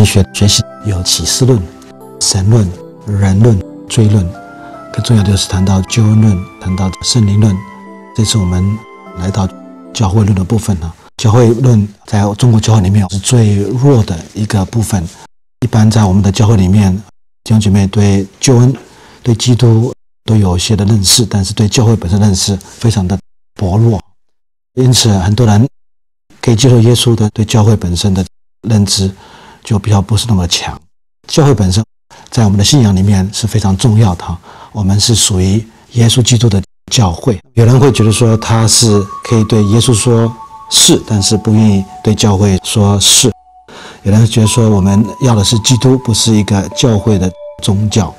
神学学习有启示论、神论、人论、罪论，更重要的就是谈到救恩论，谈到圣灵论。这次我们来到教会论的部分呢。教会论在中国教会里面是最弱的一个部分。一般在我们的教会里面，弟兄姐妹对救恩、对基督都有一些的认识，但是对教会本身认识非常的薄弱。因此，很多人可以接受耶稣的，对教会本身的认知就比较不是那么强。教会本身在我们的信仰里面是非常重要的。我们是属于耶稣基督的教会。有人会觉得说他是可以对耶稣说。是，但是不愿意对教会说是。有人觉得说，我们要的是基督，不是一个教会的宗教。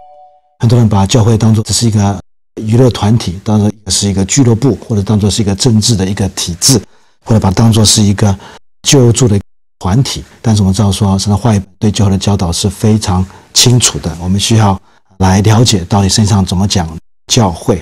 很多人把教会当作只是一个娱乐团体，当做是一个俱乐部，或者当作是一个政治的一个体制，或者把它当作是一个救助的团体。但是我们知道说，神的话语对教会的教导是非常清楚的。我们需要来了解到底身上怎么讲教会，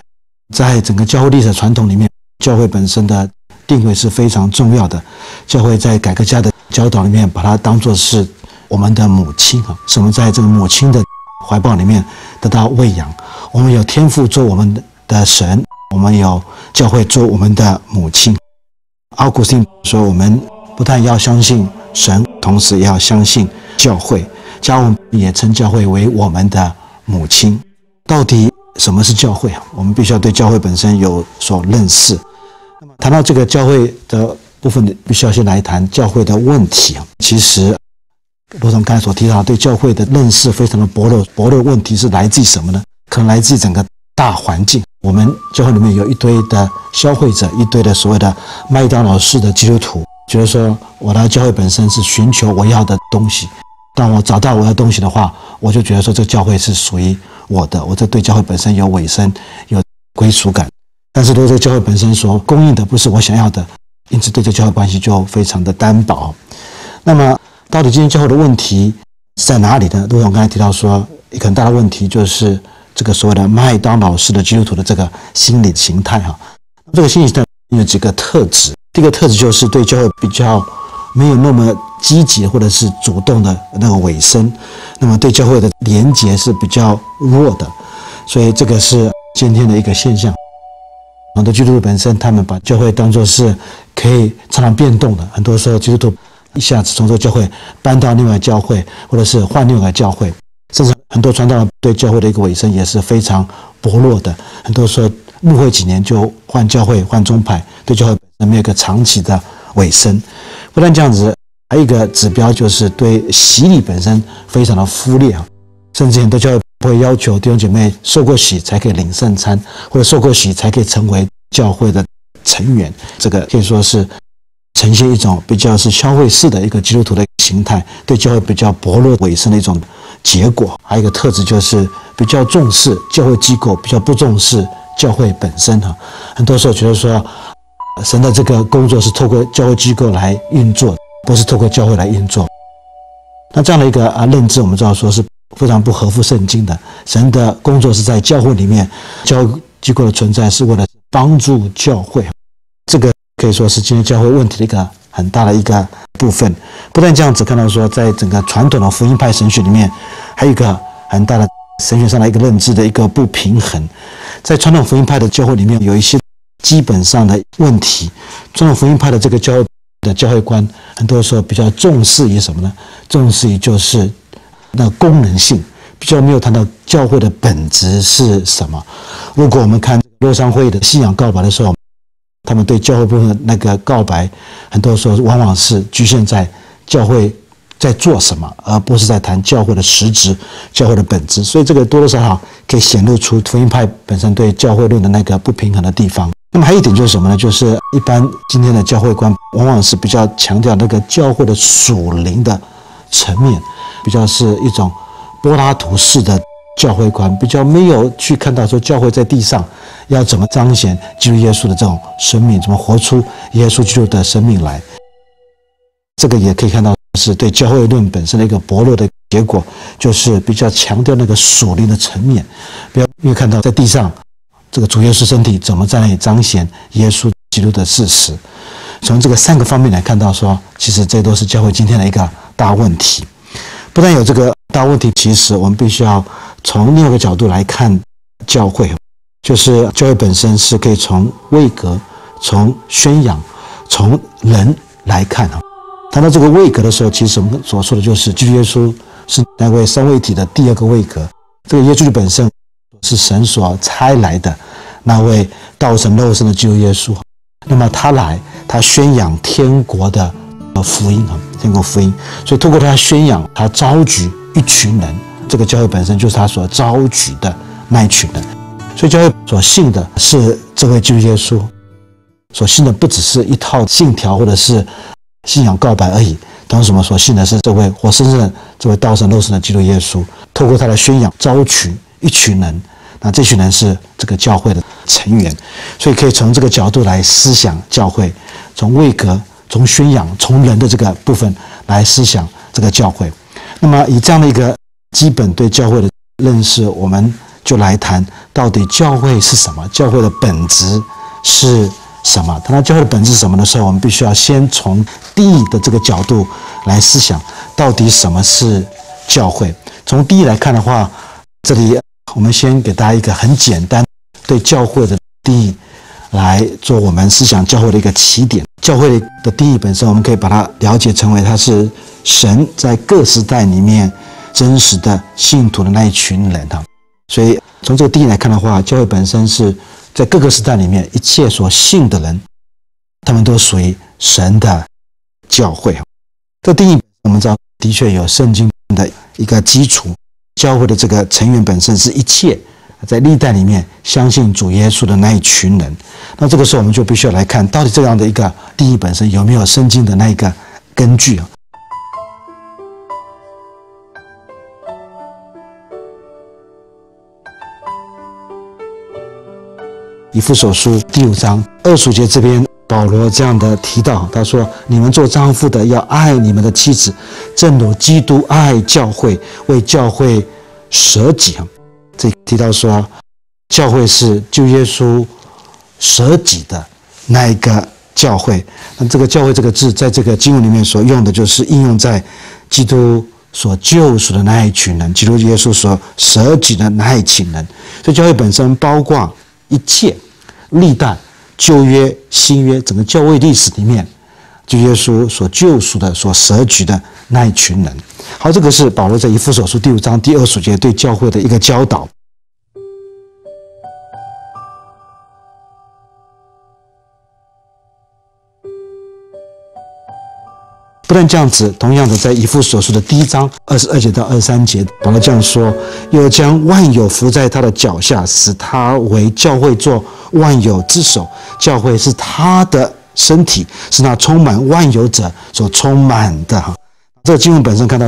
在整个教会历史传统里面，教会本身的。定位是非常重要的。教会在改革家的教导里面，把它当作是我们的母亲啊，是我们在这个母亲的怀抱里面得到喂养。我们有天赋做我们的神，我们有教会做我们的母亲。奥古斯丁说，我们不但要相信神，同时也要相信教会。加文也称教会为我们的母亲。到底什么是教会啊？我们必须要对教会本身有所认识。那么谈到这个教会的部分，必须要先来谈教会的问题啊。其实，如同刚才所提到，对教会的认识非常的薄弱。薄弱问题是来自于什么呢？可能来自于整个大环境。我们教会里面有一堆的消费者，一堆的所谓的麦当劳式的基督徒，就是说我来教会本身是寻求我要的东西。当我找到我要的东西的话，我就觉得说这个教会是属于我的，我这对教会本身有尾声，有归属感。但是，如果这个教会本身所供应的不是我想要的，因此对这教会关系就非常的单薄。那么，到底今天教会的问题在哪里呢？如同我刚才提到说，一个很大的问题就是这个所谓的麦当劳式的基督徒的这个心理形态哈。这个心理形态有几个特质，一个特质就是对教会比较没有那么积极或者是主动的那个尾声，那么对教会的连结是比较弱的，所以这个是今天的一个现象。很多基督徒本身，他们把教会当作是可以常常变动的。很多时候，基督徒一下子从这个教会搬到另外教会，或者是换另外教会，甚至很多传道人对教会的一个尾声也是非常薄弱的。很多时候，牧会几年就换教会、换宗派，对教会本身没有一个长期的尾声。不但这样子，还有一个指标就是对洗礼本身非常的忽略啊，甚至很多教会。不会要求弟兄姐妹受过洗才可以领圣餐，或者受过洗才可以成为教会的成员。这个可以说是呈现一种比较是消费式的一个基督徒的形态，对教会比较薄弱尾声的一种结果。还有一个特质就是比较重视教会机构，比较不重视教会本身。哈，很多时候觉得说，神的这个工作是透过教会机构来运作，不是透过教会来运作。那这样的一个啊认知，我们知道说是。非常不合乎圣经的，神的工作是在教会里面，教机构的存在是为了帮助教会，这个可以说是今天教会问题的一个很大的一个部分。不但这样子，看到说，在整个传统的福音派神学里面，还有一个很大的神学上的一个认知的一个不平衡。在传统福音派的教会里面，有一些基本上的问题。传统福音派的这个教的教会观，很多时候比较重视于什么呢？重视于就是。那功能性比较没有谈到教会的本质是什么。如果我们看洛桑会的信仰告白的时候，他们对教会部分那个告白，很多时候往往是局限在教会在做什么，而不是在谈教会的实质、教会的本质。所以这个多多少少可以显露出福音派本身对教会论的那个不平衡的地方。那么还有一点就是什么呢？就是一般今天的教会观往往是比较强调那个教会的属灵的层面。比较是一种柏拉图式的教会观，比较没有去看到说教会在地上要怎么彰显基督耶稣的这种生命，怎么活出耶稣基督的生命来。这个也可以看到是对教会论本身的一个薄弱的结果，就是比较强调那个属灵的层面，不要因为看到在地上这个主耶稣身体怎么在那里彰显耶稣基督的事实。从这个三个方面来看到说，其实这都是教会今天的一个大问题。不但有这个大问题，其实我们必须要从另一个角度来看教会，就是教会本身是可以从位格、从宣扬、从人来看啊。谈到这个位格的时候，其实我们所说的就是基督耶稣是那位三位体的第二个位格。这个耶稣的本身是神所差来的那位道成肉身的基督耶稣。那么他来，他宣扬天国的福音啊，天国福音。所以通过他宣扬，他召集一群人。这个教会本身就是他所召集的那一群人。所以教会所信的是这位基督耶稣，所信的不只是一套信条或者是。信仰告白而已，当时我们所信的是这位活生生的这位道成肉身的基督耶稣，透过他的宣扬招取一群人，那这群人是这个教会的成员，所以可以从这个角度来思想教会，从位格、从宣扬、从人的这个部分来思想这个教会。那么以这样的一个基本对教会的认识，我们就来谈到底教会是什么？教会的本质是？什么？谈到教会的本质是什么的时候，我们必须要先从第一的这个角度来思想，到底什么是教会？从第一来看的话，这里我们先给大家一个很简单对教会的定义，来做我们思想教会的一个起点。教会的定义本身，我们可以把它了解成为它是神在各时代里面真实的信徒的那一群人哈。所以从这个定义来看的话，教会本身是。在各个时代里面，一切所信的人，他们都属于神的教会。这定义我们知道，的确有圣经的一个基础。教会的这个成员本身是一切在历代里面相信主耶稣的那一群人。那这个时候，我们就必须要来看，到底这样的一个定义本身有没有圣经的那一个根据啊？以父所书第五章二十节这边，保罗这样的提到，他说：“你们做丈夫的要爱你们的妻子，正如基督爱教会，为教会舍己。”这提到说，教会是救耶稣舍己的那一个教会。那这个教会这个字，在这个经文里面所用的就是应用在基督所救赎的那一群人，基督耶稣所舍己的那一群人。所以教会本身包括。一切历代旧约、新约，整个教会历史里面，就耶稣所救赎的、所舍举的那一群人。好，这个是保罗在以弗所书第五章第二十节对教会的一个教导。不但这样子，同样的，在以父所说的第一章二十二节到二十三节，保罗这样说：又将万有伏在他的脚下，使他为教会做万有之首。教会是他的身体，是那充满万有者所充满的。哈，这经文本身看到，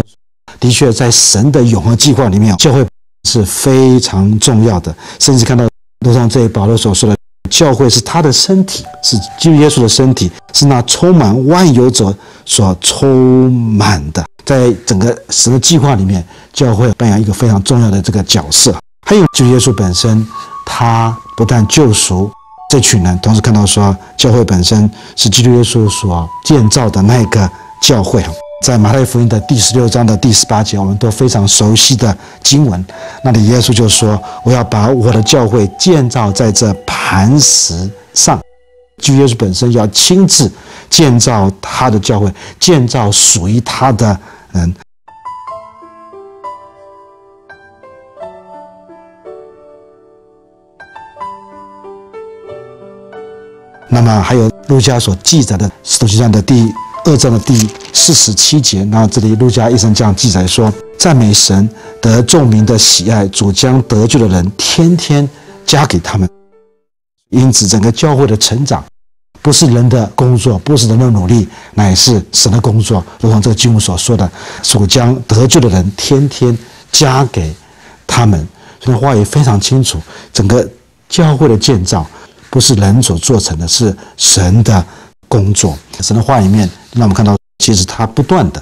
的确在神的永恒计划里面，教会是非常重要的。甚至看到路上这保罗所说的。教会是他的身体，是基督耶稣的身体，是那充满万有者所充满的。在整个神的计划里面，教会扮演一个非常重要的这个角色。还有，就耶稣本身，他不但救赎这群人，同时看到说，教会本身是基督耶稣所建造的那个教会。在马太福音的第十六章的第十八节，我们都非常熟悉的经文，那里耶稣就说：“我要把我的教会建造在这磐石上。”就耶稣本身要亲自建造他的教会，建造属于他的人。那么还有路加所记载的使徒行传的第。二章的第四十七节，那这里路加医生这样记载说：“赞美神得众民的喜爱，主将得救的人天天加给他们。”因此，整个教会的成长不是人的工作，不是人的努力，乃是神的工作。如同这个经文所说的：“主将得救的人天天加给他们。”所以话也非常清楚，整个教会的建造不是人所做成的，是神的。工作，神的话里面让我们看到，其实他不断的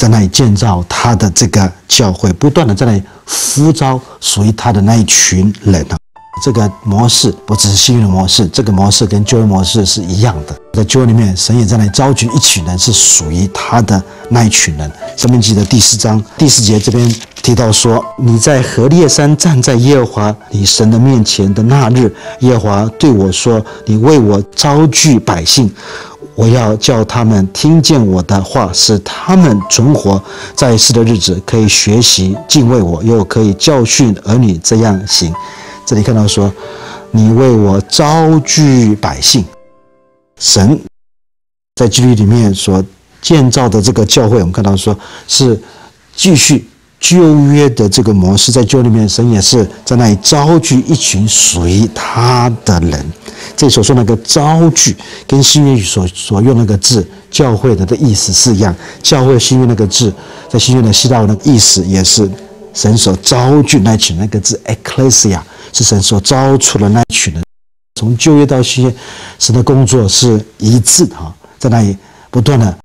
在那里建造他的这个教会，不断的在那里呼召属于他的那一群人啊。这个模式不只是新约的模式，这个模式跟旧约模式是一样的。在旧约里面，神也在那里召集一群人，是属于他的那一群人。生命记的第四章第四节这边提到说：“你在何烈山站在耶和华你神的面前的那日，耶和华对我说：你为我招聚百姓。”我要叫他们听见我的话，使他们存活在世的日子，可以学习敬畏我，又可以教训儿女这样行。这里看到说，你为我招聚百姓，神在基督里面所建造的这个教会，我们看到说是继续。旧约的这个模式，在旧里面，神也是在那里招聚一群属于他的人。这里所说那个招聚，跟新约所所用那个字“教会”的的意思是一样。教会新约那个字，在新约的希腊文的意思也是神所招聚那群那个字 “ecclesia”，是神所招出的那群人。从旧约到新约，神的工作是一致哈，在那里不断的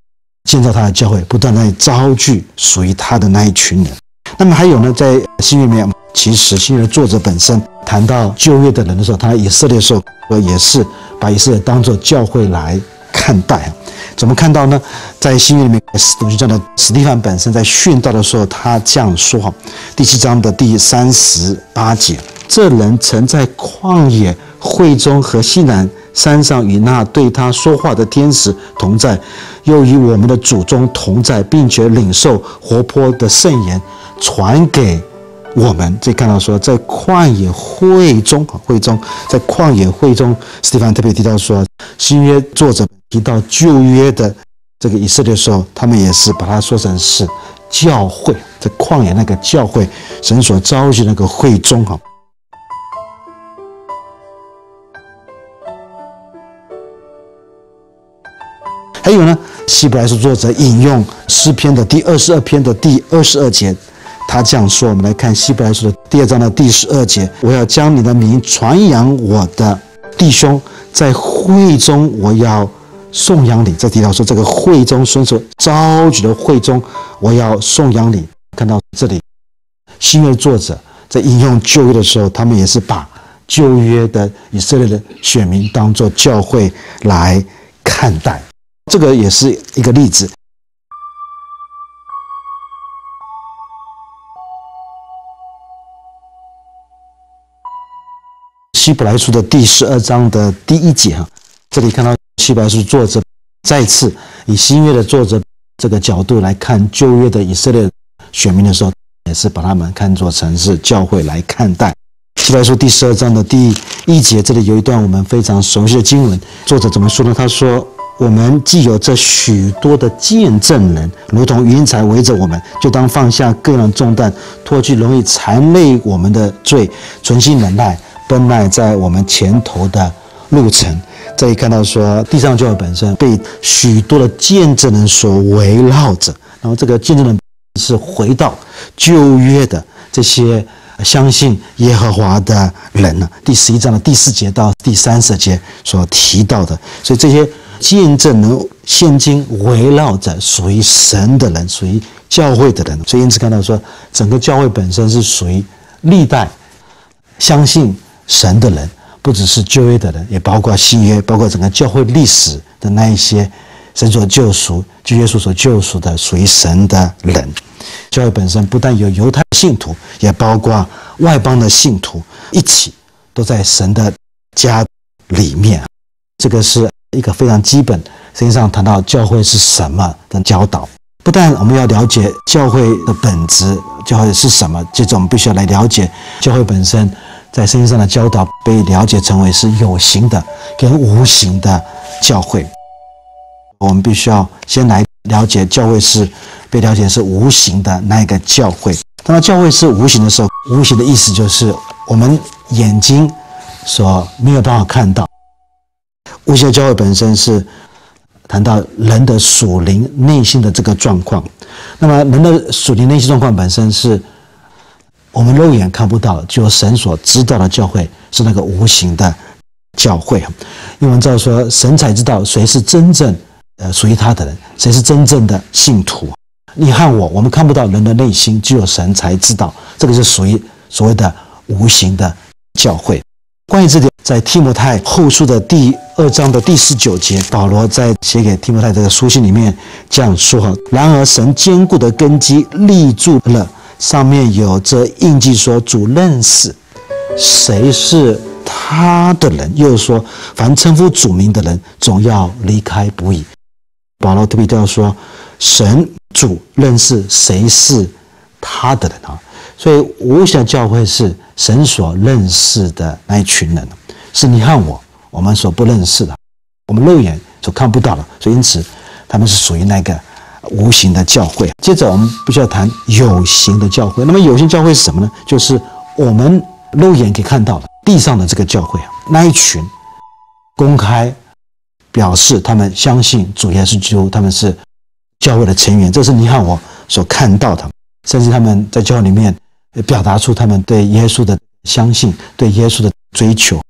建造他的教会，不断的招聚属于他的那一群人。那么还有呢，在新约里面，其实新约的作者本身谈到旧约的人的时候，他以色列的时候，也是把以色列当作教会来看待啊。怎么看到呢？在新约里面，使徒行的史蒂芬本身在殉道的时候，他这样说哈：第七章的第三十八节，这人曾在旷野会中和西南。山上与那对他说话的天使同在，又与我们的祖宗同在，并且领受活泼的圣言。传给我们，这看到说，在旷野会中，会中，在旷野会中，斯蒂凡特别提到说，新约作者提到旧约的这个以色列时候，他们也是把它说成是教会，在旷野那个教会，神所召集那个会中，哈。还有呢，希伯来书作者引用诗篇的第二十二篇的第二十二节。他这样说：“我们来看希伯来书的第二章的第十二节，我要将你的名传扬我的弟兄，在会中我要颂扬你。”这提到说，这个会中孙所召举的会中，我要颂扬你。看到这里，新约作者在引用旧约的时候，他们也是把旧约的以色列的选民当做教会来看待，这个也是一个例子。希伯来书的第十二章的第一节哈，这里看到希伯来书作者再次以新约的作者这个角度来看旧约的以色列选民的时候，也是把他们看作成是教会来看待。希伯来书第十二章的第一节，这里有一段我们非常熟悉的经文，作者怎么说呢？他说：“我们既有这许多的见证人，如同云彩围着我们，就当放下各样重担，脱去容易缠累我们的罪，存心忍耐。”奔迈在我们前头的路程，这里看到说，地上教会本身被许多的见证人所围绕着。然后这个见证人是回到旧约的这些相信耶和华的人呢。第十一章的第四节到第三十节所提到的，所以这些见证人现今围绕着属于神的人，属于教会的人。所以因此看到说，整个教会本身是属于历代相信。神的人不只是旧约的人，也包括新约，包括整个教会历史的那一些神所救赎、就耶稣所救赎的属于神的人。教会本身不但有犹太信徒，也包括外邦的信徒，一起都在神的家里面。这个是一个非常基本。实际上谈到教会是什么的教导，不但我们要了解教会的本质，教会是什么，接着我们必须要来了解教会本身。在圣经上的教导被了解成为是有形的跟无形的教会，我们必须要先来了解教会是被了解是无形的那一个教会。当教会是无形的时候，无形的意思就是我们眼睛所没有办法看到。无形的教会本身是谈到人的属灵内心的这个状况。那么人的属灵内心状况本身是。我们肉眼看不到，只有神所知道的教会是那个无形的教会。因为知道说，神才知道谁是真正呃属于他的人，谁是真正的信徒。你和我，我们看不到人的内心，只有神才知道。这个是属于所谓的无形的教会。关于这点，在提摩太后书的第二章的第十九节，保罗在写给提摩太这个书信里面这样说：哈，然而神坚固的根基立住了，上面有着印记，说主认识谁是他的人，又说凡称呼主名的人，总要离开不已。保罗特别要说，神主认识谁是他的人啊。所以，无想教会是神所认识的那一群人，是你和我，我们所不认识的，我们肉眼所看不到的。所以，因此，他们是属于那个无形的教会。接着，我们必须要谈有形的教会。那么，有形教会是什么呢？就是我们肉眼可以看到的地上的这个教会啊，那一群公开表示他们相信主耶稣基督，他们是教会的成员。这是你看我所看到的，甚至他们在教会里面。表达出他们对耶稣的相信，对耶稣的追求，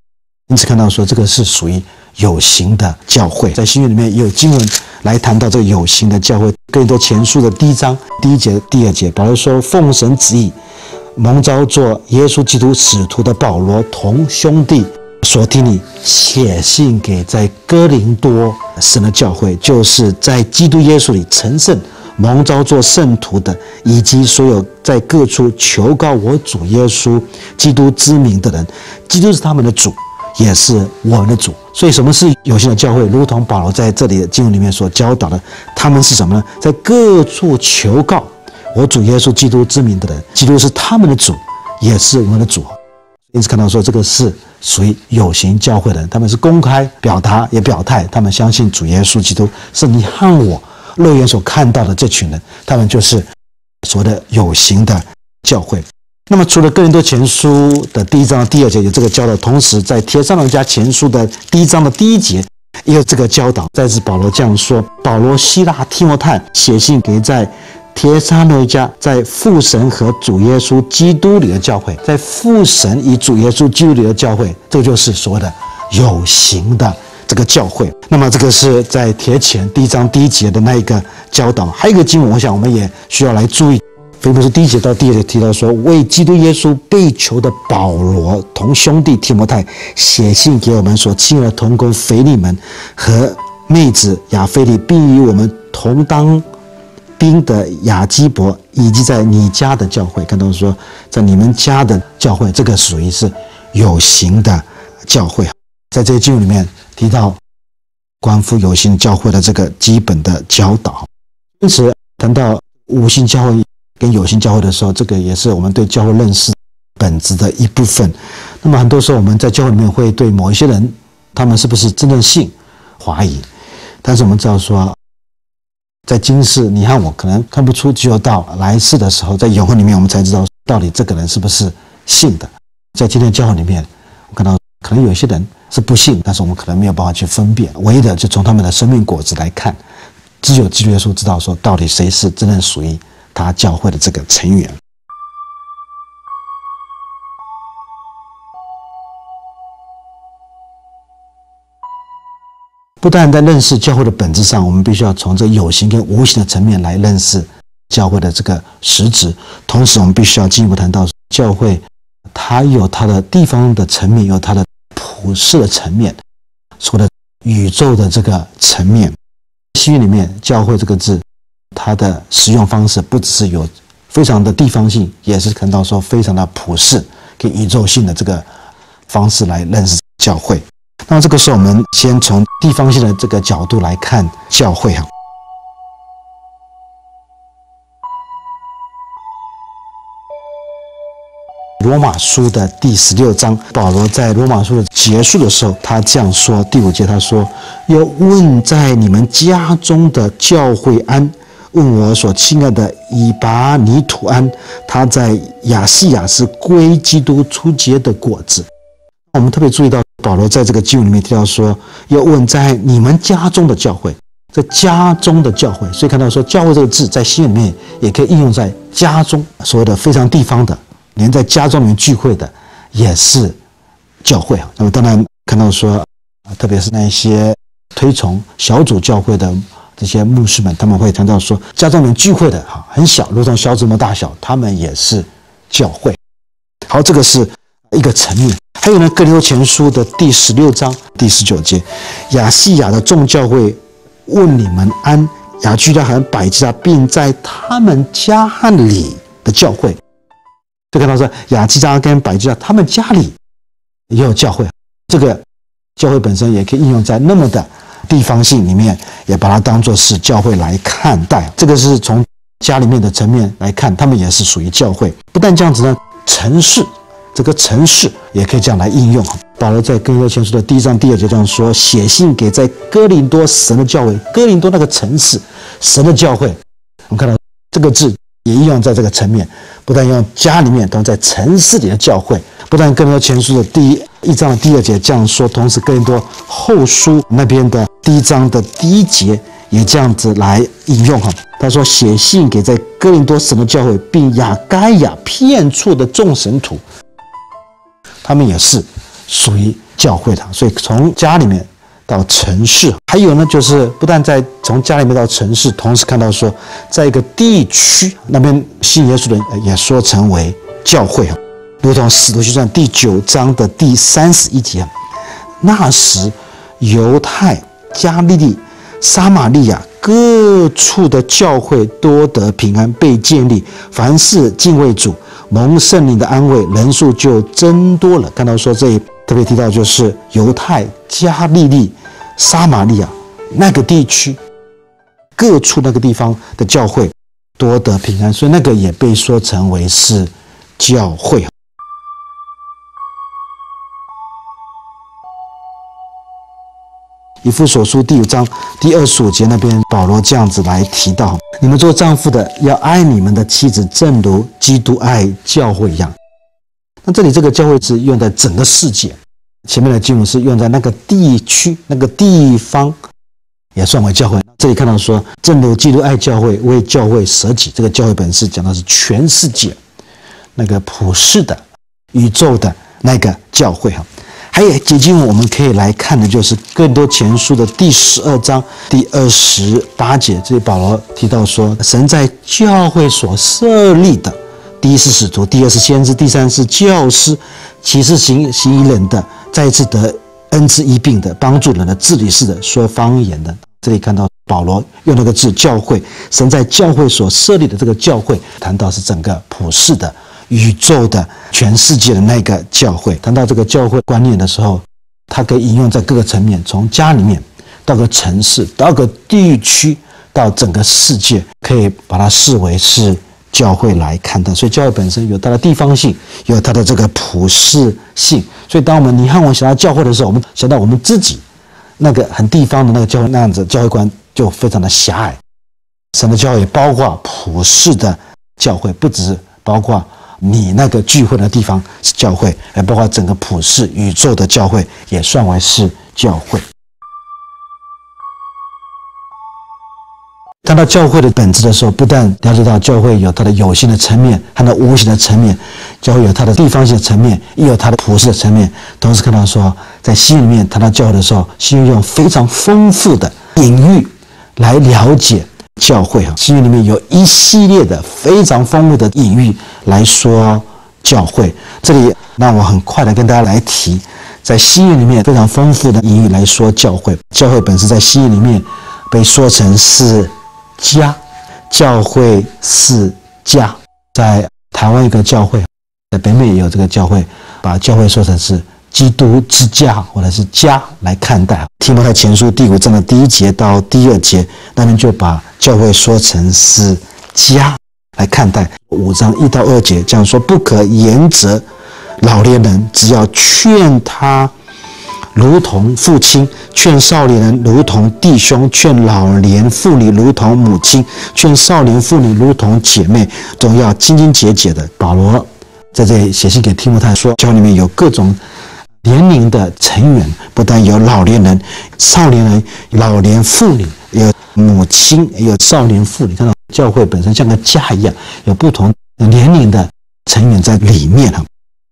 因此看到说这个是属于有形的教会。在新约里面有经文来谈到这个有形的教会。更多前书的第一章第一节、第二节，保罗说：“奉神旨意，蒙召做耶稣基督使徒的保罗同兄弟，所提你写信给在哥林多神的教会，就是在基督耶稣里成圣。”蒙召做圣徒的，以及所有在各处求告我主耶稣基督之名的人，基督是他们的主，也是我们的主。所以，什么是有形的教会？如同保罗在这里的经文里面所教导的，他们是什么呢？在各处求告我主耶稣基督之名的人，基督是他们的主，也是我们的主。因此，看到说这个是属于有形教会的人，他们是公开表达也表态，他们相信主耶稣基督是你和我。乐园所看到的这群人，他们就是所谓的有形的教会。那么，除了哥林多前书的第一章第二节有这个教导，同时在帖撒罗尼迦前书的第一章的第一节也有这个教导。再次，保罗这样说：保罗、希腊、提摩太写信给在帖撒罗尼迦在父神和主耶稣基督里的教会，在父神与主耶稣基督里的教会，这就是所谓的有形的。这个教会，那么这个是在帖前第一章第一节的那一个教导，还有一个经文，我想我们也需要来注意。分别是第一节到第二节提到说，为基督耶稣被囚的保罗同兄弟提摩太写信给我们所亲爱的同工腓利门和妹子亚菲利，并与我们同当兵的亚基伯，以及在你家的教会，看到说在你们家的教会，这个属于是有形的教会，在这些经文里面。提到官复有形教会的这个基本的教导，因此谈到无形教会跟有形教会的时候，这个也是我们对教会认识本质的一部分。那么很多时候我们在教会里面会对某一些人，他们是不是真正信怀疑，但是我们知道说，在今世你看我可能看不出，只有到来世的时候，在永恒里面我们才知道到底这个人是不是信的。在今天教会里面，我看到可能有些人。是不信，但是我们可能没有办法去分辨。唯一的就从他们的生命果子来看，只有基督耶稣知道说到底谁是真正属于他教会的这个成员。不但在认识教会的本质上，我们必须要从这有形跟无形的层面来认识教会的这个实质。同时，我们必须要进一步谈到教会，它有它的地方的层面，有它的。普世的层面，说的宇宙的这个层面，西语里面“教会”这个字，它的使用方式不只是有非常的地方性，也是看到说非常的普世跟宇宙性的这个方式来认识教会。那这个时候，我们先从地方性的这个角度来看教会哈。罗马书的第十六章，保罗在罗马书的结束的时候，他这样说：第五节，他说：“要问在你们家中的教会安，问我所亲爱的以巴尼土安，他在亚细亚是归基督出结的果子。”我们特别注意到，保罗在这个经文里面提到说：“要问在你们家中的教会，在家中的教会。”所以看到说“教会”这个字在心里面也可以应用在家中，所谓的非常地方的。连在家中里面聚会的也是教会啊。那么当然看到说，特别是那些推崇小组教会的这些牧师们，他们会谈到说，家中里面聚会的哈很小，如同小指拇大小，他们也是教会。好，这个是一个层面。还有呢，《哥林前书》的第十六章第十九节，亚细亚的众教会问你们安，亚居拉和百基拉，并在他们家里的教会，就看到说亚基拉跟百基拉他们家里也有教会，这个教会本身也可以应用在那么的地方性里面，也把它当做是教会来看待。这个是从家里面的层面来看，他们也是属于教会。不但这样子呢，城市。这个城市也可以这样来应用。保罗在哥林多前书的第一章第二节这样说：写信给在哥林多神的教会，哥林多那个城市，神的教会。我们看到这个字也应用在这个层面，不但用家里面，当在城市里的教会。不但哥林多前书的第一一章的第二节这样说，同时哥林多后书那边的第一章的第一节也这样子来引用哈。他说：写信给在哥林多神的教会，并亚该亚骗处的众神徒。他们也是属于教会的，所以从家里面到城市，还有呢，就是不但在从家里面到城市，同时看到说，在一个地区那边信耶稣的人也说成为教会啊，如同使徒行传第九章的第三十一节，那时犹太、加利利、撒玛利亚各处的教会多得平安，被建立，凡事敬畏主。蒙圣灵的安慰，人数就增多了。看到说，这里特别提到就是犹太、加利利、撒玛利亚那个地区，各处那个地方的教会多得平安，所以那个也被说成为是教会。以父所书第五章第二十五节那边，保罗这样子来提到：你们做丈夫的要爱你们的妻子，正如基督爱教会一样。那这里这个教会是用在整个世界，前面的经文是用在那个地区、那个地方，也算为教会。这里看到说，正如基督爱教会，为教会舍己。这个教会本是讲的是全世界那个普世的宇宙的那个教会哈。还有接近我们可以来看的就是更多前书的第十二章第二十八节，这里保罗提到说，神在教会所设立的，第一是使徒，第二是先知，第三是教师，其是行行医人的，再次得恩赐医病的，帮助人的，治理式的，说方言的。这里看到保罗用那个字教会，神在教会所设立的这个教会，谈到是整个普世的。宇宙的全世界的那个教会，谈到这个教会观念的时候，它可以应用在各个层面，从家里面到个城市，到个地区，到整个世界，可以把它视为是教会来看待。所以，教会本身有它的地方性，有它的这个普世性。所以，当我们你和我想到教会的时候，我们想到我们自己那个很地方的那个教会那样子，教会观就非常的狭隘。神的教会包括普世的教会，不只是包括。你那个聚会的地方是教会，还包括整个普世宇宙的教会，也算为是教会。谈到教会的本质的时候，不但了解到教会有它的有形的层面，它的无形的层面，教会有它的地方性的层面，也有它的普世的层面。同时看到说，在心里面谈到教会的时候，心用非常丰富的隐喻来了解。教会啊，新约里面有一系列的非常丰富的隐喻来说教会。这里让我很快的跟大家来提，在西域里面非常丰富的隐喻来说教会。教会本身在西域里面被说成是家，教会是家。在台湾一个教会，在北美也有这个教会，把教会说成是。基督之家，或者是家来看待。提摩太前书第五章的第一节到第二节，那边就把教会说成是家来看待。五章一到二节这样说：不可严责老年人，只要劝他如同父亲；劝少年人如同弟兄；劝老年妇女如同母亲；劝少年妇女如同姐妹，都要斤斤节节的。保罗在这里写信给提摩太说，教里面有各种。年龄的成员不但有老年人、少年人、老年妇女，有母亲，有少年妇女。看到教会本身像个家一样，有不同年龄的成员在里面哈。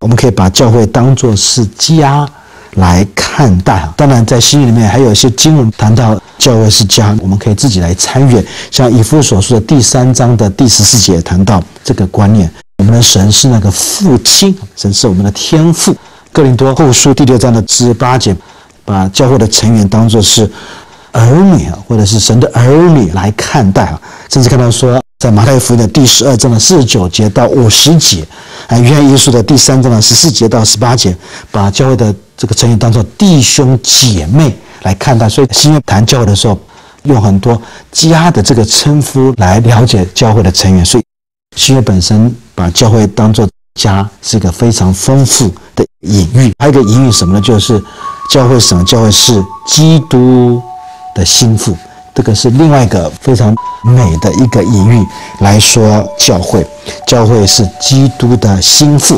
我们可以把教会当作是家来看待哈。当然，在新约里面还有一些经文谈到教会是家，我们可以自己来参阅。像以弗所说的第三章的第十四节谈到这个观念。我们的神是那个父亲，神是我们的天父。哥林多后书第六章的十八节，把教会的成员当作是儿女啊，或者是神的儿女来看待啊，甚至看到说，在马太福音的第十二章的四十九节到五十节，啊，约翰一书的第三章的十四节到十八节，把教会的这个成员当作弟兄姐妹来看待。所以新约谈教会的时候，用很多家的这个称呼来了解教会的成员。所以新约本身把教会当作家，是一个非常丰富的隐喻。还有一个隐喻什么呢？就是教会什么？教会是基督的心腹。这个是另外一个非常美的一个隐喻来说教会。教会是基督的心腹。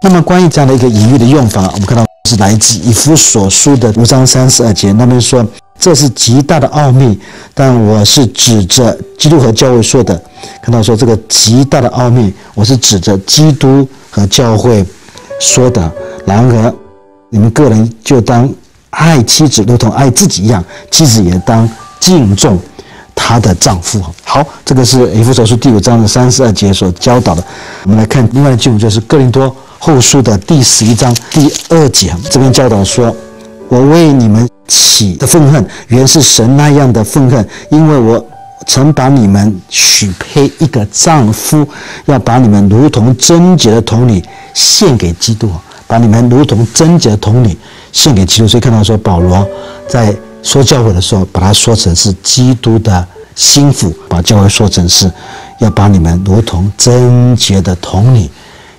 那么关于这样的一个隐喻的用法，我们看到是来自以弗所书的五章三十二节，那边说这是极大的奥秘，但我是指着基督和教会说的。看到说这个极大的奥秘，我是指着基督和教会说的。然而你们个人就当爱妻子如同爱自己一样，妻子也当。敬重她的丈夫。好，这个是以弗所书第五章的三十二节所教导的。我们来看另外的经文，就是哥林多后书的第十一章第二节，这边教导说：“我为你们起的愤恨，原是神那样的愤恨，因为我曾把你们许配一个丈夫，要把你们如同贞洁的童女献给基督，把你们如同贞洁的童女献给基督。”所以看到说保罗在。说教会的时候，把它说成是基督的心腹，把教会说成是要把你们如同贞洁的童女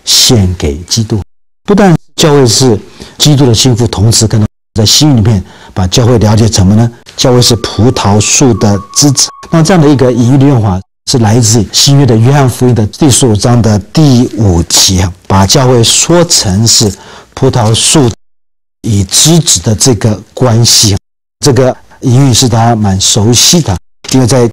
献给基督。不但教会是基督的心腹，同时可能在心里面把教会了解什么呢？教会是葡萄树的枝子。那这样的一个隐喻的用法，是来自新约的约翰福音的第十五章的第五节，把教会说成是葡萄树与枝子的这个关系。这个隐喻是他蛮熟悉的，因为在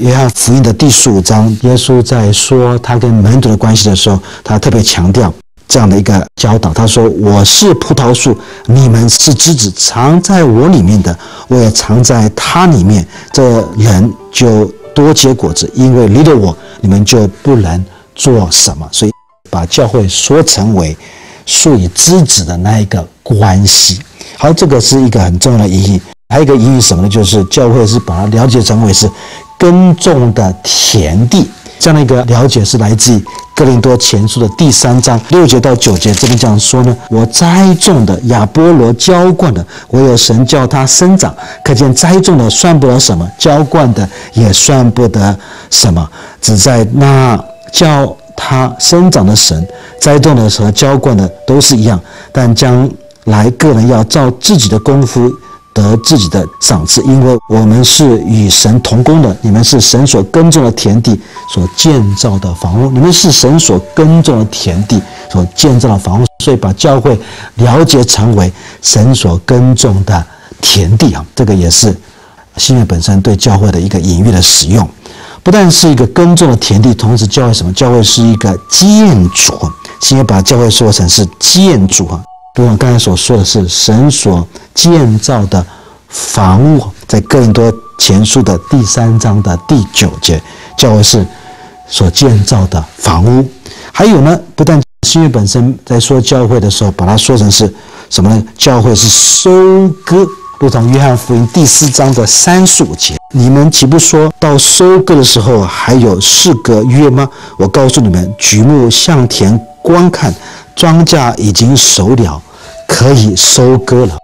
约翰福音的第十五章，耶稣在说他跟门徒的关系的时候，他特别强调这样的一个教导。他说：“我是葡萄树，你们是枝子，藏在我里面的，我也藏在他里面。这人就多结果子，因为离了我，你们就不能做什么。所以把教会说成为树与枝子的那一个关系。好，这个是一个很重要的意义。还有一个意义什么呢？就是教会是把它了解成为是耕种的田地，这样的一个了解是来自于哥林多前书的第三章六节到九节。这边这样说呢：我栽种的，亚波罗浇灌的，我有神叫它生长。可见栽种的算不了什么，浇灌的也算不得什么，只在那叫它生长的神。栽种的和浇灌的都是一样，但将来个人要照自己的功夫。得自己的赏赐，因为我们是与神同工的。你们是神所耕种的田地，所建造的房屋。你们是神所耕种的田地，所建造的房屋。所以把教会了解成为神所耕种的田地啊，这个也是新约本身对教会的一个隐喻的使用。不但是一个耕种的田地，同时教会什么？教会是一个建筑。新约把教会说成是建筑啊。如我刚才所说的是神所建造的房屋，在更多前书的第三章的第九节，教会是所建造的房屋。还有呢，不但新约本身在说教会的时候，把它说成是什么呢？教会是收割，如同约翰福音第四章的三十五节，你们岂不说到收割的时候还有四个月吗？我告诉你们，举目向田观看，庄稼已经熟了。可以收割了，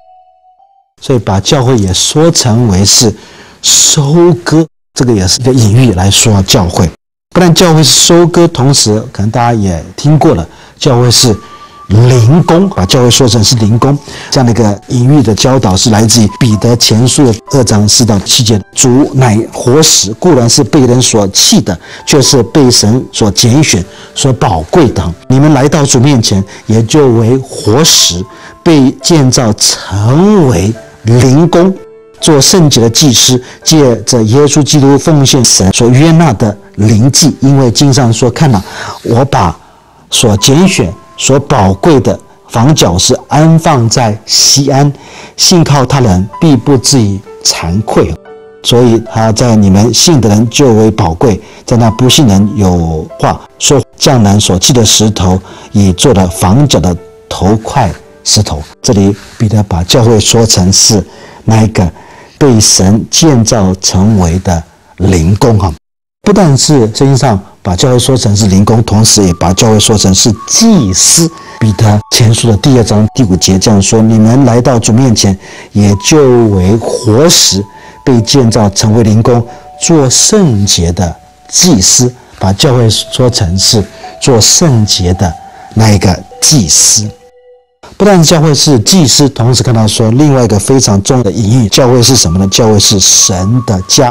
所以把教会也说成为是收割，这个也是一个隐喻来说教会。不但教会是收割，同时可能大家也听过了，教会是。灵工把教会说成是灵工，这样的一个隐喻的教导是来自于彼得前书的二章四到七节。主乃活石，固然是被人所弃的，却是被神所拣选、所宝贵的。你们来到主面前，也就为活石，被建造成为灵工，做圣洁的祭司，借着耶稣基督奉献神所约纳的灵祭。因为经上说：“看呐，我把所拣选。”所宝贵的房角是安放在西安，信靠他人必不至于惭愧。所以他在你们信的人就为宝贵，在那不信人有话说，匠人所砌的石头，已做了房角的头块石头。这里彼得把教会说成是那一个被神建造成为的灵宫哈，不但是圣经上把教会说成是灵宫，同时也把教会说成是祭司。彼得前书的第二章第五节这样说：“你们来到主面前，也就为活石，被建造成为灵宫，做圣洁的祭司。”把教会说成是做圣洁的那一个祭司。不但教会是祭司，同时看到说另外一个非常重要的隐喻：教会是什么呢？教会是神的家。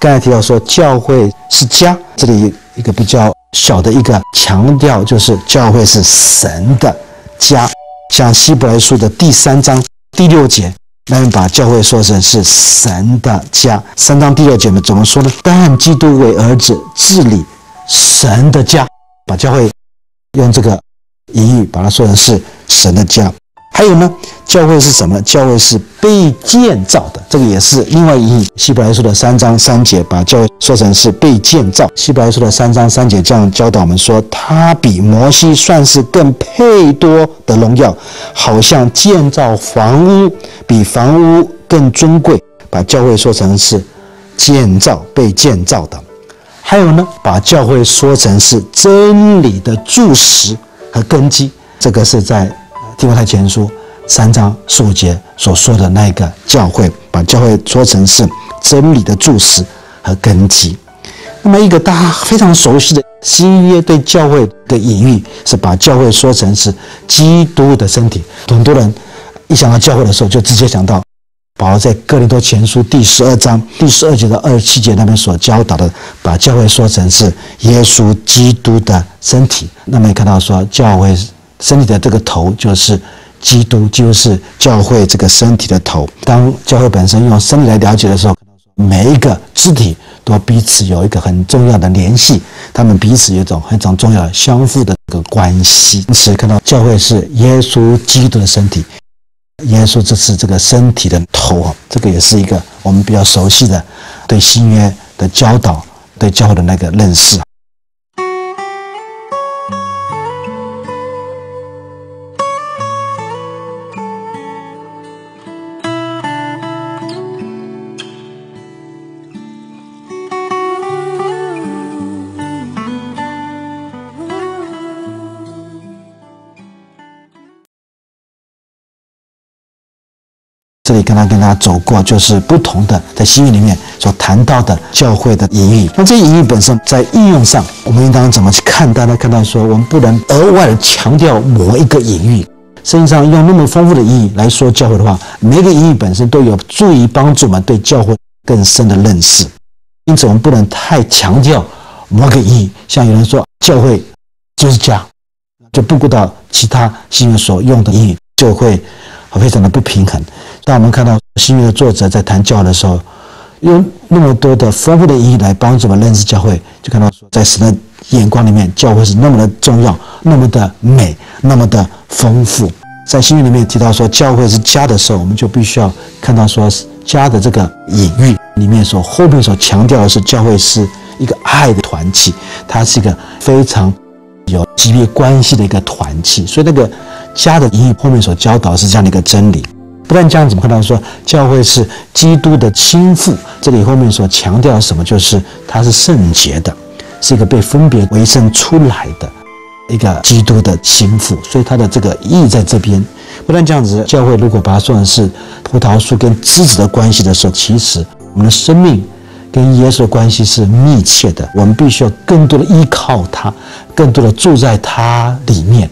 刚才提到说教会是家，这里一个比较。小的一个强调就是教会是神的家，像希伯来书的第三章第六节，那边把教会说成是神的家。三章第六节们怎么说呢？但基督为儿子治理神的家，把教会用这个隐喻把它说成是神的家。还有呢，教会是什么？教会是被建造的，这个也是另外一义。希伯来书的三章三节把教会说成是被建造。希伯来书的三章三节这样教导我们说，他比摩西算是更配多的荣耀，好像建造房屋比房屋更尊贵。把教会说成是建造、被建造的。还有呢，把教会说成是真理的柱石和根基，这个是在。提摩太前书三章十五节所说的那个教会，把教会说成是真理的柱石和根基。那么，一个大家非常熟悉的新约对教会的隐喻，是把教会说成是基督的身体。很多人一想到教会的时候，就直接想到保罗在哥林多前书第十二章第十二节到二十七节那边所教导的，把教会说成是耶稣基督的身体。那么，看到说教会。身体的这个头就是基督，就是教会这个身体的头。当教会本身用身体来了解的时候，每一个肢体都彼此有一个很重要的联系，他们彼此有一种非常重要相互的这个关系。因此，看到教会是耶稣基督的身体，耶稣这次这个身体的头，这个也是一个我们比较熟悉的对新约的教导、对教会的那个认识。里跟他跟大家走过，就是不同的在新约里面所谈到的教会的隐喻。那这隐喻本身在应用上，我们应当怎么去看？大家看到说，我们不能额外的强调某一个隐喻。实际上，用那么丰富的隐喻来说教会的话，每个隐喻本身都有助于帮助我们对教会更深的认识。因此，我们不能太强调某个隐喻。像有人说教会就是家，就不顾到其他新约所用的隐喻，就会非常的不平衡。当我们看到新约的作者在谈教的时候，用那么多的丰富的意义来帮助我们认识教会，就看到说，在神的眼光里面，教会是那么的重要，那么的美，那么的丰富。在新约里面提到说教会是家的时候，我们就必须要看到说家的这个隐喻里面所后面所强调的是教会是一个爱的团体，它是一个非常有级别关系的一个团体。所以那个家的隐喻后面所教导是这样的一个真理。不但这样子，我看到说教会是基督的亲父，这里后面所强调什么？就是他是圣洁的，是一个被分别为圣出来的一个基督的亲父。所以他的这个意义在这边。不但这样子，教会如果把它说成是葡萄树跟枝子的关系的时候，其实我们的生命跟耶稣的关系是密切的。我们必须要更多的依靠他，更多的住在他里面。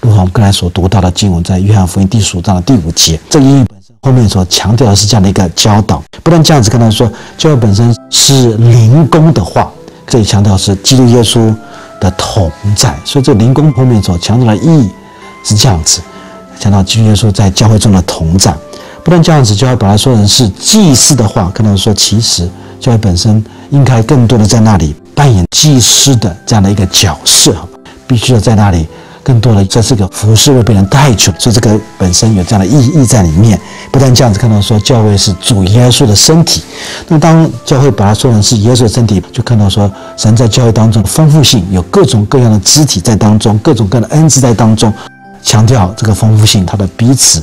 如同我们刚才所读到的经文，在约翰福音第十五章的第五节，这个英语本身后面所强调的是这样的一个教导。不但这样子，跟他说，教会本身是灵宫的话，这里强调是基督耶稣的同在。所以，这灵宫后面所强调的意义是这样子，强调基督耶稣在教会中的同在。不但这样子，教会把它说成是祭司的话，跟他说，其实教会本身应该更多的在那里扮演祭司的这样的一个角色，必须要在那里。更多的在这个服饰会被人带去，所以这个本身有这样的意义在里面。不但这样子看到说教会是主耶稣的身体，那当教会把它说成是耶稣的身体，就看到说神在教会当中的丰富性，有各种各样的肢体在当中，各种各样的恩赐在当中，强调这个丰富性，它的彼此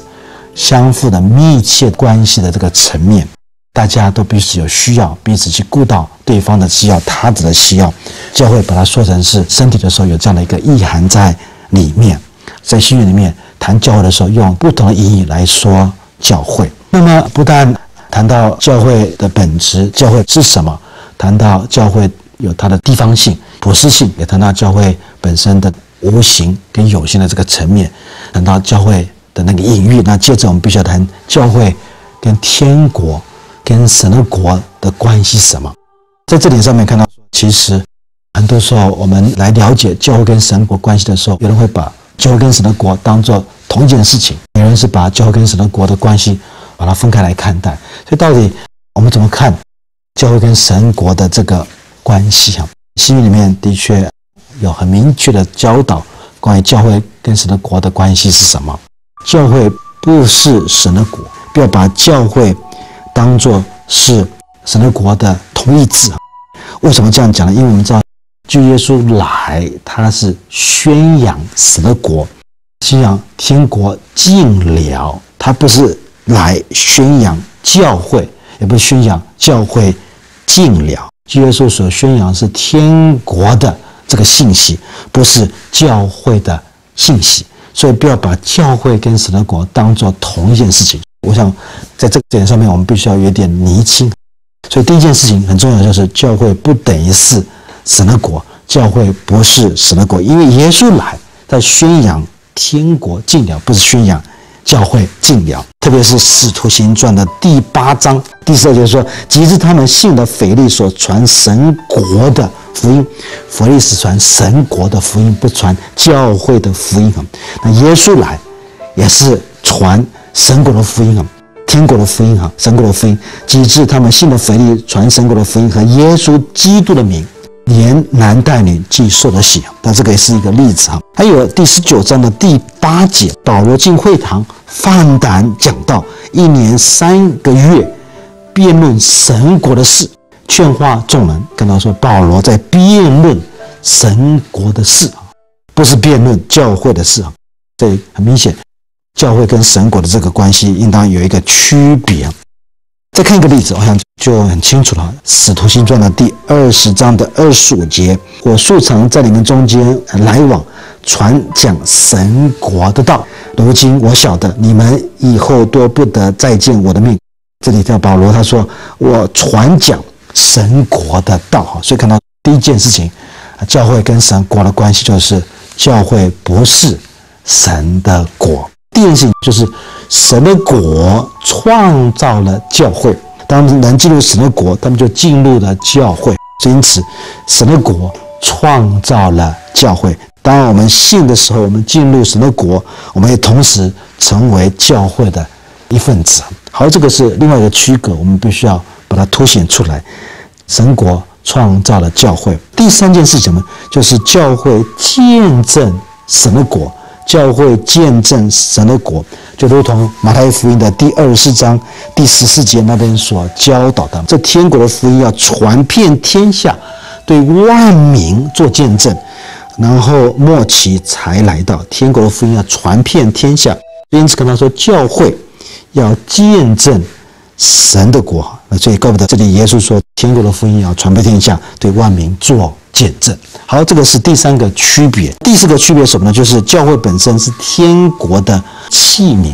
相互的密切关系的这个层面。大家都彼此有需要，彼此去顾到对方的需要，他者的需要。教会把它说成是身体的时候，有这样的一个意涵在里面。在新约里面谈教会的时候，用不同的意义来说教会。那么，不但谈到教会的本质，教会是什么？谈到教会有它的地方性、普世性，也谈到教会本身的无形跟有形的这个层面，谈到教会的那个隐喻。那接着我们必须要谈教会跟天国。跟神的国的关系是什么？在这点上面看到，其实很多时候我们来了解教会跟神国关系的时候，有人会把教会跟神的国当做同一件事情，有人是把教会跟神的国的关系把它分开来看待。所以到底我们怎么看教会跟神国的这个关系啊？新约里面的确有很明确的教导，关于教会跟神的国的关系是什么？教会不是神的国，不要把教会。当做是神的国的同义字，为什么这样讲呢？因为我们知道，就耶稣来，他是宣扬神的国，宣扬天国尽了，他不是来宣扬教会，也不是宣扬教会尽了。就耶稣所宣扬是天国的这个信息，不是教会的信息，所以不要把教会跟神的国当做同一件事情。我想，在这点上面，我们必须要有点厘清。所以第一件事情很重要，就是教会不等于是神的国，教会不是神的国，因为耶稣来在宣扬天国近了，不是宣扬教会近了。特别是使徒行传的第八章第四节说：“即是他们信的腓力所传神国的福音，腓力是传神国的福音，不传教会的福音。那耶稣来也是传。”神国的福音啊，天国的福音啊，神国的福音，及至他们信的腓力传神国的福音和耶稣基督的名，连男带女既受了洗。那这个也是一个例子哈。还有第十九章的第八节，保罗进会堂放胆讲道，一年三个月辩论神国的事，劝化众人。跟他说，保罗在辩论神国的事啊，不是辩论教会的事啊。这很明显。教会跟神国的这个关系应当有一个区别。再看一个例子，我想就很清楚了。使徒行传的第二十章的二十五节，我素常在你们中间来往，传讲神国的道。如今我晓得你们以后都不得再见我的命。这里叫保罗，他说我传讲神国的道。所以看到第一件事情，教会跟神国的关系就是教会不是神的国。第二件事情就是神的国创造了教会，当能进入神的国，他们就进入了教会。因此，神的国创造了教会。当我们信的时候，我们进入神的国，我们也同时成为教会的一份子。好，这个是另外一个区隔，我们必须要把它凸显出来。神国创造了教会。第三件事情呢，就是教会见证神的国。教会见证神的国，就如同马太福音的第二十四章第十四节那边所教导的，这天国的福音要传遍天下，对万民做见证，然后末期才来到。天国的福音要传遍天下，因此跟他说，教会要见证神的国。那所以怪不得这里耶稣说，天国的福音要传遍天下，对万民做。见证好，这个是第三个区别。第四个区别什么呢？就是教会本身是天国的器皿，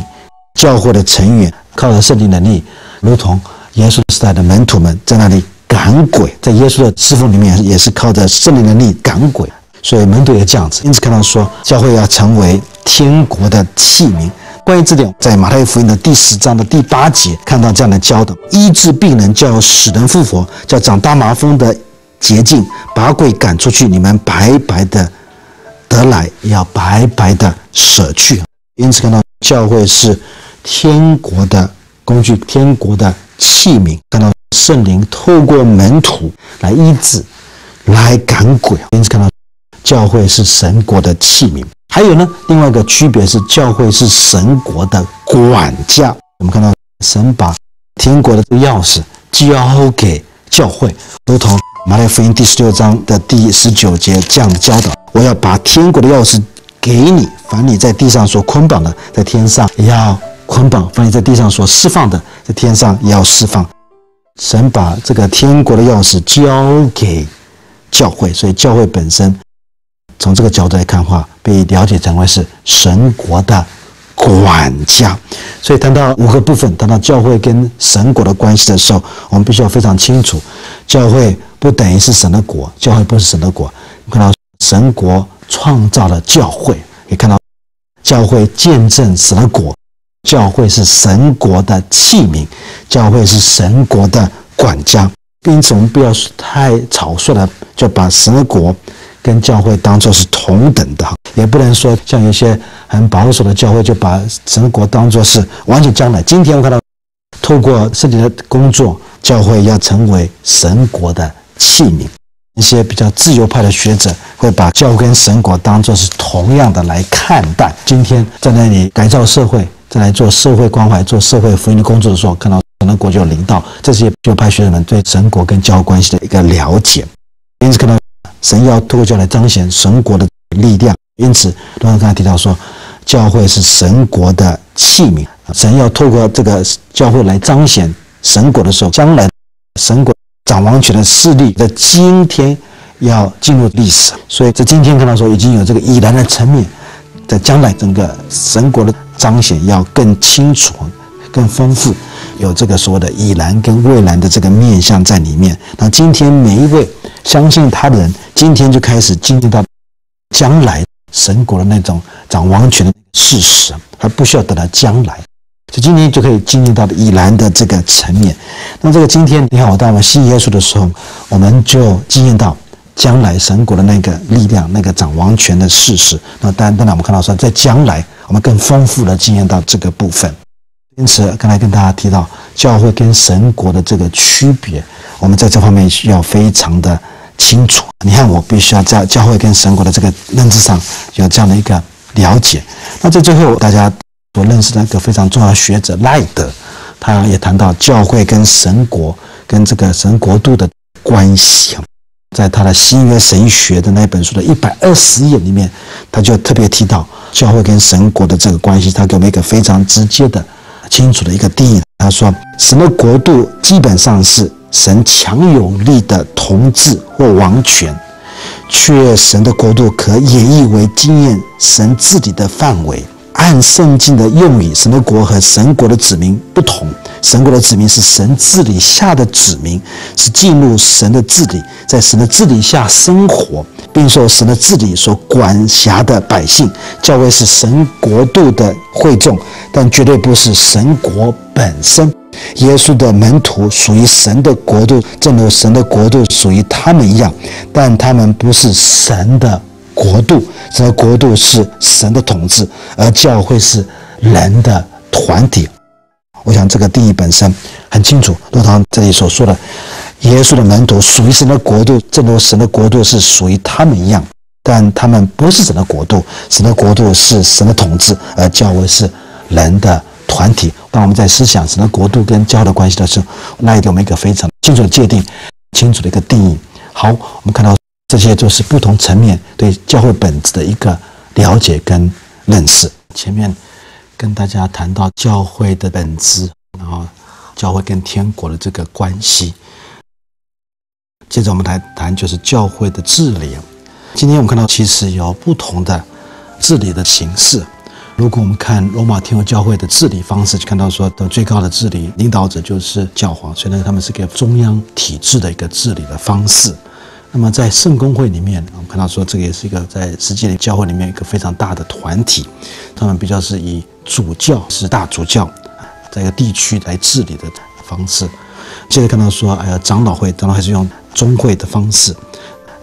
教会的成员靠着圣灵能力，如同耶稣时代的门徒们在那里赶鬼，在耶稣的师傅里面也是靠着圣灵能力赶鬼，所以门徒也这样子。因此看到说，教会要成为天国的器皿。关于这点，在马太福音的第十章的第八节看到这样的教导：医治病人，叫死人复活，叫长大麻风的。捷径把鬼赶出去，你们白白的得来，要白白的舍去。因此，看到教会是天国的工具，天国的器皿。看到圣灵透过门徒来医治，来赶鬼。因此，看到教会是神国的器皿。还有呢，另外一个区别是，教会是神国的管家。我们看到神把天国的钥匙交给教会，如同马太福音第十六章的第十九节这样的教导：我要把天国的钥匙给你，凡你在地上所捆绑的，在天上也要捆绑；凡你在地上所释放的，在天上也要释放。神把这个天国的钥匙交给教会，所以教会本身从这个角度来看话，被了解成为是神国的管家。所以谈到五个部分，谈到教会跟神国的关系的时候，我们必须要非常清楚：教会不等于是神的国，教会不是神的国。看到神国创造了教会，你看到教会见证神的国。教会是神国的器皿，教会是神国的管家。因此，我们不要太草率的就把神国跟教会当做是同等的，也不能说像有些很保守的教会就把神国当作是完全将来。今天我看到，透过自己的工作，教会要成为神国的器皿。一些比较自由派的学者会把教跟神国当作是同样的来看待。今天在那里改造社会。再来做社会关怀、做社会福音的工作的时候，看到神的国就有领导，这是就派学者们对神国跟教会关系的一个了解。因此，看到神要透过教来彰显神国的力量。因此，罗刚才提到说，教会是神国的器皿，神要透过这个教会来彰显神国的时候，将来神国掌王权的势力在今天要进入历史。所以在今天看到说，已经有这个已然的层面，在将来整个神国的。彰显要更清楚、更丰富，有这个所谓的已然跟未来的这个面相在里面。那今天每一位相信他的人，今天就开始经历到将来神国的那种掌王权的事实，而不需要等到将来，就今天就可以经历到已然的这个层面。那这个今天，你看我当我们信耶稣的时候，我们就经验到。将来神国的那个力量，那个掌王权的事实，那当然，当然我们看到说，在将来我们更丰富的经验到这个部分。因此，刚才跟大家提到教会跟神国的这个区别，我们在这方面需要非常的清楚。你看，我必须要在教会跟神国的这个认知上有这样的一个了解。那在最后，大家所认识的一个非常重要的学者赖德，他也谈到教会跟神国跟这个神国度的关系。在他的新约神学的那本书的一百二十页里面，他就特别提到教会跟神国的这个关系。他给我们一个非常直接的、清楚的一个定义。他说，什么国度基本上是神强有力的统治或王权，却神的国度可演绎为经验神治理的范围。按圣经的用语，神的国和神国的子民不同。神国的子民是神治理下的子民，是进入神的治理，在神的治理下生活，并受神的治理所管辖的百姓。教会是神国度的会众，但绝对不是神国本身。耶稣的门徒属于神的国度，正如神的国度属于他们一样，但他们不是神的。国度，这个国度是神的统治，而教会是人的团体。我想这个定义本身很清楚。路堂这里所说的，耶稣的门徒属于神的国度，正如神的国度是属于他们一样，但他们不是神的国度。神的国度是神的统治，而教会是人的团体。当我们在思想神的国度跟教的关系的时候，那也给我们一个非常清楚的界定，清楚的一个定义。好，我们看到。这些就是不同层面对教会本质的一个了解跟认识。前面跟大家谈到教会的本质，然后教会跟天国的这个关系。接着我们来谈就是教会的治理。今天我们看到其实有不同的治理的形式。如果我们看罗马天主教会的治理方式，就看到说的最高的治理领导者就是教皇，所以呢他们是个中央体制的一个治理的方式。那么在圣公会里面，我们看到说这个也是一个在世界的教会里面一个非常大的团体，他们比较是以主教是大主教，在一个地区来治理的方式。接着看到说，哎呀，长老会，当然还是用宗会的方式，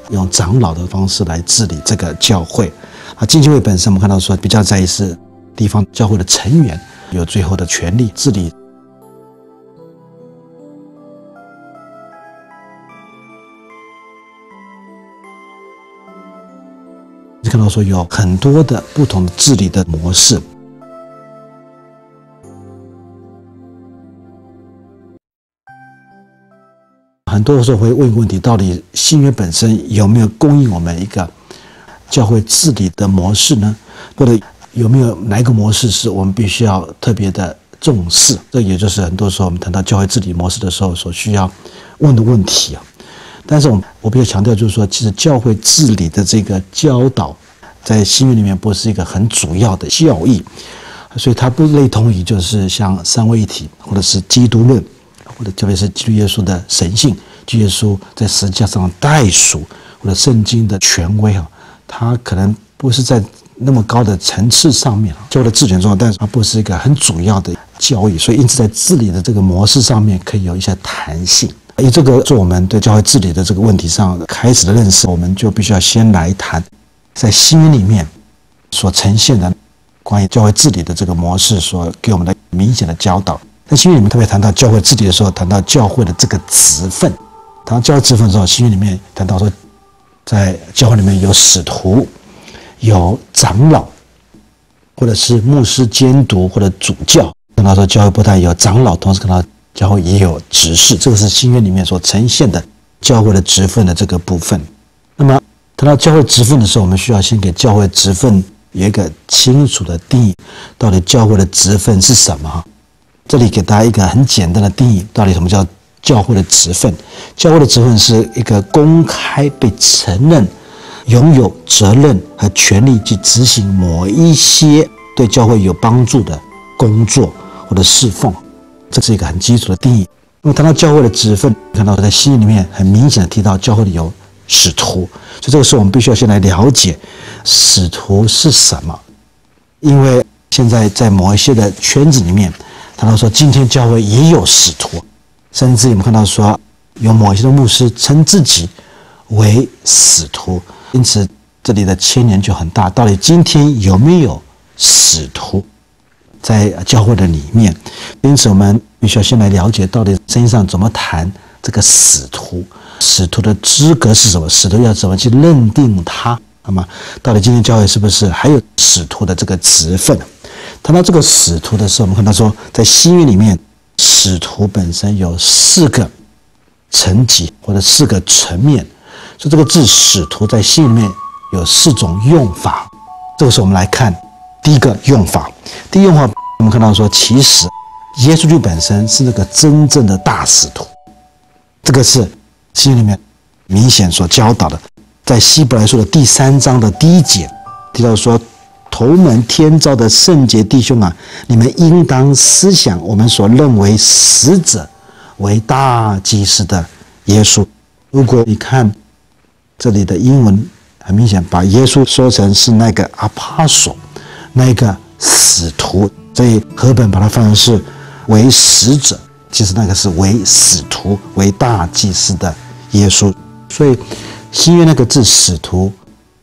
用长老的方式来治理这个教会。啊，浸信会本身我们看到说比较在意是地方教会的成员有最后的权利治理。看到说有很多的不同的治理的模式。很多时候会问一个问题：到底新约本身有没有供应我们一个教会治理的模式呢？或者有没有哪一个模式是我们必须要特别的重视？这也就是很多时候我们谈到教会治理模式的时候所需要问的问题啊。但是我我比较强调就是说，其实教会治理的这个教导，在新约里面不是一个很主要的教义，所以它不类同于就是像三位一体或者是基督论。或者特别是基督耶稣的神性，基督耶稣在十字架上代赎，或者圣经的权威啊，它可能不是在那么高的层次上面啊，教的治权重要，但是它不是一个很主要的教义，所以因此在治理的这个模式上面可以有一些弹性。以这个做我们对教会治理的这个问题上开始的认识，我们就必须要先来谈，在新约里面所呈现的关于教会治理的这个模式所给我们的明显的教导。在新约里面特别谈到教会治理的时候，谈到教会的这个职分。谈到教会职分的时候，新约里面谈到说，在教会里面有使徒、有长老，或者是牧师监督或者主教。看到说教会不但有长老，同时看到教会也有执事。这个是新约里面所呈现的教会的职分的这个部分。那么谈到教会职分的时候，我们需要先给教会职分有一个清楚的定义，到底教会的职分是什么？这里给大家一个很简单的定义：到底什么叫教会的职分？教会的职分是一个公开被承认、拥有责任和权利去执行某一些对教会有帮助的工作或者侍奉。这是一个很基础的定义。那么谈到教会的职分，看到在新约里面很明显的提到教会里有使徒，所以这个时候我们必须要先来了解使徒是什么，因为现在在某一些的圈子里面。谈到说，今天教会也有使徒，甚至我们看到说，有某些的牧师称自己为使徒，因此这里的牵连就很大。到底今天有没有使徒在教会的里面？因此，我们必须要先来了解，到底圣经上怎么谈这个使徒？使徒的资格是什么？使徒要怎么去认定他？那么，到底今天教会是不是还有使徒的这个职分？谈到这个使徒的时候，我们看到说，在新约里面，使徒本身有四个层级或者四个层面。所以这个字“使徒”在新里面有四种用法。这个时候我们来看第一个用法。第一用法，我们看到说，其实耶稣就本身是那个真正的大使徒。这个是新里面明显所教导的，在希伯来书的第三章的第一节提到说。同门天照的圣洁弟兄啊，你们应当思想我们所认为死者为大祭司的耶稣。如果你看这里的英文，很明显把耶稣说成是那个阿帕索那个使徒，所以和本把它翻成是为使者，其实那个是为使徒、为大祭司的耶稣。所以新约那个字使徒。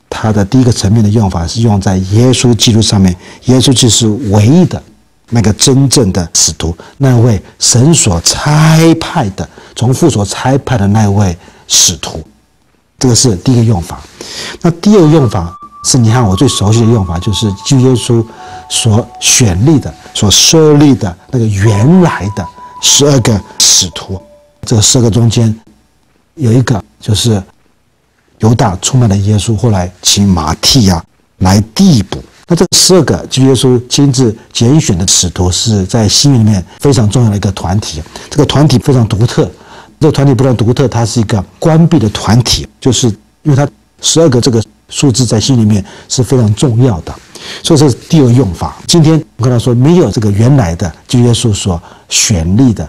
它的第一个层面的用法是用在耶稣基督上面，耶稣就是唯一的那个真正的使徒，那位神所差派的，从父所差派的那位使徒，这个是第一个用法。那第二个用法是你看我最熟悉的用法，就是基督耶稣所选立的、所设立的那个原来的十二个使徒，这十二个中间有一个就是。犹大出卖了耶稣，后来请马替亚来递补。那这十二个就耶稣亲自拣选的使徒，是在新约里面非常重要的一个团体。这个团体非常独特，这个团体不但独特，它是一个关闭的团体，就是因为它十二个这个数字在心里面是非常重要的。所以这是第二用法。今天我跟他说，没有这个原来的就耶稣所选立的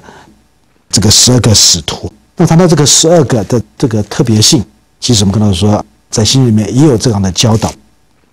这个十二个使徒。那谈到这个十二个的这个特别性。其实我们跟他说，在心里面也有这样的教导，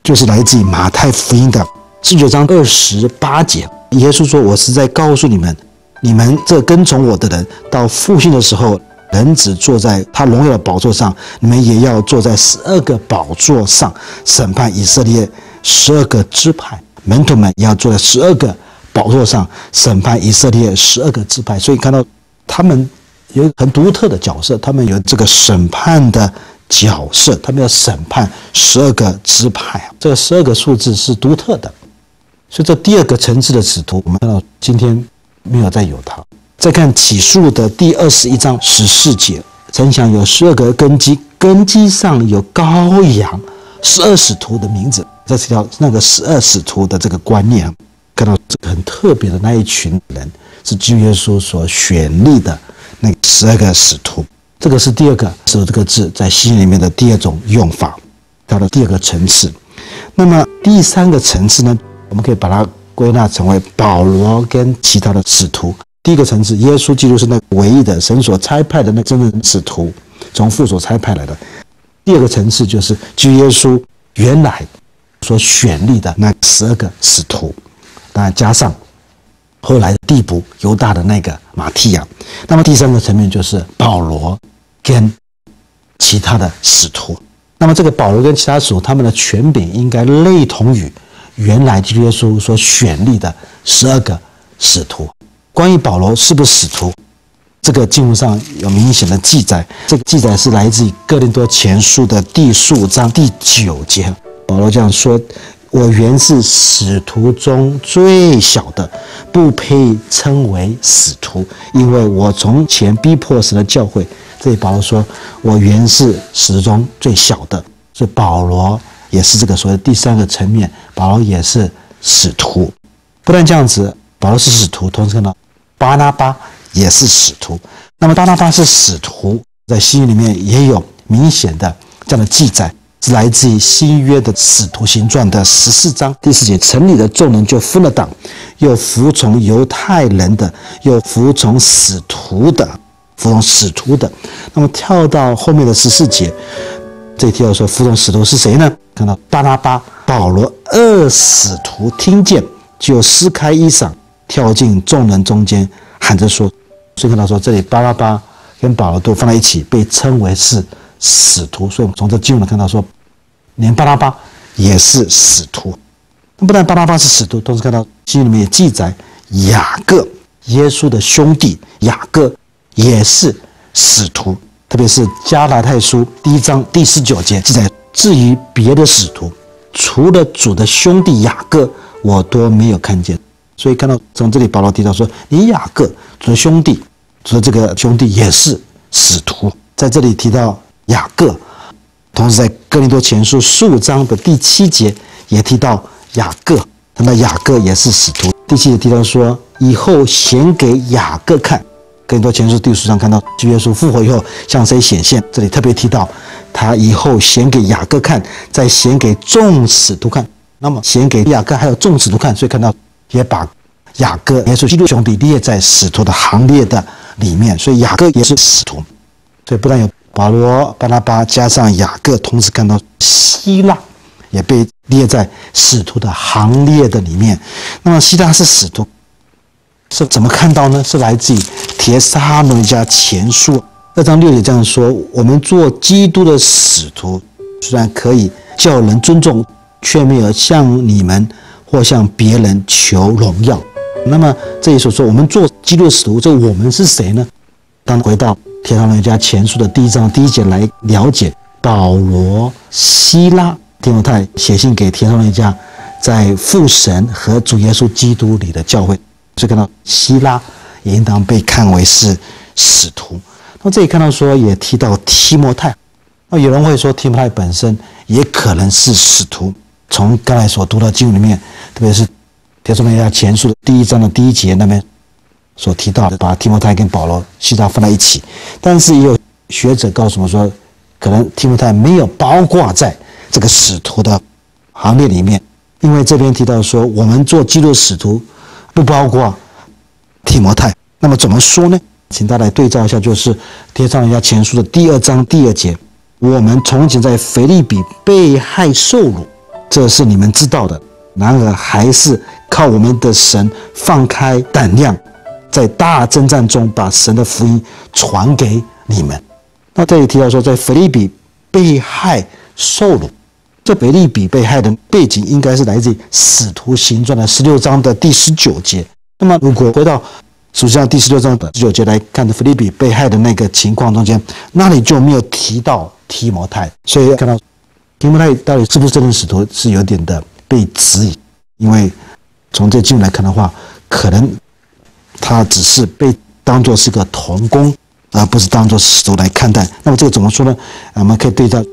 就是来自于马太福音的十九章二十八节。耶稣说：“我是在告诉你们，你们这跟从我的人，到复兴的时候，人子坐在他荣耀的宝座上，你们也要坐在十二个宝座上，审判以色列十二个支派。门徒们也要坐在十二个宝座上，审判以色列十二个支派。所以看到他们有很独特的角色，他们有这个审判的。”角色，他们要审判十二个支派。这十二个数字是独特的，所以这第二个层次的使徒，我们看到今天没有再有它。再看启示录的第二十一章十四节，曾想有十二个根基，根基上有羔羊，十二使徒的名字。这是条那个十二使徒的这个观念，看到这个很特别的那一群人，是基耶稣所选立的那十二个使徒。这个是第二个“使”这个字在西里面的第二种用法，到了第二个层次。那么第三个层次呢，我们可以把它归纳成为保罗跟其他的使徒。第一个层次，耶稣基督是那唯一的神所差派的那真正使徒，从父所差派来的。第二个层次就是基耶稣原来。所选立的那十二个使徒，当然加上后来地补犹大的那个马提亚。那么第三个层面就是保罗跟其他的使徒。那么这个保罗跟其他使徒，他们的权柄应该类同于原来基督耶稣所选立的十二个使徒。关于保罗是不是使徒，这个经文上有明显的记载。这个记载是来自于哥林多前书的第数章第九节。保罗这样说：“我原是使徒中最小的，不配称为使徒，因为我从前逼迫神的教会。”这里保罗说：“我原是使徒中最小的。”所以保罗也是这个所谓第三个层面，保罗也是使徒。不但这样子，保罗是使徒，同时看到巴拿巴也是使徒。那么巴拿巴是使徒，在新约里面也有明显的这样的记载。是来自于新约的使徒行传的十四章第四节，城里的众人就分了党，又服从犹太人的，又服从使徒的，服从使徒的。那么跳到后面的十四节，这题要说服从使徒是谁呢？看到巴拉巴、保罗二使徒听见，就撕开衣裳，跳进众人中间，喊着说：“所以看到说，这里巴拉巴跟保罗都放在一起，被称为是。”使徒，所以我们从这经文看到说，连巴拉巴也是使徒。那不但巴拉巴是使徒，同时看到经里面也记载雅各，耶稣的兄弟雅各也是使徒。特别是加拉太书第一章第十九节记载，至于别的使徒，除了主的兄弟雅各，我都没有看见。所以看到从这里保罗提到说，你雅各主的兄弟，主的这个兄弟也是使徒。在这里提到。雅各，同时在哥林多前书数章的第七节也提到雅各，那么雅各也是使徒。第七节提到说，以后显给雅各看。哥林多前书第十章看到基耶稣复活以后向谁显现？这里特别提到他以后显给雅各看，再显给众使徒看。那么显给雅各还有众使徒看，所以看到也把雅各耶稣基督兄弟列在使徒的行列的里面，所以雅各也是使徒。所以不但有。保罗、巴拉巴加上雅各，同时看到希腊也被列在使徒的行列的里面。那么希腊是使徒，是怎么看到呢？是来自于铁沙罗家前书二章六节这样说：我们做基督的使徒，虽然可以叫人尊重，却没有向你们或向别人求荣耀。那么这里所说，我们做基督的使徒，这我们是谁呢？当回到。天上人家前书的第一章第一节来了解保罗、希拉、提摩太写信给天上人家，在父神和主耶稣基督里的教会，所以看到希拉也应当被看为是使徒。那这里看到说也提到提摩太，那有人会说提摩太本身也可能是使徒。从刚才所读的经文里面，特别是铁上人家前书的第一章的第一节那边。所提到的，把提摩太跟保罗、希拉放在一起，但是也有学者告诉我说，可能提摩太没有包括在这个使徒的行列里面，因为这边提到说，我们做基督使徒不包括提摩太。那么怎么说呢？请大家来对照一下，就是贴上一下前书的第二章第二节，我们从前在腓利比被害受辱，这是你们知道的。然而还是靠我们的神放开胆量。在大征战中，把神的福音传给你们。那这里提到说，在腓利比被害受辱，这腓利比被害的背景应该是来自于《使徒行传》的十六章的第十九节。那么，如果回到《使徒第十六章的十九节来看，的腓利比被害的那个情况中间，那里就没有提到提摩太。所以看到提摩太到底是不是真正使徒，是有点的被指引，因为从这经文来看的话，可能他只是被当作是个童工，而不是当作使徒来看待。那么这个怎么说呢？我们可以对照《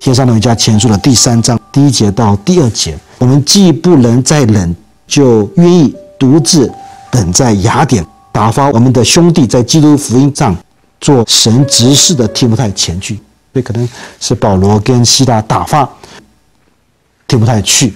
天上的一家前书》的第三章第一节到第二节，我们既不能再忍，就愿意独自等在雅典。打发我们的兄弟在基督福音上做神执事的提摩太前去，所以可能是保罗跟希腊打发提摩太去，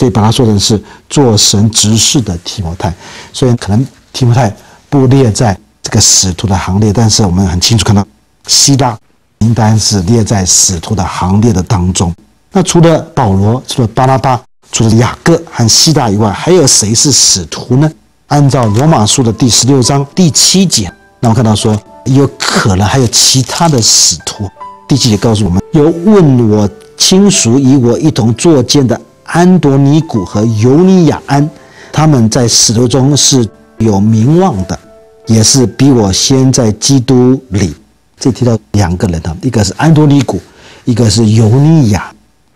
这把它说成是做神执事的提摩太。虽然可能提摩太不列在这个使徒的行列，但是我们很清楚看到希腊名单是列在使徒的行列的当中。那除了保罗，除了巴拉巴，除了雅各和希腊以外，还有谁是使徒呢？按照罗马书的第十六章第七节，那我看到说有可能还有其他的使徒。第七节告诉我们，有问我亲属与我一同作监的安多尼古和尤尼亚安，他们在使徒中是有名望的，也是比我先在基督里。这提到两个人啊，一个是安多尼古，一个是尤尼亚。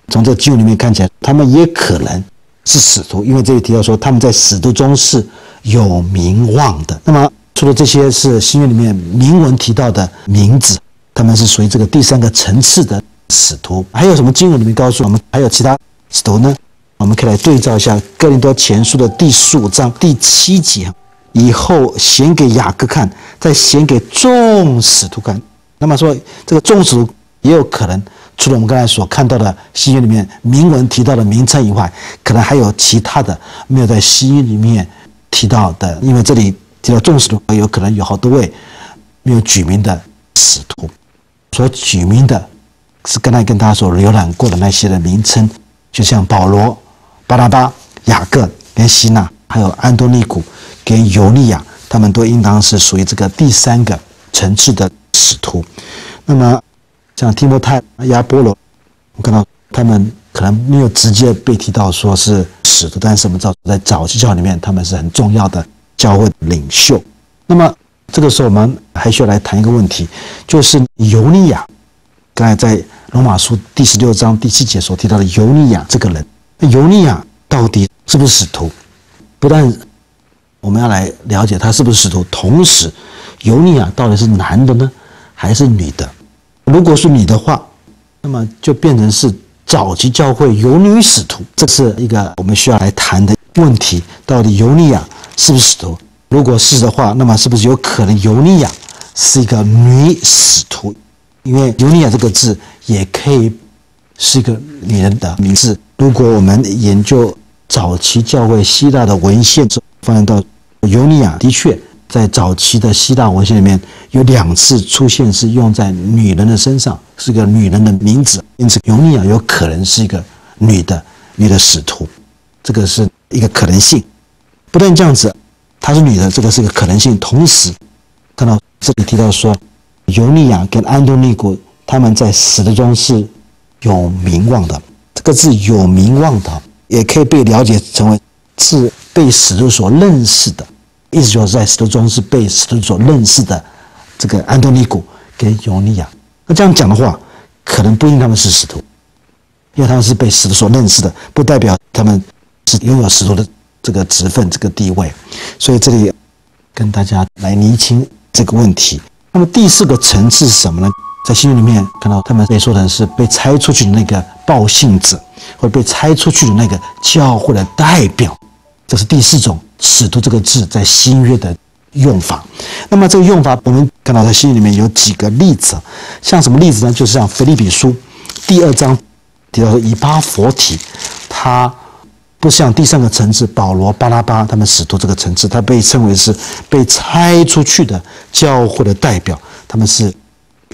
从这经文里面看起来，他们也可能是使徒，因为这里提到说他们在使徒中是。有名望的，那么除了这些是新约里面铭文提到的名字，他们是属于这个第三个层次的使徒。还有什么经文里面告诉我们还有其他使徒呢？我们可以来对照一下哥林多前书的第十五章第七节，以后显给雅各看，再显给众使徒看。那么说这个众使徒也有可能，除了我们刚才所看到的新约里面明文提到的名称以外，可能还有其他的没有在新约里面。提到的，因为这里提到众使徒，有可能有好多位没有举名的使徒，所举名的是刚才跟大家所浏览过的那些的名称，就像保罗、巴拉巴、雅各跟希纳，还有安多尼古跟尤利亚，他们都应当是属于这个第三个层次的使徒。那么像提摩太、亚波罗，我看到他们可能没有直接被提到说是。使徒，但是我们知道，在早期教里面，他们是很重要的教会领袖。那么这个时候，我们还需要来谈一个问题，就是尤利亚。刚才在罗马书第十六章第七节所提到的尤利亚这个人，那尤利亚到底是不是使徒？不但我们要来了解他是不是使徒，同时尤利亚到底是男的呢，还是女的？如果是女的话，那么就变成是。早期教会有女使徒，这是一个我们需要来谈的问题。到底尤利亚是不是使徒？如果是的话，那么是不是有可能尤利亚是一个女使徒？因为尤利亚这个字也可以是一个女人的名字。如果我们研究早期教会希腊的文献，发现到尤尼亚的确。在早期的希腊文献里面，有两次出现是用在女人的身上，是个女人的名字，因此尤尼亚有可能是一个女的女的使徒，这个是一个可能性。不但这样子，她是女的，这个是一个可能性。同时，看到这里提到说，尤尼亚跟安东尼古他们在死的中是有名望的，这个字有名望的，也可以被了解成为是被使徒所认识的。意思就是在使徒中是被使徒所认识的这个安东尼古跟尤尼亚。那这样讲的话，可能不一定他们是使徒，因为他们是被使徒所认识的，不代表他们是拥有使徒的这个职分、这个地位。所以这里跟大家来厘清这个问题。那么第四个层次是什么呢？在新约里面看到他们被说成是被拆出去的那个报信者，或者被拆出去的那个教会的代表，这是第四种。使徒这个字在新约的用法，那么这个用法我们看到在新约里面有几个例子，像什么例子呢？就是像腓立比书第二章提到的，以巴佛提，他不像第三个层次保罗、巴拉巴他们使徒这个层次，他被称为是被拆出去的教会的代表，他们是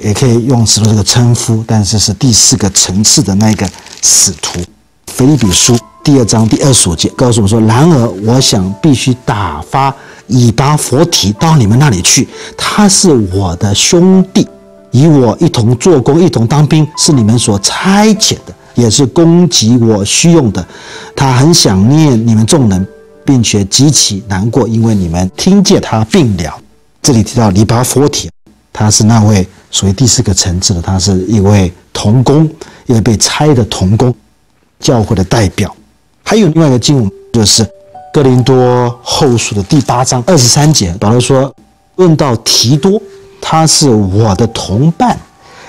也可以用使徒这个称呼，但是是第四个层次的那个使徒。腓立比书。第二章第二十五节告诉我们说：“然而，我想必须打发以巴佛提到你们那里去。他是我的兄弟，与我一同做工，一同当兵，是你们所差遣的，也是供给我需用的。他很想念你们众人，并且极其难过，因为你们听见他病了。”这里提到以巴佛提，他是那位所以第四个层次的，他是一位童工，一位被差的童工，教会的代表。还有另外一个经文，就是哥林多后书的第八章二十三节，保罗说：“论到提多，他是我的同伴，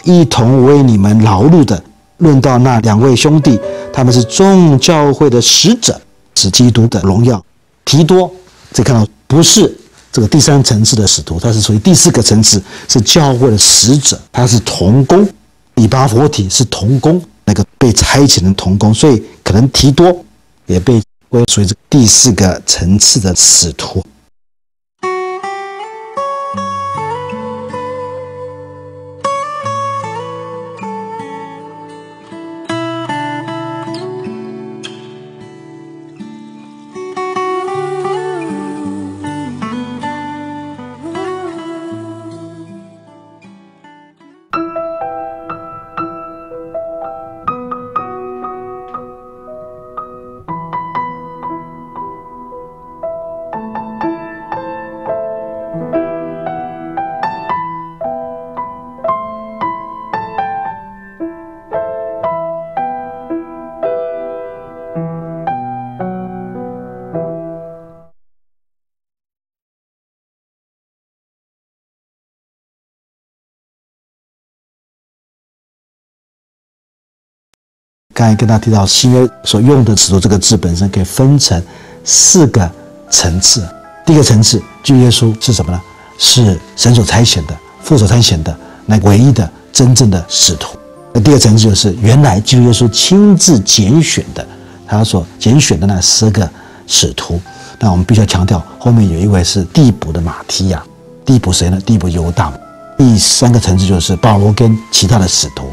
一同为你们劳碌的。论到那两位兄弟，他们是众教会的使者，是基督的荣耀。提多，这看到不是。”这个第三层次的使徒，他是属于第四个层次，是教会的使者，他是童工，以巴佛体是童工，那个被差遣的童工，所以可能提多也被归属于这第四个层次的使徒。刚才跟他提到新约所用的使徒这个字本身可以分成四个层次。第一个层次，就耶稣是什么呢？是神所差遣的、父所差遣的那唯一的真正的使徒。那第二层次就是原来基督耶稣亲自拣选的，他所拣选的那十个使徒。那我们必须要强调，后面有一位是递补的马提亚，递补谁呢？递补犹大。第三个层次就是保罗跟其他的使徒。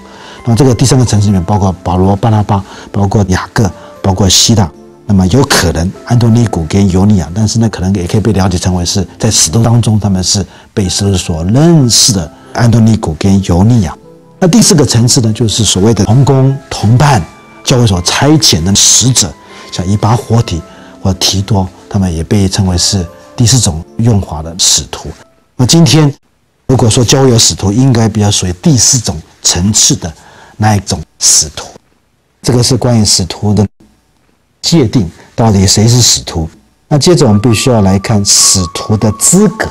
那这个第三个层次里面包括保罗、巴拉巴，包括雅各，包括希腊。那么有可能安东尼古跟尤尼亚，但是呢，可能也可以被了解成为是在使徒当中，他们是被使徒所认识的安东尼古跟尤尼亚。那第四个层次呢，就是所谓的同工同伴，教会所差遣的使者，像一把火体或提多，他们也被称为是第四种用法的使徒。那今天如果说教会使徒，应该比较属于第四种层次的。那一种使徒，这个是关于使徒的界定，到底谁是使徒？那接着我们必须要来看使徒的资格，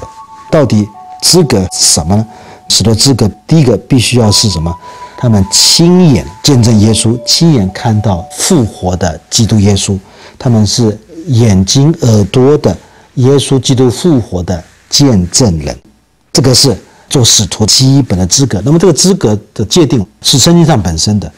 到底资格是什么呢？使徒资格第一个必须要是什么？他们亲眼见证耶稣，亲眼看到复活的基督耶稣，他们是眼睛耳朵的耶稣基督复活的见证人，这个是。做使徒基本的资格，那么这个资格的界定是圣经上本身的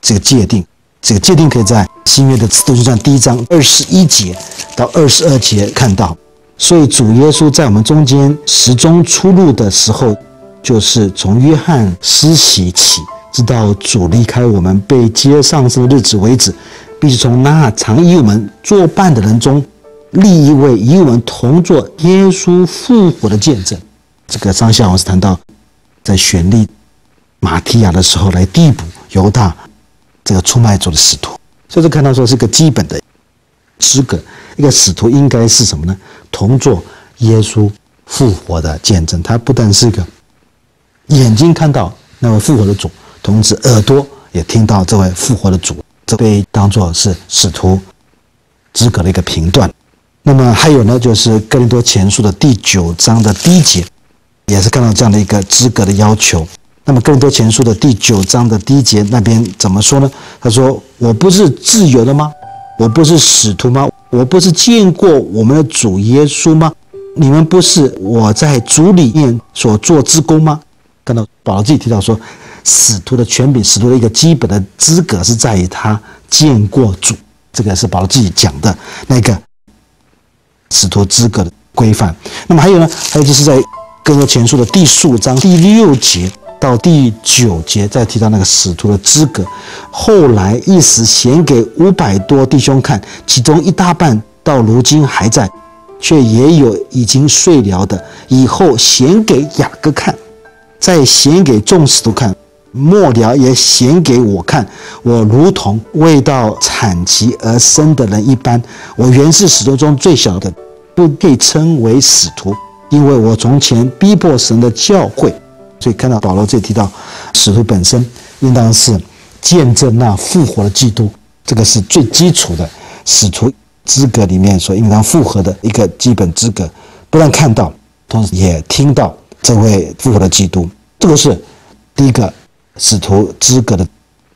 这个界定，这个界定可以在新约的使徒行传第一章二十一节到二十二节看到。所以主耶稣在我们中间始终出入的时候，就是从约翰施洗起，直到主离开我们被接上升的日子为止，必须从那常与我们作伴的人中立一位与我们同作耶稣复活的见证。这个上下我是谈到，在选立马提亚的时候来递补犹大这个出卖主的使徒，所以这看到说是个基本的资格。一个使徒应该是什么呢？同做耶稣复活的见证。他不但是一个眼睛看到那位复活的主，同时耳朵也听到这位复活的主，这被当做是使徒资格的一个评断。那么还有呢，就是哥林多前书的第九章的第一节。也是看到这样的一个资格的要求。那么，更多前书的第九章的第一节那边怎么说呢？他说：“我不是自由的吗？我不是使徒吗？我不是见过我们的主耶稣吗？你们不是我在主里面所做之功吗？”看到保罗自己提到说，使徒的权柄、使徒的一个基本的资格是在于他见过主。这个是保罗自己讲的那个使徒资格的规范。那么还有呢？还有就是在。更多前书的第十五章第六节到第九节，再提到那个使徒的资格。后来一时显给五百多弟兄看，其中一大半到如今还在，却也有已经睡了的。以后显给雅各看，再显给众使徒看，末了也显给我看。我如同未到产期而生的人一般。我原是使徒中最小的，不被称为使徒。因为我从前逼迫神的教会，所以看到保罗这里提到，使徒本身应当是见证那复活的基督，这个是最基础的使徒资格里面所应当复合的一个基本资格。不但看到，同时也听到这位复活的基督，这个是第一个使徒资格的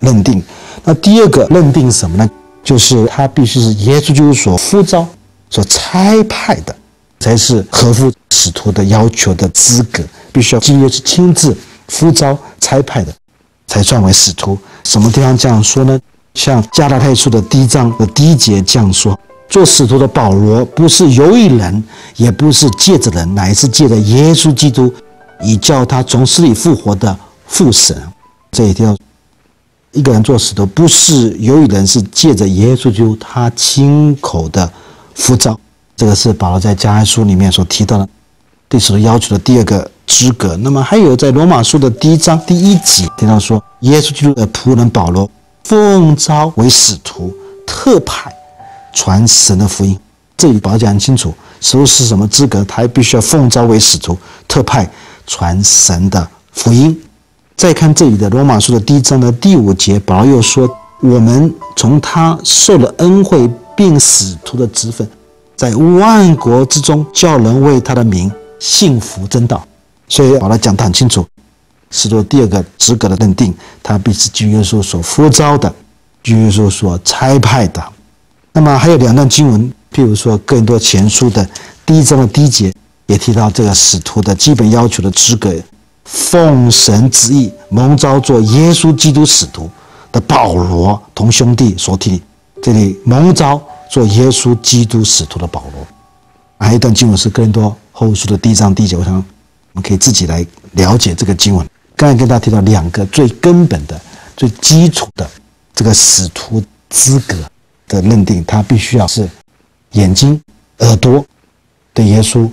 认定。那第二个认定什么呢？就是他必须是耶稣基督所呼召、所差派的，才是合乎使徒的要求的资格。必须要基督是亲自呼召差派的，才算为使徒。什么地方这样说呢？像加拉太书的第一章的第一节这样说。做使徒的保罗不是由于人，也不是借着人，乃是借着耶稣基督，以叫他从死里复活的父神。这一条，一个人做使徒不是由于人，是借着耶稣基督他亲口的呼召。这个是保罗在加拉书里面所提到的对使徒要求的第二个资格。那么还有在罗马书的第一章第一节提到说，耶稣基督的仆人保罗奉召为使徒，特派。传神的福音，这里保罗讲清楚，使徒是什么资格？他还必须要奉召为使徒，特派传神的福音。再看这里的罗马书的第一章的第五节，保罗又说：“我们从他受了恩惠，并使徒的职分，在万国之中叫人为他的名信服真道。”所以把它讲得很清楚，是做第二个资格的认定，他必是基耶稣所呼召的，基耶稣所差派的。那么还有两段经文，譬如说更多前书的第一章的第一节，也提到这个使徒的基本要求的资格，奉神旨意蒙召做耶稣基督使徒的保罗同兄弟所提，这里蒙召做耶稣基督使徒的保罗，还有一段经文是更多后书的第一章第一节，我们可以自己来了解这个经文。刚才跟大家提到两个最根本的、最基础的这个使徒资格。的认定，他必须要是眼睛、耳朵对耶稣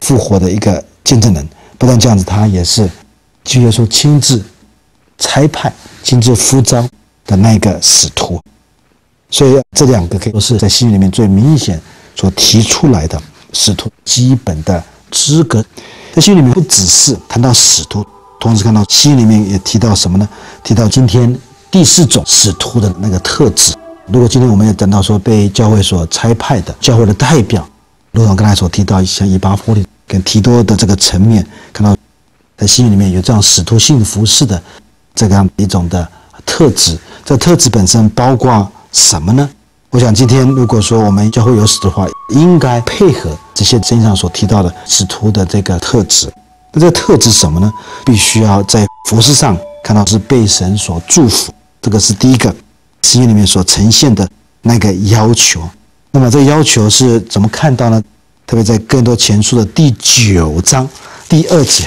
复活的一个见证人。不但这样子，他也是基督耶稣亲自差派、亲自呼召的那个使徒。所以这两个可以说是在新约里面最明显所提出来的使徒基本的资格。在新约里面不只是谈到使徒，同时看到新约里面也提到什么呢？提到今天第四种使徒的那个特质。如果今天我们也讲到说被教会所差派的教会的代表，如同刚才所提到像以巴弗利跟提多的这个层面，看到在新约里面有这样使徒性服饰的这样一种的特质，这特质本身包括什么呢？我想今天如果说我们教会有使的话，应该配合这些经上所提到的使徒的这个特质。那这个特质什么呢？必须要在服饰上看到是被神所祝福，这个是第一个。诗经里面所呈现的那个要求，那么这个要求是怎么看到呢？特别在更多前书的第九章第二节，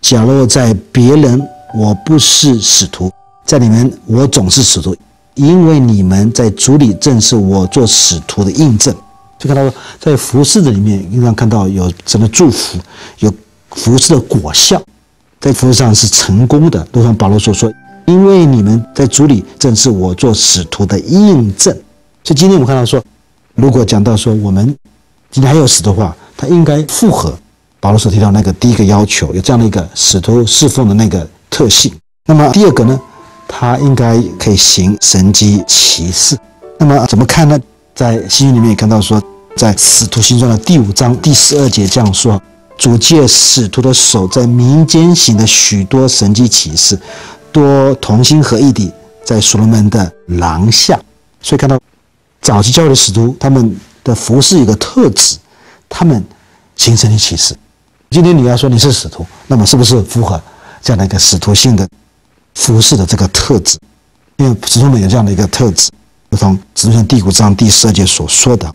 假若在别人我不是使徒，在你们我总是使徒，因为你们在主里正是我做使徒的印证。就看到在服饰的里面，应当看到有什么祝福，有服饰的果效，在服饰上是成功的。都像保罗所说。因为你们在主里正是我做使徒的印证，所以今天我们看到说，如果讲到说我们今天还有使的话，他应该符合保罗所提到那个第一个要求，有这样的一个使徒侍奉的那个特性。那么第二个呢，他应该可以行神机骑士。那么怎么看呢？在新约里面也看到说，在使徒行传的第五章第十二节这样说：主借使徒的手在民间行的许多神机骑士。多同心合意地在所罗门的廊下，所以看到早期教会的使徒，他们的服饰有个特质，他们形成的启示。今天你要说你是使徒，那么是不是符合这样的一个使徒性的服饰的这个特质？因为使徒们有这样的一个特质，如同《使徒行第五章第十二节所说的。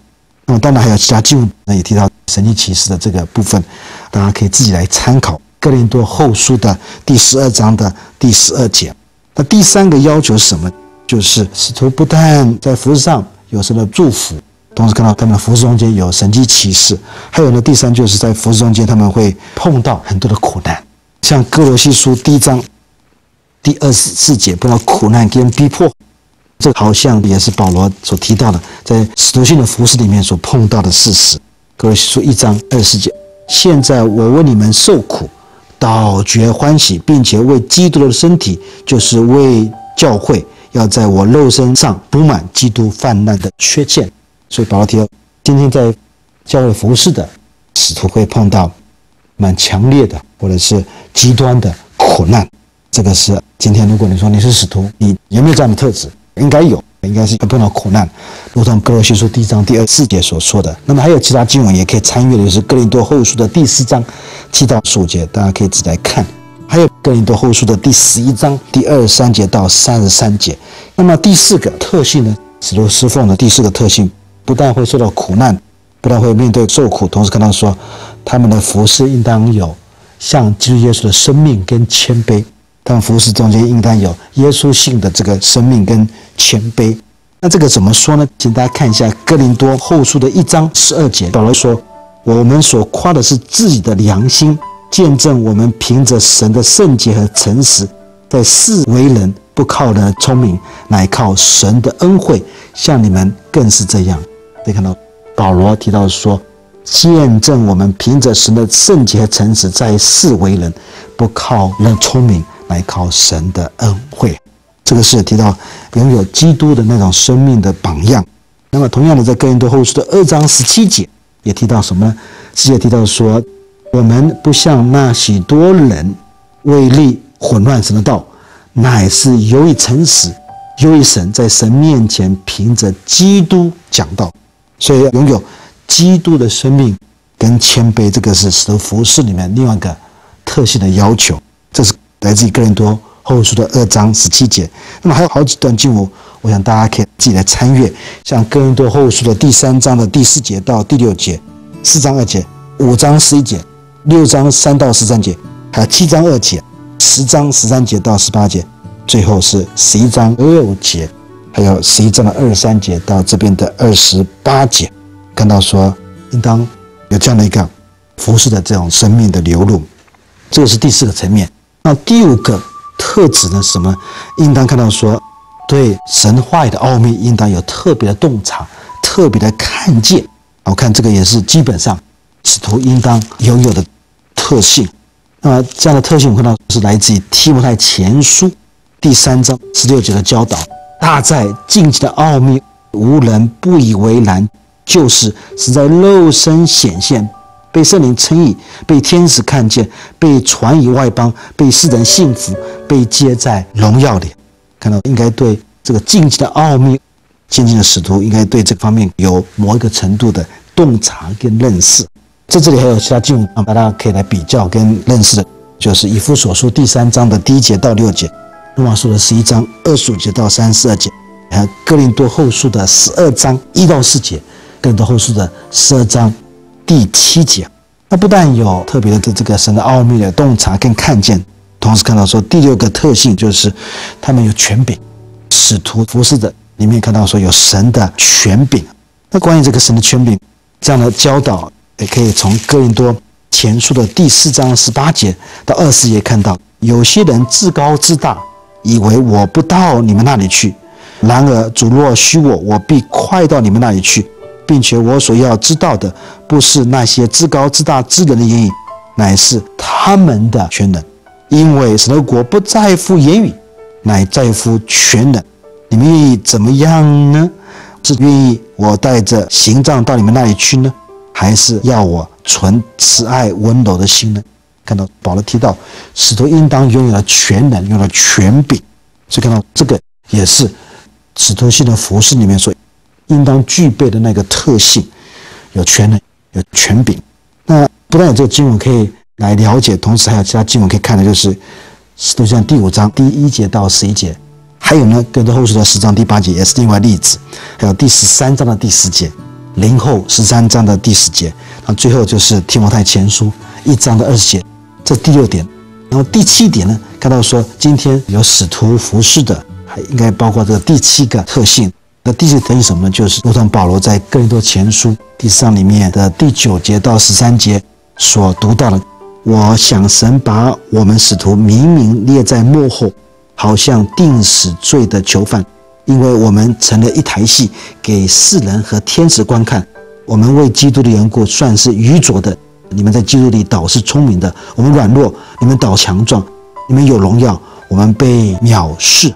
那么当然还有其他经文也提到神迹骑士的这个部分，大家可以自己来参考。哥林多后书的第十二章的第十二节，那第三个要求是什么？就是使徒不但在服饰上有神的祝福，同时看到他们的服饰中间有神迹骑士，还有呢，第三就是在服饰中间他们会碰到很多的苦难，像哥罗西书第一章第二十四节，碰到苦难跟逼迫，这好像也是保罗所提到的，在使徒性的服饰里面所碰到的事实。各位说一章二十四节，现在我为你们受苦。倒觉欢喜，并且为基督的身体，就是为教会，要在我肉身上补满基督泛滥的缺陷。所以保罗提到，今天在教会服饰的使徒会碰到蛮强烈的，或者是极端的苦难。这个是今天，如果你说你是使徒，你有没有这样的特质？应该有。应该是碰到苦难，如同哥罗西书第一章第二四节所说的。那么还有其他经文也可以参与的，就是哥林多后书的第四章七到十五节，大家可以自己来看。还有哥林多后书的第十一章第二十三节到三十三节。那么第四个特性呢，使徒侍奉的第四个特性，不但会受到苦难，不但会面对受苦，同时跟他说，他们的服饰应当有像基督耶稣的生命跟谦卑。但服饰中间应当有耶稣性的这个生命跟谦卑。那这个怎么说呢？请大家看一下哥林多后书的一章十二节，保罗说：“我们所夸的是自己的良心，见证我们凭着神的圣洁和诚实，在世为人，不靠人聪明，乃靠神的恩惠。像你们更是这样。”可以看到保罗提到说：“见证我们凭着神的圣洁和诚实，在世为人，不靠人聪明。”来靠神的恩惠，这个是提到拥有基督的那种生命的榜样。那么，同样的，在哥林多后书的二章十七节也提到什么呢？直接提到说，我们不像那许多人为利混乱神的道，乃是由于诚实，由于神在神面前凭着基督讲道，所以拥有基督的生命跟谦卑，这个是使徒服饰里面另外一个特性的要求。这是。来自于哥林多后书的二章十七节，那么还有好几段经文，我想大家可以自己来参阅，像哥林多后书的第三章的第四节到第六节，四章二节，五章十一节，六章三到十三节，还有七章二节，十章十三节到十八节，最后是十一章六节，还有十一章的二十三节到这边的二十八节，看到说应当有这样的一个服饰的这种生命的流露，这个是第四个层面。那第五个特质呢？什么？应当看到说，对神话的奥秘，应当有特别的洞察，特别的看见。我看这个也是基本上使徒应当拥有的特性。那么这样的特性，我看到是来自于提摩太前书第三章十六节的教导：大在禁忌的奥秘，无人不以为然，就是是在肉身显现。被圣灵称义，被天使看见，被传于外邦，被世人信服，被接在荣耀里。看到应该对这个禁忌的奥秘，渐进的使徒应该对这方面有某一个程度的洞察跟认识。在这里还有其他经文，大家可以来比较跟认识的，就是以弗所书第三章的第一节到六节，罗马书的十一章二十五节到三十二节，还有哥林多后书的十二章一到四节，哥林多后书的十二章。第七节，那不但有特别的这个神的奥秘的洞察跟看见，同时看到说第六个特性就是他们有权柄，使徒服侍的里面看到说有神的权柄。那关于这个神的权柄这样的教导，也可以从哥林多前书的第四章十八节到二十节看到，有些人自高自大，以为我不到你们那里去，然而主若虚我，我必快到你们那里去。并且我所要知道的，不是那些自高自大之人的言语，乃是他们的全能。因为神的国不在乎言语，乃在乎全能。你们愿意怎么样呢？是愿意我带着行杖到你们那里去呢，还是要我存慈爱温柔的心呢？看到保罗提到，使徒应当拥有了全能，拥有了权柄。所以看到这个也是使徒性的服饰里面所。应当具备的那个特性，有权能，有权柄。那不但有这个经文可以来了解，同时还有其他经文可以看的，就是《使徒行第五章第一节到十一节，还有呢，跟着后书的十章第八节也是另外例子，还有第十三章的第十节，零后十三章的第十节，那最后就是提摩太前书一章的二十节，这第六点。然后第七点呢，看到说今天有使徒服侍的，还应该包括这个第七个特性。那第四等于什么呢？就是如同保罗在哥林多前书第三里面的第九节到十三节所读到的。我想神把我们使徒明明列在幕后，好像定死罪的囚犯，因为我们成了一台戏，给世人和天使观看。我们为基督的缘故算是愚拙的，你们在基督里倒是聪明的，我们软弱，你们倒强壮；你们有荣耀，我们被藐视。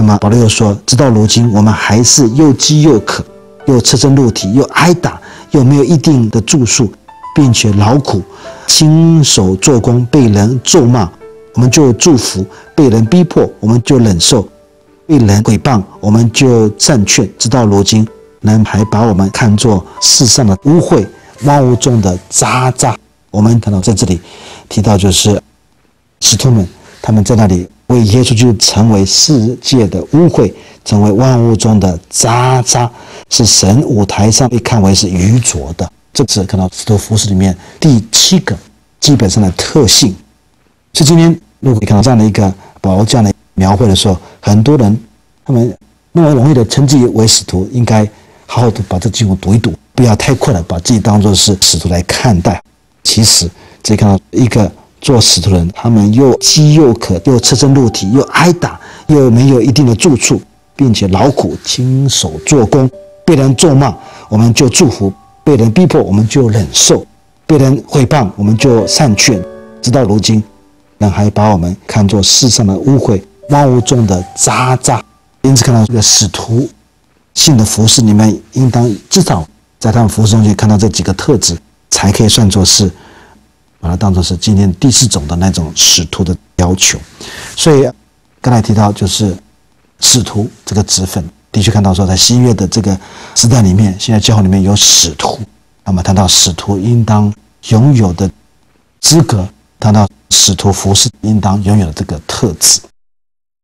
那么保罗又说：直到如今，我们还是又饥又渴，又赤身露体，又挨打，又没有一定的住宿，并且劳苦，亲手做工，被人咒骂，我们就祝福；被人逼迫，我们就忍受；被人诽谤，我们就赞劝。直到如今，人还把我们看作世上的污秽。万物中的渣渣，我们看到在这里提到，就是使徒们他们在那里为耶稣就成为世界的污秽，成为万物中的渣渣，是神舞台上被看为是愚拙的。这是看到使徒服饰里面第七个基本上的特性。所以今天如果你看到这样的一个保罗这样的描绘的时候，很多人他们那么容易的称自己为使徒，应该好好的把这经文读一读。不要太快的把自己当作是使徒来看待。其实，这看到一个做使徒人，他们又饥又渴，又赤身露体，又挨打，又没有一定的住处，并且劳苦亲手做工，被人咒骂，我们就祝福；被人逼迫，我们就忍受；被人毁谤，我们就善劝。直到如今，人还把我们看作世上的污秽，万物中的渣渣。因此，看到这个使徒性的服饰，你们应当至少。在他们服饰中去看到这几个特质，才可以算作是把它当做是今天第四种的那种使徒的要求。所以刚才提到就是使徒这个职分，的确看到说在新约的这个时代里面，现在教会里面有使徒，那么谈到使徒应当拥有的资格，谈到使徒服饰应当拥有的这个特质。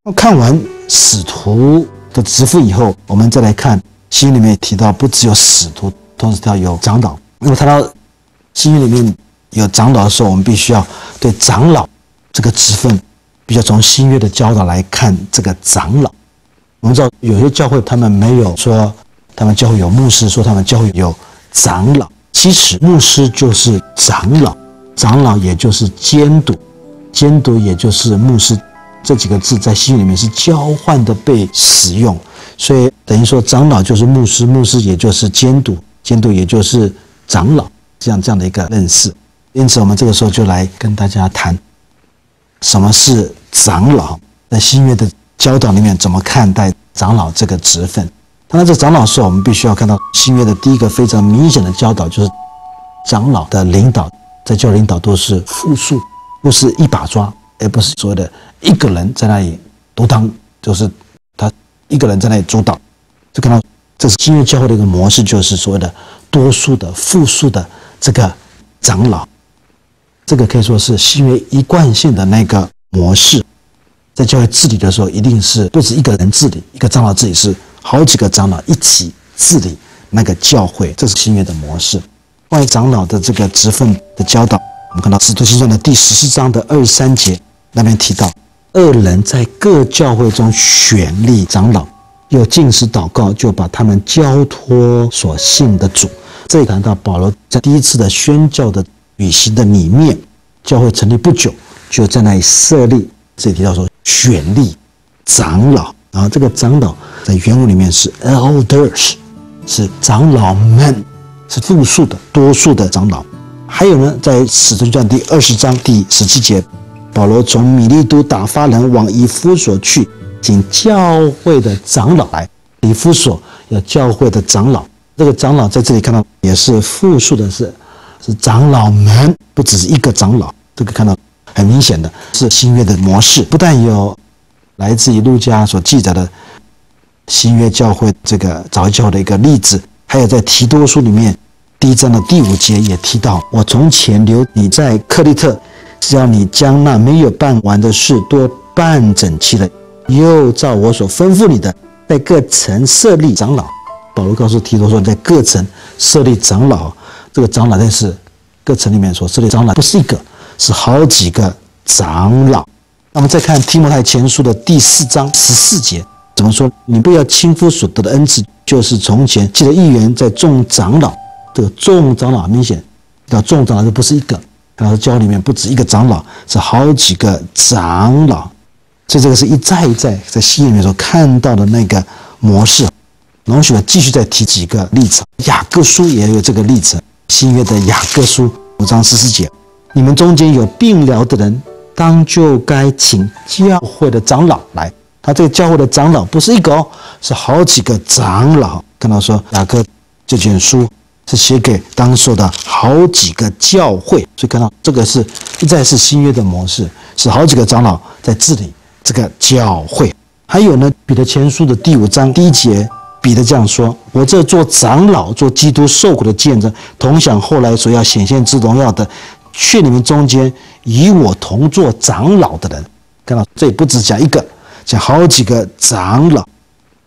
那看完使徒的职分以后，我们再来看新里面提到不只有使徒。同时，要有长老。那么谈到新约里面有长老的时候，我们必须要对长老这个职分，比较从新约的教导来看这个长老。我们知道有些教会他们没有说他们教会有牧师，说他们教会有长老。其实牧师就是长老，长老也就是监督，监督也就是牧师。这几个字在新约里面是交换的被使用，所以等于说长老就是牧师，牧师也就是监督。监督也就是长老这样这样的一个认识，因此我们这个时候就来跟大家谈什么是长老，在新约的教导里面怎么看待长老这个职分。当然，这长老时候我们必须要看到新约的第一个非常明显的教导，就是长老的领导，在教领导都是复数，不是一把抓，而不是所谓的一个人在那里独当，就是他一个人在那里主导，就看到。这是新约教会的一个模式，就是所谓的多数的、复数的这个长老，这个可以说是新约一贯性的那个模式。在教会治理的时候，一定是不止一个人治理，一个长老治理，是好几个长老一起治理那个教会。这是新约的模式。关于长老的这个职分的教导，我们看到《使徒行传》的第十四章的二十三节那边提到，二人在各教会中选立长老。又进食祷告，就把他们交托所信的主。这里谈到保罗在第一次的宣教的旅行的里面，教会成立不久，就在那里设立。这里提到说选立长老，然后这个长老在原文里面是 elders，是长老们，是复数的多数的长老。还有呢，在使徒传第二十章第十七节，保罗从米利都打发人往以夫所去。请教会的长老来，以夫所有教会的长老，这个长老在这里看到也是复数的，是是长老们，不只是一个长老。这个看到很明显的是新约的模式，不但有来自于路加所记载的新约教会这个早教的一个例子，还有在提多书里面第一章的第五节也提到：我从前留你在克利特，只要你将那没有办完的事多办整齐了。又照我所吩咐你的，在各城设立长老。保罗告诉提多说，在各城设立长老。这个长老但是各城里面所设立长老不是一个，是好几个长老。那么再看提摩太前书的第四章十四节，怎么说？你不要轻夫所得的恩赐，就是从前记得议员在众长老。这个众长老明显，叫众长老就不是一个，然后教里面不止一个长老，是好几个长老。所以这个是一再一再在信里面所看到的那个模式。许我继续再提几个例子。雅各书也有这个例子。新约的雅各书五章十四节，你们中间有病疗的人，当就该请教会的长老来。他这个教会的长老不是一个哦，是好几个长老。看到说雅各这卷书是写给当时的好几个教会，所以看到这个是不再是新约的模式，是好几个长老在治理这个教会。还有呢，彼得前书的第五章第一节，彼得这样说：“我这做长老，做基督受苦的见证，同享后来所要显现之荣耀的，劝你们中间与我同做长老的人。”看到这也不只讲一个。讲好几个长老，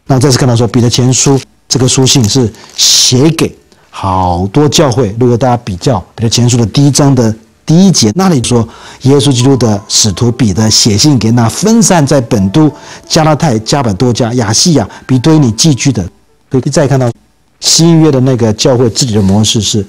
那再次看到说，彼得前书这个书信是写给好多教会。如果大家比较彼得前书的第一章的第一节，那里说耶稣基督的使徒彼得写信给那分散在本都、加拉太、加百多家、亚细亚、比堆里寄居的。可以再看到新约的那个教会治理的模式是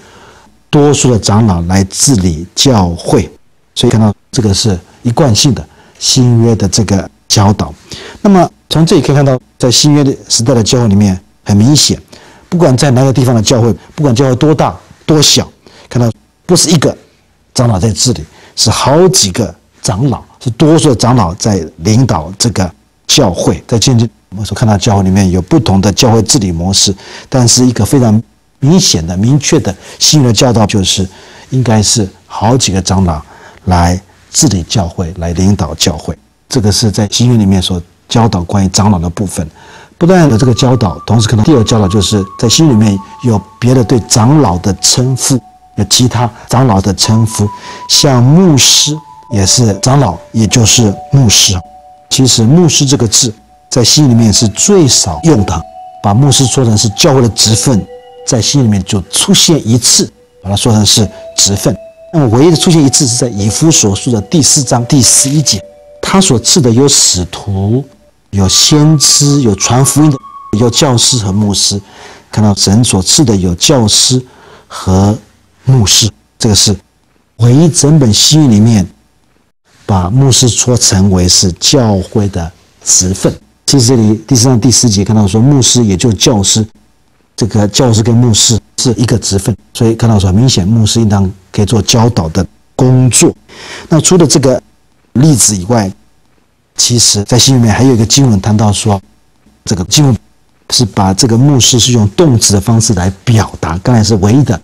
多数的长老来治理教会，所以看到这个是一贯性的新约的这个。教导，那么从这里可以看到，在新约的时代的教会里面，很明显，不管在哪个地方的教会，不管教会多大多小，看到不是一个长老在治理，是好几个长老，是多数长老在领导这个教会。在渐渐我们所看到教会里面有不同的教会治理模式，但是一个非常明显的、明确的新的教导就是，应该是好几个长老来治理教会，来领导教会。这个是在新约里面所教导关于长老的部分，不但有这个教导，同时可能第二教导就是在新约里面有别的对长老的称呼，其他长老的称呼，像牧师也是长老，也就是牧师。其实牧师这个字在新里面是最少用的，把牧师说成是教会的职分，在新里面就出现一次，把它说成是职分。那么唯一的出现一次是在以夫所述的第四章第十一节。他所赐的有使徒，有先知，有传福音的，有教师和牧师。看到神所赐的有教师和牧师，这个是唯一整本新约里面把牧师说成为是教会的职分。其实这里第四章第四节看到说，牧师也就教师，这个教师跟牧师是一个职分，所以看到说明显，牧师应当可以做教导的工作。那除了这个。例子以外，其实在新里面还有一个经文谈到说，这个经文是把这个牧师是用动词的方式来表达，刚才是唯一的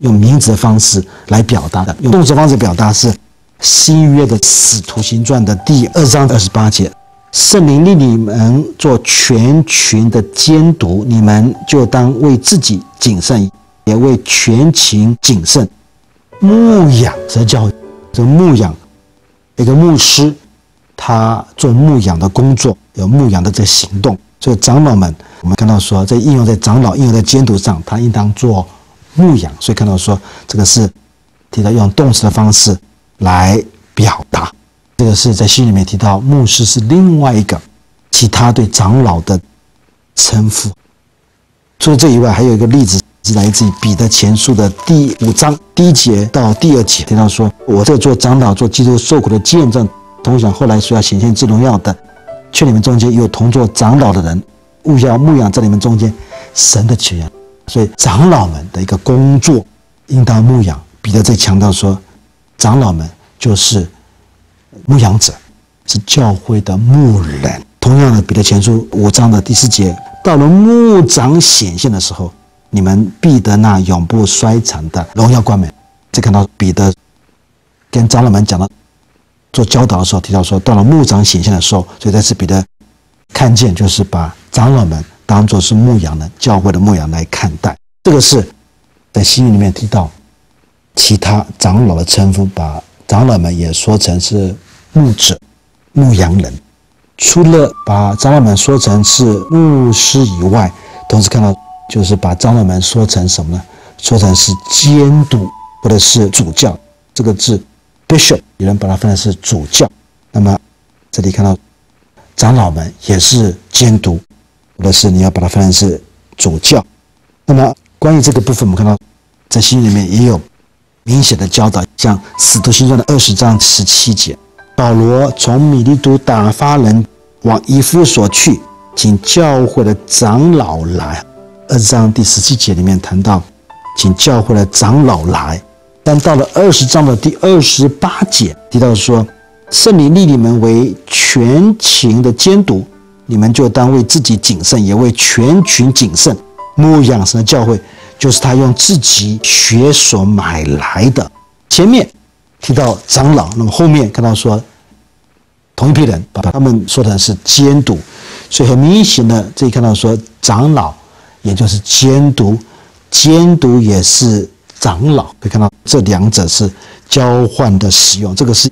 用名词的方式来表达的。用动词方式表达是新约的使徒行传的第二章二十八节，圣灵令你们做全群的监督，你们就当为自己谨慎，也为全群谨慎。牧养则叫这牧养。一个牧师，他做牧养的工作，有牧养的这行动。所以长老们，我们看到说，在应用在长老应用在监督上，他应当做牧养。所以看到说，这个是提到用动词的方式来表达。这个是在信里面提到，牧师是另外一个其他对长老的称呼。除了这以外，还有一个例子。是来自于彼得前书的第五章第一节到第二节，提到说：“我这做长老、做基督受苦的见证，同享后来所要显现之荣耀的，劝你们中间有同做长老的人，务要牧养在你们中间神的群羊。所以长老们的一个工作，应当牧养。彼得在强调说，长老们就是牧养者，是教会的牧人。同样的，彼得前书五章的第四节，到了牧长显现的时候。”你们必得那永不衰残的荣耀冠冕。再看到彼得跟长老们讲到做教导的时候，提到说，到了牧长显现的时候，所以在此彼得看见，就是把长老们当做是牧羊的教会的牧羊来看待。这个是在新约里面提到其他长老的称呼，把长老们也说成是牧者、牧羊人。除了把长老们说成是牧师以外，同时看到。就是把长老们说成什么呢？说成是监督或者是主教。这个字，bishop，有人把它分成是主教。那么这里看到长老们也是监督，或者是你要把它分成是主教。那么关于这个部分，我们看到在新里面也有明显的教导，像使徒行传的二十章十七节，保罗从米利都打发人往以弗所去，请教会的长老来。二十章第十七节里面谈到，请教会的长老来，但到了二十章的第二十八节，提到说，圣灵立你们为全情的监督，你们就当为自己谨慎，也为全群谨慎。牧养神的教会，就是他用自己血所买来的。前面提到长老，那么后面看到说，同一批人把他们说的是监督，所以很明显的，这里看到说长老，也就是监督，监督也是长老，可以看到这两者是交换的使用，这个是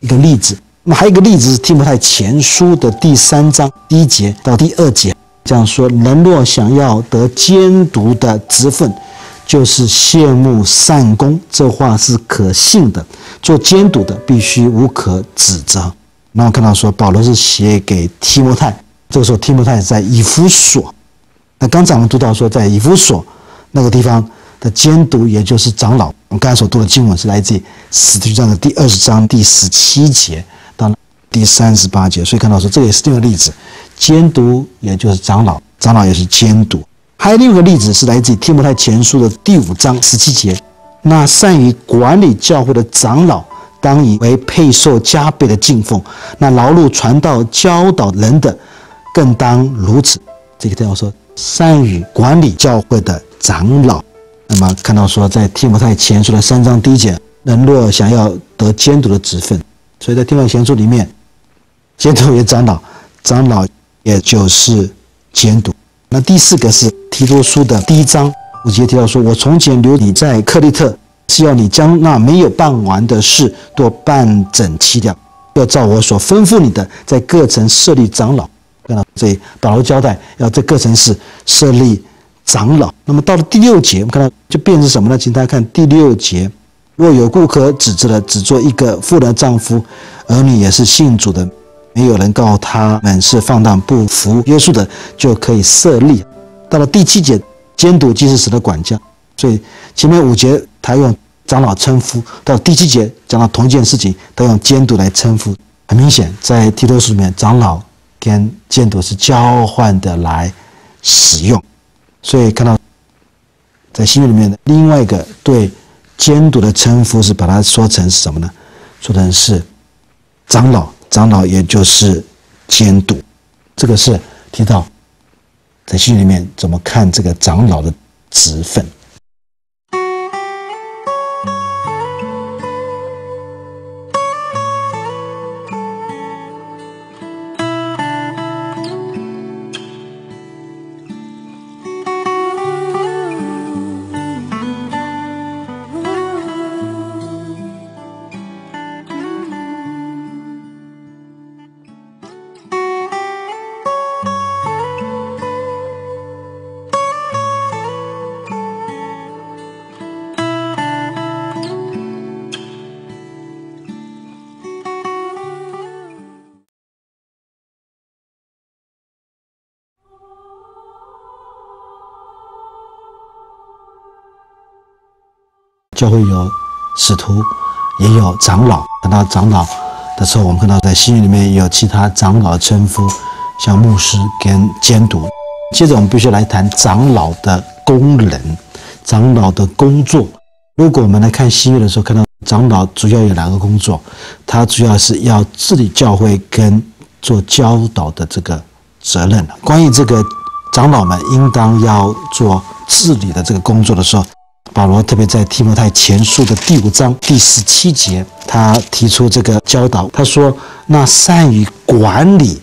一个例子。那么还有一个例子是提摩太前书的第三章第一节到第二节，这样说：人若想要得监督的职分。就是羡慕善功，这话是可信的。做监督的必须无可指责。那我看到说，保罗是写给提摩太，这个时候提摩太在以弗所。那刚才我们读到说，在以弗所那个地方的监督，也就是长老。我们刚才所读的经文是来自于使徒行传的第二十章第十七节到第三十八节，所以看到说，这也是这个例子，监督也就是长老，长老也是监督。还有另一个例子是来自《提摩太前书》的第五章十七节，那善于管理教会的长老，当以为配受加倍的敬奉；那劳碌传道、教导人的，更当如此。这个地方说，善于管理教会的长老。那么看到说，在《提摩太前书》的三章第一节，人若想要得监督的职分，所以在《提摩太前书》里面，监督为长老，长老也就是监督。那第四个是提多书的第一章五节提到说：“我从前留你在克利特，是要你将那没有办完的事都办整齐掉，要照我所吩咐你的，在各城设立长老。”看到这里，保罗交代要在各城市设立长老。那么到了第六节，我们看到就变成什么呢？请大家看第六节：若有顾客指责了只做一个妇人丈夫，儿女也是信主的。没有人告诉他们是放荡不服约束的，就可以设立。到了第七节，监督即是神的管家，所以前面五节他用长老称呼，到第七节讲到同一件事情，他用监督来称呼。很明显，在提多书里面，长老跟监督是交换的来使用。所以看到在新约里面的另外一个对监督的称呼是把它说成是什么呢？说成是长老。长老也就是监督，这个是提到在戏里面怎么看这个长老的职分。教会有使徒，也有长老。谈到长老的时候，我们看到在新约里面有其他长老的称呼，像牧师跟监督。接着我们必须来谈长老的功能，长老的工作。如果我们来看新约的时候，看到长老主要有两个工作，他主要是要治理教会跟做教导的这个责任。关于这个长老们应当要做治理的这个工作的时候。保罗特别在提摩太前书的第五章第十七节，他提出这个教导。他说：“那善于管理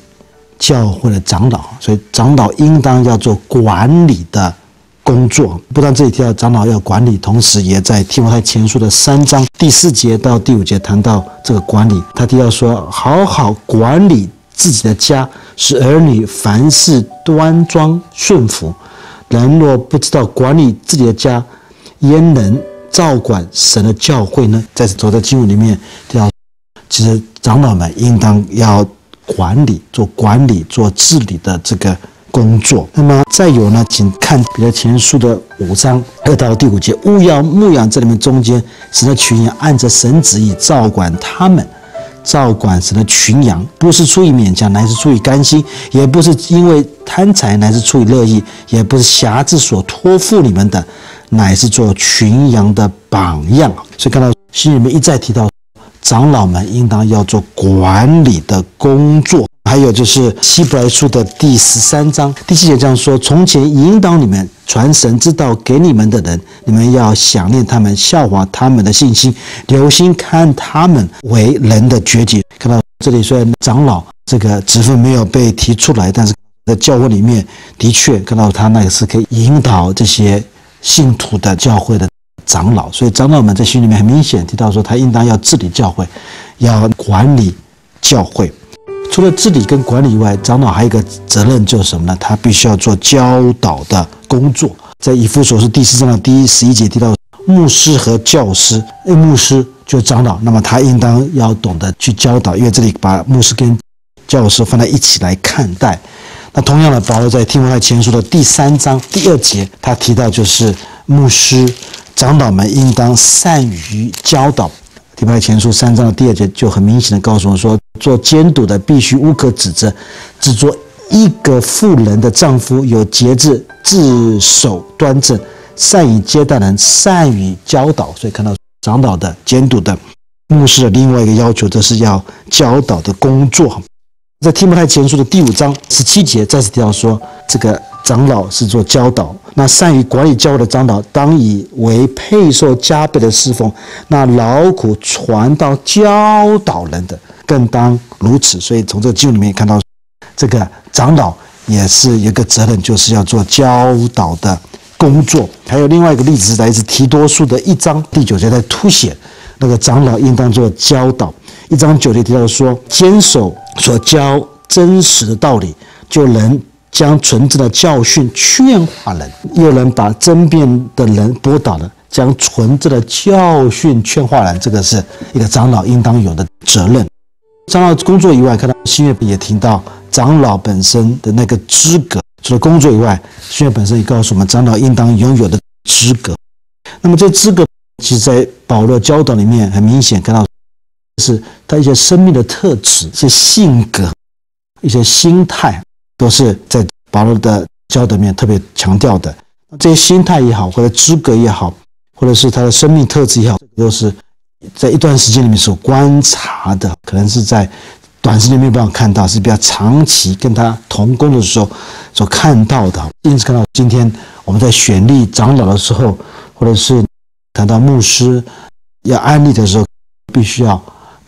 教会的长老，所以长老应当要做管理的工作。不但这里提到长老要管理，同时也在提摩太前书的三章第四节到第五节谈到这个管理。他提到说：好好管理自己的家，使儿女凡事端庄顺服。人若不知道管理自己的家，焉能照管神的教会呢？在走在经文里面，要其实长老们应当要管理、做管理、做治理的这个工作。那么再有呢，请看彼得前书的五章二到第五节：勿要牧养这里面中间神的群羊，按着神旨意照管他们，照管神的群羊，不是出于勉强，乃是出于甘心；也不是因为贪财，乃是出于乐意；也不是辖制所托付你们的。乃是做群羊的榜样。所以看到信里面一再提到，长老们应当要做管理的工作。还有就是希伯来书的第十三章第七节这样说：从前引导你们传神之道给你们的人，你们要想念他们，效法他们的信心，留心看他们为人的绝技。看到这里，虽然长老这个职分没有被提出来，但是在教会里面的确看到他那个是可以引导这些信徒的教会的长老。所以长老们在心里面很明显提到说，他应当要治理教会，要管理教会。除了治理跟管理以外，长老还有一个责任就是什么呢？他必须要做教导的工作。在以弗所书第四章的第一十一节提到，牧师和教师，牧师就是长老，那么他应当要懂得去教导，因为这里把牧师跟教师放在一起来看待。那同样的，保罗在提摩太前书的第三章第二节，他提到就是牧师、长老们应当善于教导。提摩太前书三章的第二节就很明显的告诉我们说。做监督的必须无可指责，只做一个妇人的丈夫，有节制，自守端正，善于接待人，善于教导。所以看到长老的监督的牧师的另外一个要求，这是要教导的工作。在提摩太前书的第五章十七节再次提到说，这个长老是做教导，那善于管理教会的长老，当以为配受加倍的侍奉，那劳苦传道教导人的。更当如此，所以从这个经里面看到，这个长老也是一个责任，就是要做教导的工作。还有另外一个例子，来自提多书的一章第九节，在凸显那个长老应当做教导。一章九节提到说，坚守所教真实的道理，就能将纯正的教训劝化人；又能把争辩的人驳倒了，将纯正的教训劝化人。这个是一个长老应当有的责任。长老工作以外，看到新月也听到长老本身的那个资格。除了工作以外，新月本身也告诉我们，长老应当拥有的资格。那么这资格，其实在保罗教导里面很明显看到，是他一些生命的特质、一些性格、一些心态，都是在保罗的教导里面特别强调的。这些心态也好，或者资格也好，或者是他的生命特质也好，都是。在一段时间里面所观察的，可能是在短时间没有办法看到，是比较长期跟他同工的时候所看到的。因此，看到今天我们在选立长老的时候，或者是谈到牧师要安利的时候，必须要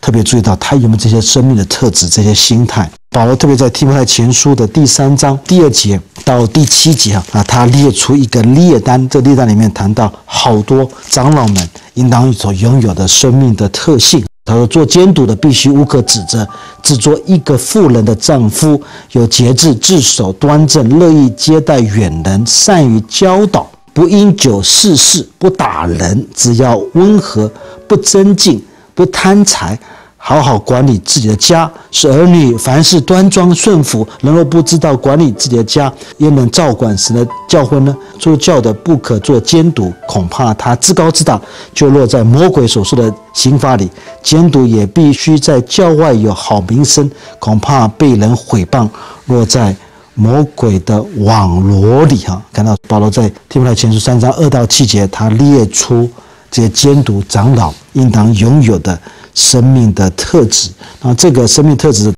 特别注意到他有没有这些生命的特质、这些心态。保罗特别在提摩太前书的第三章第二节到第七节啊，啊，他列出一个列单，这列单里面谈到好多长老们。应当所拥有的生命的特性。他说：“做监督的必须无可指责，只做一个妇人的丈夫，有节制，自守端正，乐意接待远人，善于教导，不因酒事事，不打人，只要温和，不争竞，不贪财。”好好管理自己的家，使儿女凡事端庄顺服。人若不知道管理自己的家，又能照管神的教诲呢？做教的不可做监督，恐怕他自高自大，就落在魔鬼所说的刑罚里。监督也必须在教外有好名声，恐怕被人毁谤，落在魔鬼的网罗里。哈，看到保罗在提摩太前书三章二到七节，他列出这些监督长老应当拥有的。生命的特质，那这个生命特质，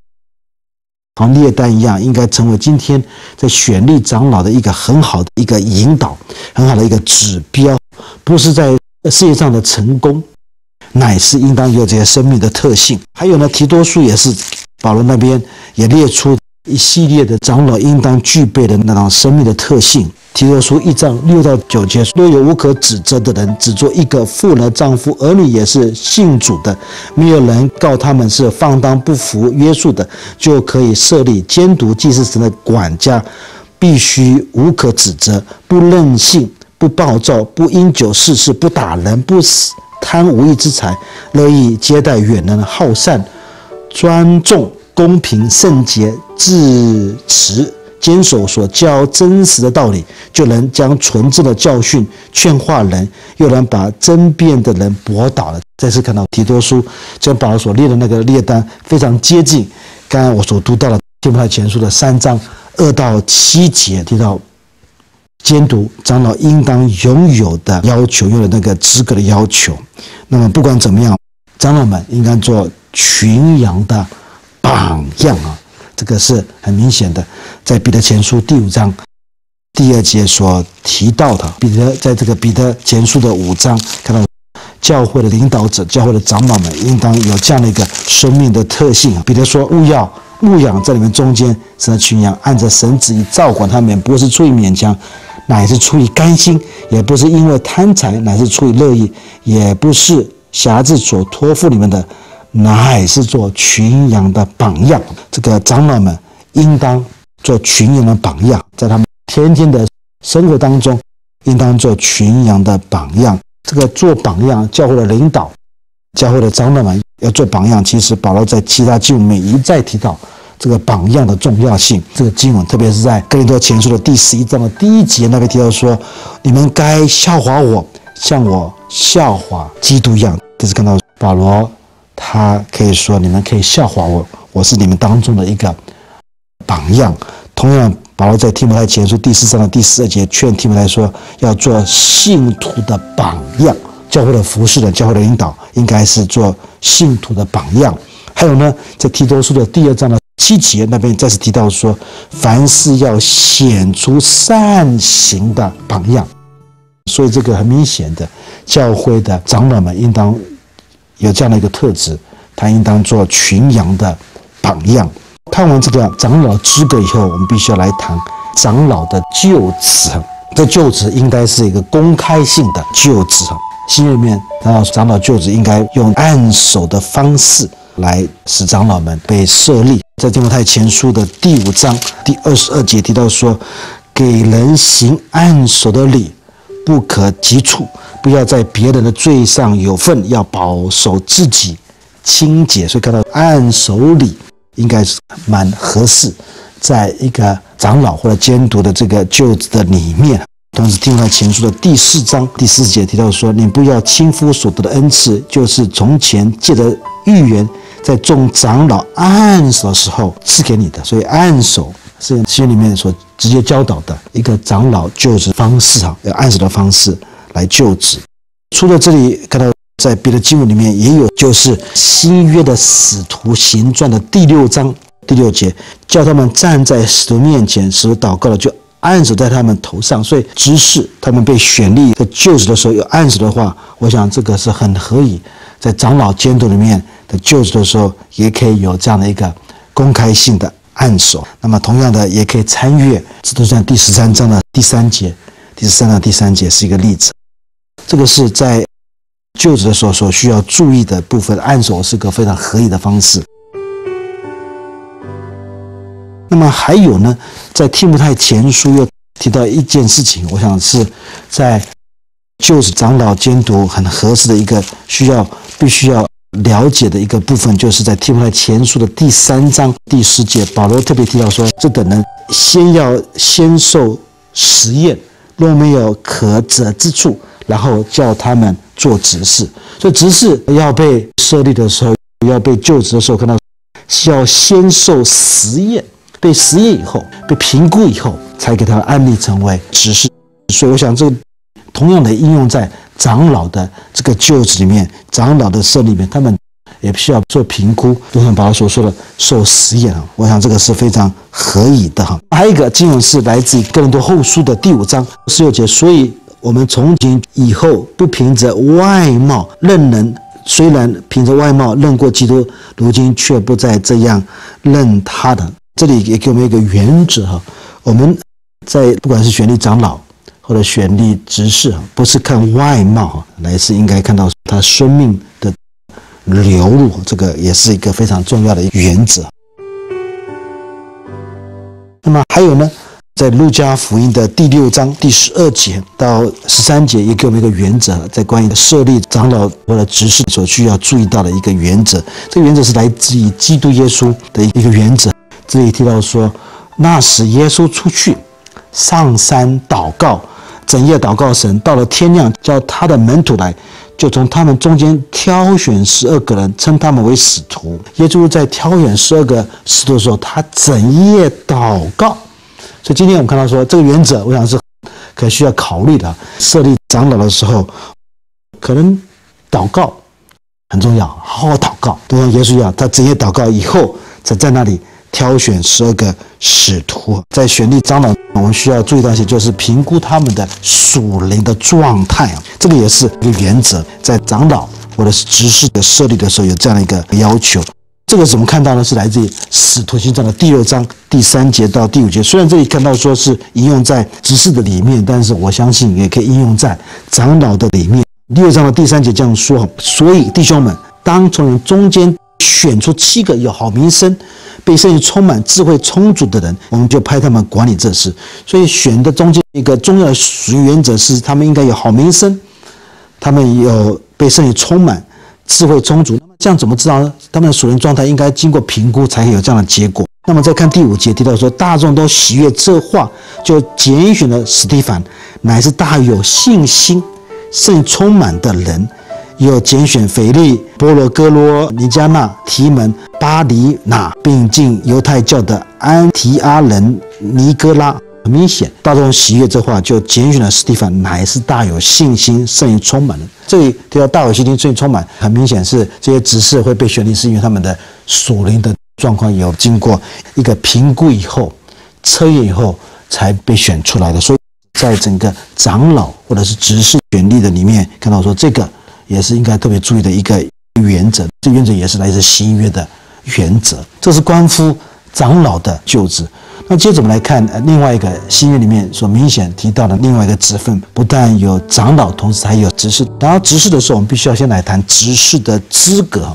同列丹一样，应该成为今天在选立长老的一个很好的一个引导，很好的一个指标。不是在事业上的成功，乃是应当有这些生命的特性。还有呢，提多书也是保罗那边也列出一系列的长老应当具备的那种生命的特性。提多书一章六到九节，若有无可指责的人，只做一个妇人丈夫，儿女也是信主的，没有人告他们是放荡不服约束的，就可以设立监督祭司神的管家，必须无可指责，不任性，不暴躁，不因酒事事，不打人，不贪无义之财，乐意接待远人，好善，尊重，公平，圣洁，自持。坚守所教真实的道理，就能将纯正的教训劝化人，又能把争辩的人驳倒了。再次看到提多书，这保罗所列的那个列单非常接近刚刚我所读到的提摩太前书的三章二到七节，提到监督长老应当拥有的要求，拥有那个资格的要求。那么不管怎么样，长老们应该做群羊的榜样啊！这个是很明显的，在彼得前书第五章第二节所提到的。彼得在这个彼得前书的五章看到，教会的领导者、教会的长老们应当有这样的一个生命的特性啊。彼得说：“勿要牧养在你们中间神的群羊，按着神旨意照管他们，不是出于勉强。”乃是出于甘心，也不是因为贪财，乃是出于乐意，也不是辖制所托付你们的，乃是做群羊的榜样。这个长老们应当做群羊的榜样，在他们天天的生活当中，应当做群羊的榜样。这个做榜样，教会的领导，教会的长老们要做榜样。其实保罗在其他经文一再提到。这个榜样的重要性，这个经文，特别是在哥林多前书的第十一章的第一节那边提到说：“你们该效法我，像我效法基督一样。”这是看到保罗，他可以说：“你们可以笑话我，我是你们当中的一个榜样。”同样，保罗在提摩太前书第四章的第十二节劝提摩太说：“要做信徒的榜样，教会的服侍的教会的领导，应该是做信徒的榜样。”还有呢，在提多书的第二章的。七节那边再次提到说，凡事要显出善行的榜样，所以这个很明显的，教会的长老们应当有这样的一个特质，他应当做群羊的榜样。看完这个长老资格以后，我们必须要来谈长老的就职。这就职应该是一个公开性的就职。心里面，然后长老就职应该用按手的方式来使长老们被设立。在金摩太前书的第五章第二十二节提到说，给人行按手的礼，不可急促，不要在别人的罪上有份，要保守自己清洁。所以看到按手礼应该是蛮合适，在一个长老或者监督的这个就职的里面。同时，提摩太前书的第四章第四节提到说，你不要轻夫所得的恩赐，就是从前借着预言。在众长老按手的时候赐给你的，所以按手是心里面所直接教导的一个长老就职方式啊，要按时的方式来就职。除了这里看到，在别的经文里面也有，就是新约的使徒行传的第六章第六节，叫他们站在使徒面前，使徒祷告了就按手在他们头上。所以执事他们被选立在就职的时候有按手的话，我想这个是很合理，在长老监督里面。的就职的时候，也可以有这样的一个公开性的按手。那么，同样的，也可以参阅《使徒传》第十三章的第三节，第十三章第三节是一个例子。这个是在就职的时候所需要注意的部分。按手是个非常合理的方式。那么还有呢，在《提摩太前书》又提到一件事情，我想是在就职长老监督很合适的一个需要，必须要。了解的一个部分，就是在提摩太前书的第三章第十节，保罗特别提到说，这等人先要先受实验，若没有可责之处，然后叫他们做执事。所以执事要被设立的时候，要被就职的时候，看到是要先受实验，被实验以后，被评估以后，才给他安立成为执事。所以我想，这个同样的应用在。长老的这个就职里面，长老的设里面，他们也需要做评估，就像保罗所说的受实验啊。我想这个是非常合理的哈。还有一个经文是来自于哥林多后书的第五章十六节，所以我们从今以后不凭着外貌认人，虽然凭着外貌认过基督，如今却不再这样认他的。这里也给我们一个原则哈，我们在不管是选立长老。或者选立执事，不是看外貌啊，来是应该看到他生命的流入，这个也是一个非常重要的原则。那么还有呢，在路加福音的第六章第十二节到十三节，也给我们一个原则，在关于设立长老或者执事所需要注意到的一个原则。这个原则是来自于基督耶稣的一个原则。这里提到说，那时耶稣出去上山祷告。整夜祷告神，到了天亮，叫他的门徒来，就从他们中间挑选十二个人，称他们为使徒。耶稣在挑选十二个使徒的时候，他整夜祷告。所以今天我们看到说这个原则，我想是可需要考虑的。设立长老的时候，可能祷告很重要，好好祷告，都像耶稣一样，他整夜祷告以后，才在那里挑选十二个使徒。在选立长老，我们需要注意到一些，就是评估他们的属灵的状态啊，这个也是一个原则，在长老或者是执事的设立的时候有这样的一个要求。这个怎么看到呢？是来自于《使徒行传》的第六章第三节到第五节。虽然这里看到说是应用在执事的里面，但是我相信也可以应用在长老的里面。第六章的第三节这样说：所以弟兄们，当从中间选出七个有好名声、被圣灵充满、智慧充足的人，我们就派他们管理这事。所以选的中间一个重要的属于原则是，他们应该有好名声，他们有被圣灵充满。智慧充足，这样怎么知道呢？他们的属灵状态应该经过评估才会有这样的结果。那么再看第五节提到说，大众都喜悦这话，就拣选了史蒂凡，乃是大有信心、甚充满的人；又拣选腓力、波罗哥罗、尼加纳、提门、巴黎纳，并进犹太教的安提阿人尼哥拉。很明显，大众喜悦这话就拣选了斯蒂凡，乃是大有信心、圣灵充满的。这里提到大有信心、圣灵充满，很明显是这些执事会被选定，是因为他们的属灵的状况有经过一个评估以后、测验以后才被选出来的。所以在整个长老或者是执事选立的里面，看到说这个也是应该特别注意的一个原则。这原则也是来自新约的原则，这是关乎长老的就职。那接着我们来看，呃，另外一个新约里面所明显提到的另外一个职分，不但有长老，同时还有执事。然后执事的时候，我们必须要先来谈执事的资格。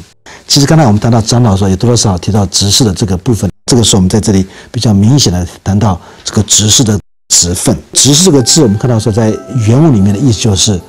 其实刚才我们谈到长老的时候，也多多少少提到执事的这个部分。这个时候我们在这里比较明显的谈到这个执事的职分。执事这个字，我们看到说在原文里面的意思就是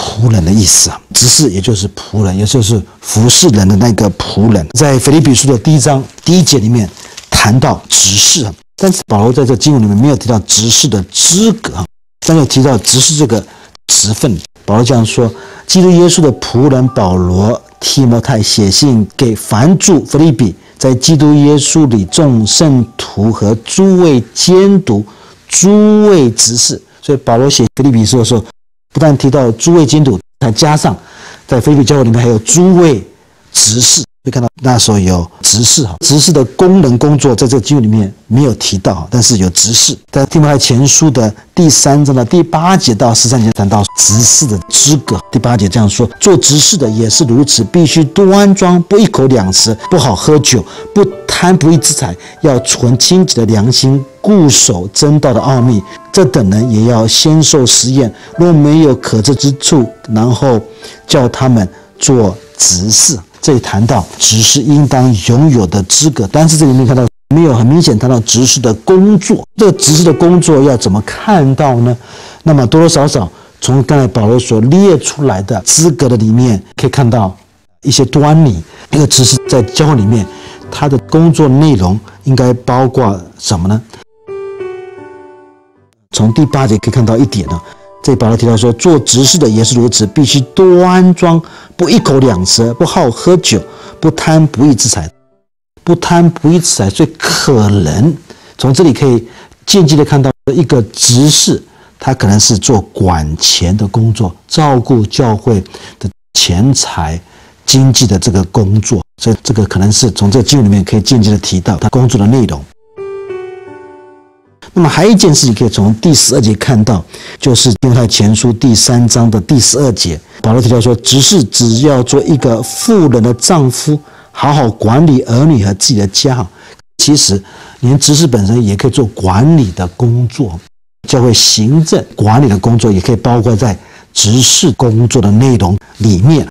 仆人的意思啊。执事也就是仆人，也就是服侍人的那个仆人。在腓立比书的第一章第一节里面谈到执事。但是保罗在这经文里面没有提到执事的资格，但有提到执事这个职分。保罗这样说：基督耶稣的仆人保罗提摩太写信给凡住腓利比，在基督耶稣里众圣徒和诸位监督、诸位执事。所以保罗写腓利比书的时候，不但提到诸位监督，还加上在腓利比教会里面还有诸位执事。会看到那时候有执事哈，执事的功能工作在这个经文里面没有提到，但是有执事。在提摩太前书的第三章的第八节到十三节谈到执事的资格。第八节这样说：做执事的也是如此，必须端庄，不一口两词，不好喝酒，不贪不义之财，要存清洁的良心，固守真道的奥秘。这等人也要先受实验，若没有可知之处，然后叫他们做执事。这里谈到执事应当拥有的资格，但是这里面看到没有很明显谈到执事的工作。这个执事的工作要怎么看到呢？那么多多少少从刚才保罗所列出来的资格的里面，可以看到一些端倪。一个执事在教会里面，他的工作内容应该包括什么呢？从第八节可以看到一点呢。这保罗提到说，做执事的也是如此，必须端庄，不一口两舌，不好喝酒，不贪不义之财，不贪不义之财。所以可能从这里可以间接的看到，一个执事他可能是做管钱的工作，照顾教会的钱财、经济的这个工作。所以这个可能是从这个经文里面可以间接的提到他工作的内容。那么还有一件事情可以从第十二节看到，就是《约翰前书》第三章的第十二节，保罗提到说，执事只要做一个富人的丈夫，好好管理儿女和自己的家。其实，连执事本身也可以做管理的工作，教会行政管理的工作也可以包括在执事工作的内容里面。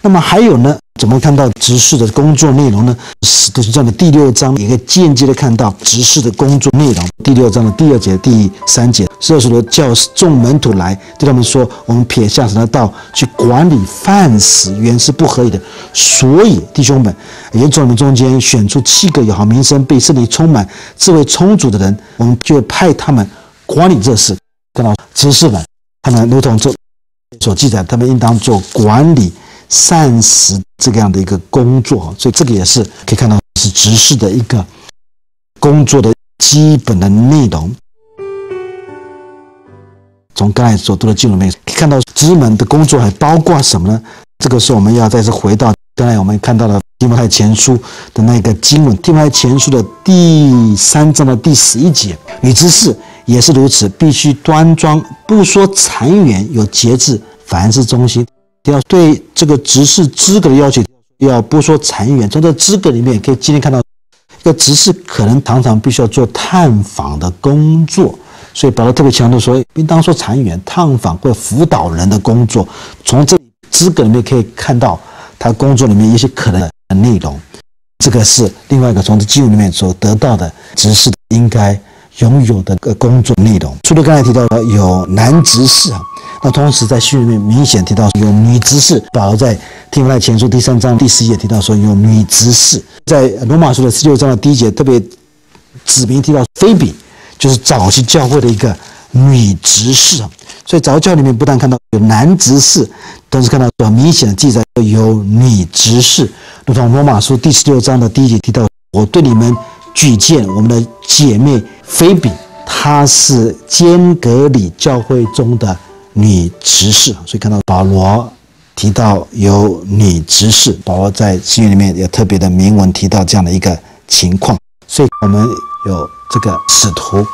那么还有呢？怎么看到执事的工作内容呢？使徒行传的第六章也可以间接的看到执事的工作内容。第六章的第二节、第三节，耶稣的叫众门徒来，对他们说：“我们撇下神的道去管理饭食，原是不合理的。所以弟兄们，也从你们中间选出七个有好名声、被圣灵充满、智慧充足的人，我们就派他们管理这事。看到执事们，他们如同这所记载，他们应当做管理。”膳食这个样的一个工作，所以这个也是可以看到是执事的一个工作的基本的内容。从刚才所读的经文里面可以看到，知门的工作还包括什么呢？这个是我们要再次回到刚才我们看到的提摩太前书的那个经文，提摩太前书的第三章的第十一节，女执事也是如此，必须端庄，不说谗言，有节制，凡事忠心。要对这个执事资格的要求，要不说谗言。从这资格里面，可以今天看到，一个执事可能常常必须要做探访的工作，所以保罗特别强调说，应当说谗言、探访或辅导人的工作。从这资格里面可以看到，他工作里面一些可能的内容。这个是另外一个从这记录里面所得到的执事应该拥有的个工作内容。除了刚才提到的有男执事啊。那同时在序里面明显提到有女执事，保罗在提摩太前书第三章第十节提到说有女执事，在罗马书的十六章的第一节特别指明提到菲比，就是早期教会的一个女执事。所以早教里面不但看到有男执事，同时看到很明显的记载有女执事，如同罗马书第十六章的第一节提到，我对你们举荐我们的姐妹菲比，她是坚格里教会中的。女执事，所以看到保罗提到有女执事，保罗在新约里面也特别的明文提到这样的一个情况。所以我们有这个使徒，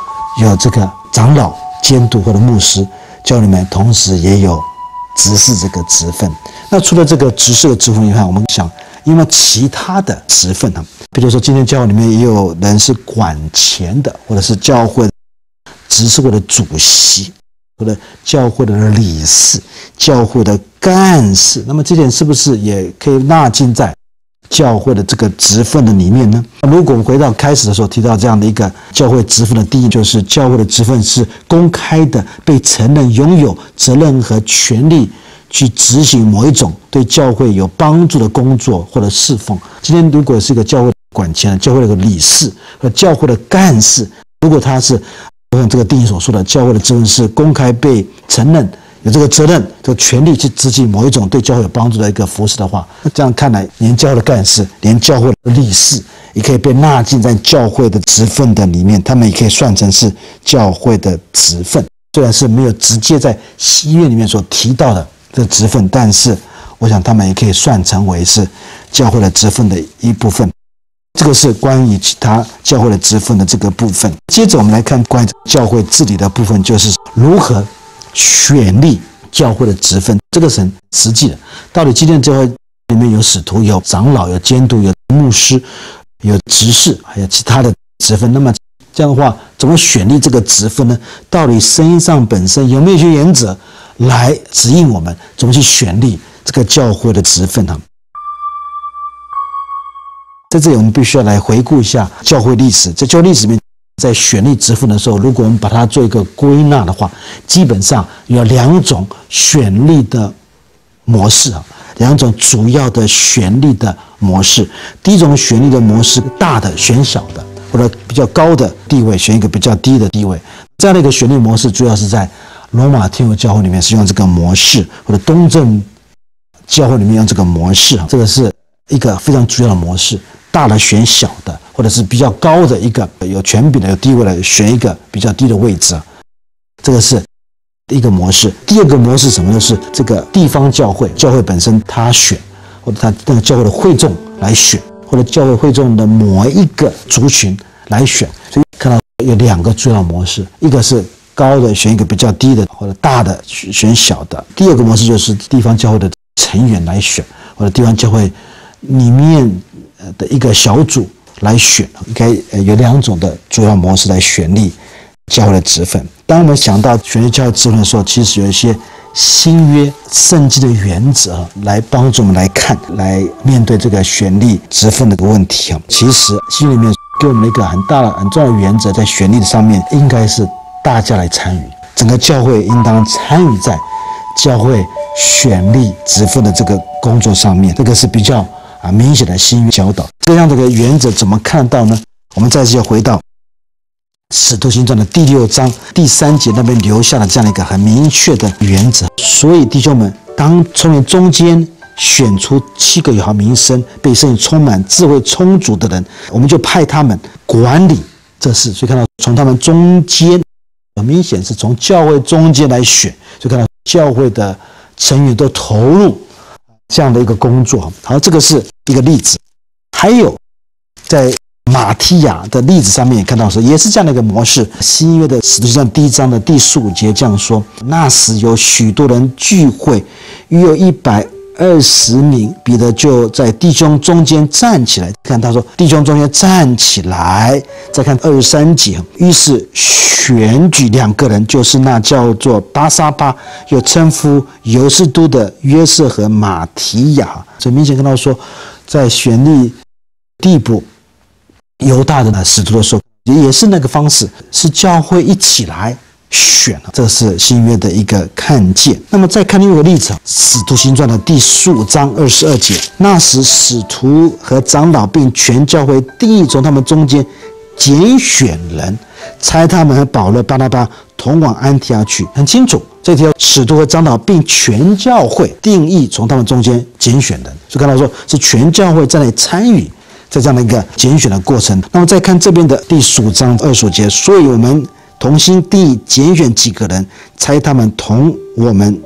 有这个长老监督或者牧师，教里面同时也有执事这个职分。那除了这个执事的职分以外，我们想，因为其他的职分呢，比如说今天教会里面也有人是管钱的，或者是教会执事会的主席。或者教会的理事、教会的干事，那么这点是不是也可以纳进在教会的这个职分的里面呢？如果我们回到开始的时候提到这样的一个教会职分的定义，就是教会的职分是公开的被承认拥有责任和权利去执行某一种对教会有帮助的工作或者侍奉。今天如果是一个教会管钱的教会的理事和教会的干事，如果他是。像这个定义所说的，教会的职分是公开被承认有这个责任、这个权利去执行某一种对教会有帮助的一个服饰的话，那这样看来，连教会的干事、连教会的理事也可以被纳进在教会的职分的里面，他们也可以算成是教会的职分。虽然是没有直接在西院里面所提到的这职分，但是我想他们也可以算成为是教会的职分的一部分。这个是关于其他教会的职分的这个部分。接着我们来看关于教会治理的部分，就是如何选立教会的职分。这个是很实际的。到底今天教会里面有使徒、有长老、有监督、有牧师、有执事，还有其他的职分。那么这样的话，怎么选立这个职分呢？到底声音上本身有没有一些原则来指引我们怎么去选立这个教会的职分呢？在这里，我们必须要来回顾一下教会历史。在教会历史里面，在选立职分的时候，如果我们把它做一个归纳的话，基本上有两种选立的模式啊，两种主要的选立的模式。第一种选立的模式，大的选小的，或者比较高的地位选一个比较低的地位。这样的一个选立模式，主要是在罗马天主教会里面是用这个模式，或者东正教会里面用这个模式啊，这个是一个非常主要的模式。大的选小的，或者是比较高的一个有权柄的、有地位的，选一个比较低的位置，这个是一个模式。第二个模式什么呢？是这个地方教会，教会本身他选，或者他那个教会的会众来选，或者教会会众的某一个族群来选。所以看到有两个主要模式，一个是高的选一个比较低的，或者大的选小的。第二个模式就是地方教会的成员来选，或者地方教会里面。的一个小组来选，应该有两种的主要模式来选立教会的职分。当我们想到选立教会职分的时候，其实有一些新约圣经的原则来帮助我们来看，来面对这个选立职分的问题啊。其实心里面给我们一个很大的、很重要的原则，在选立的上面，应该是大家来参与，整个教会应当参与在教会选立职分的这个工作上面。这个是比较。啊，明显的新约教导，这样的个原则怎么看到呢？我们再次要回到《使徒行传》的第六章第三节那边留下了这样的一个很明确的原则。所以弟兄们，当从你中间选出七个有好名声、被圣灵充满、智慧充足的人，我们就派他们管理这事。所以看到从他们中间很明显是从教会中间来选，就看到教会的成员都投入这样的一个工作。好，这个是一个例子。还有在马提亚的例子上面也看到说，也是这样的一个模式。新约的使徒行第一章的第十五节这样说：那时有许多人聚会，约有一百。二十名，彼得就在弟兄中间站起来。看他说：“弟兄中间站起来。”再看二十三节，于是选举两个人，就是那叫做巴沙巴，又称呼犹士都的约瑟和马提亚。这明显跟他说，在选立地步犹大的使徒的时候，也是那个方式，是教会一起来。选了，这是新约的一个看见。那么再看另一个例子，《使徒行传》的第十五章二十二节，那时使徒和长老并全教会定义从他们中间拣选人，差他们和保罗、巴拉巴同往安提阿去。很清楚，这条使徒和长老并全教会定义从他们中间拣选人，就刚才说是全教会在那里参与在这样的一个拣选的过程。那么再看这边的第十五章二十五节，所以我们。同心定义拣选几个人，猜他们同我们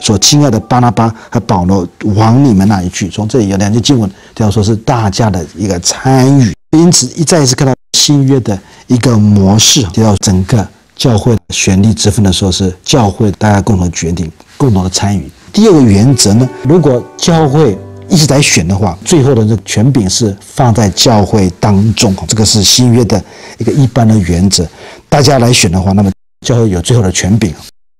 所亲爱的巴拉巴和保罗往你们那里去。从这里有两句经文，都要说是大家的一个参与。因此一再一次看到新约的一个模式，提到整个教会选立之分的时候，是教会大家共同决定、共同的参与。第二个原则呢，如果教会一直在选的话，最后的这个权柄是放在教会当中。这个是新约的一个一般的原则。大家来选的话，那么就会有最后的权柄，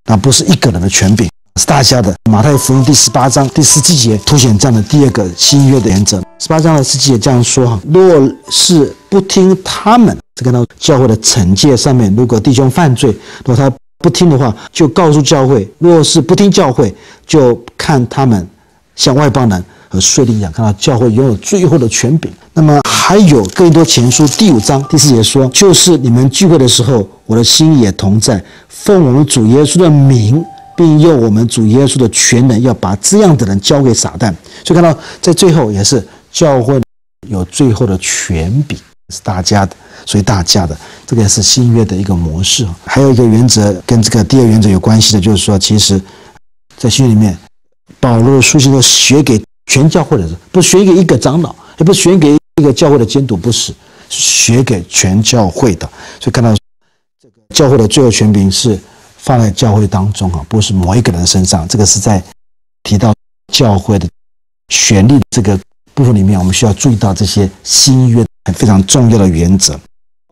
那不是一个人的权柄，是大家的。马太福音第十八章第十七节凸显这样的第二个新约的原则。十八章的十七节这样说哈：若是不听他们，这个呢教会的惩戒上面，如果弟兄犯罪，如果他不听的话，就告诉教会；若是不听教会，就看他们像外邦人。和税吏一样，看到教会拥有最后的权柄。那么还有更多前书第五章第四节说，就是你们聚会的时候，我的心也同在，奉我们主耶稣的名，并用我们主耶稣的全能，要把这样的人交给撒旦。所以看到在最后也是教会有最后的权柄，是大家的，所以大家的这个也是新约的一个模式。还有一个原则跟这个第二原则有关系的，就是说，其实，在新约里面，保罗书信都写给。全教会的人，不是选给一个长老，也不是选给一个教会的监督，不是，学给全教会的。所以看到这个教会的最后权柄是放在教会当中啊，不是某一个人身上。这个是在提到教会的权力这个部分里面，我们需要注意到这些新约非常重要的原则。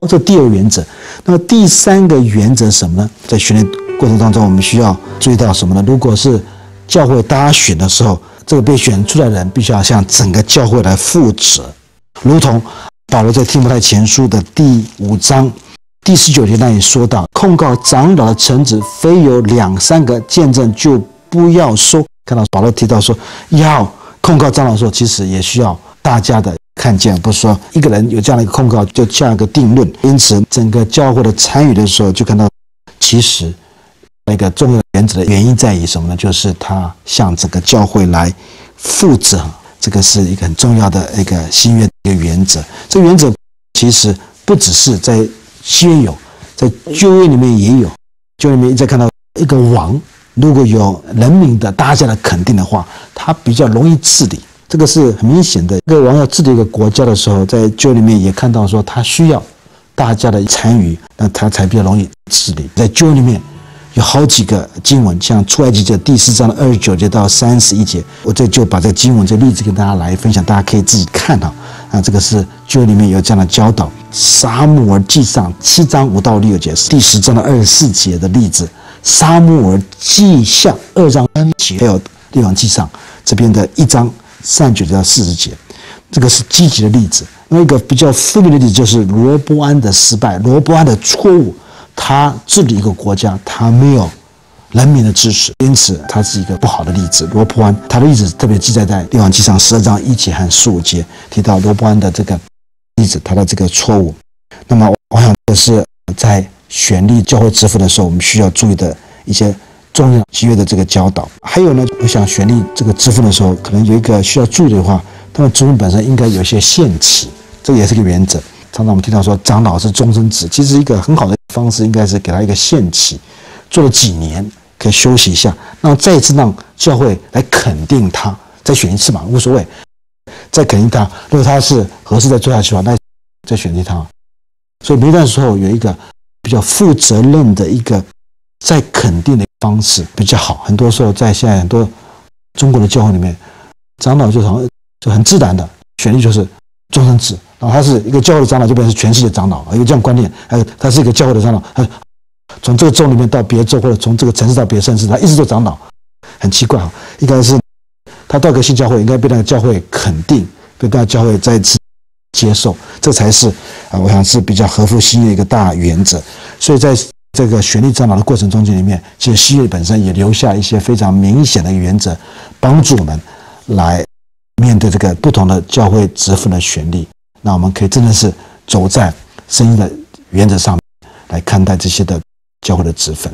这第二原则，那么第三个原则什么呢？在训练过程当中，我们需要注意到什么呢？如果是教会大家选的时候。这个被选出来的人必须要向整个教会来负责，如同保罗在提摩太前书的第五章第十九节那里说到，控告长老的臣子，非有两三个见证就不要说。看到保罗提到说要控告长老的时候，其实也需要大家的看见，不是说一个人有这样的一个控告就下一个定论。因此，整个教会的参与的时候，就看到其实。一个重要原则的原因在于什么呢？就是他向这个教会来负责，这个是一个很重要的一个新约一个原则。这原则其实不只是在新约有，在旧约里面也有。旧里面再看到一个王，如果有人民的大家的肯定的话，他比较容易治理。这个是很明显的。一个王要治理一个国家的时候，在旧里面也看到说他需要大家的参与，那他才比较容易治理。在旧里面。有好几个经文，像出埃及记第四章的二十九节到三十一节，我这就把这个经文这例子跟大家来分享，大家可以自己看哈。啊，这个是旧里面有这样的教导。沙漠尔记上七章五到六节是第十章的二十四节的例子。沙漠尔记下二章三节，还有列王记上这边的一章三九到四十节，这个是积极的例子。那一个比较负面的例子就是罗波安的失败，罗波安的错误。他治理一个国家，他没有人民的支持，因此他是一个不好的例子。罗伯安，他的例子特别记载在《列王纪上》十二章一节和十五节，提到罗伯安的这个例子，他的这个错误。那么，我想这是在选立教会支付的时候，我们需要注意的一些重要契约的这个教导。还有呢，我想选立这个支付的时候，可能有一个需要注意的话，他们支付本身应该有一些限期，这也是个原则。常常我们听到说长老是终身制，其实一个很好的方式应该是给他一个限期，做了几年可以休息一下，那再一次让教会来肯定他，再选一次嘛，无所谓，再肯定他。如果他是合适再做下去的话，那再选定他。所以每段时候有一个比较负责任的一个再肯定的方式比较好。很多时候在现在很多中国的教会里面，长老就常就很自然的选立就是终身制。然后他是一个教会的长老，就变成全世界长老，有这样观念。还有他是一个教会的长老，他 从这个州里面到别州，或者从这个城市到别的城市，他一直做长老，很奇怪哈。应该是他到个新教会，应该被那个教会肯定，被那个教会再次接受，这才是啊，我想是比较合乎心意的一个大原则。所以在这个选立长老的过程中间里面，其实西约本身也留下一些非常明显的原则，帮助我们来面对这个不同的教会职分的选立。那我们可以真的是走在生意的原则上来看待这些的教会的职分。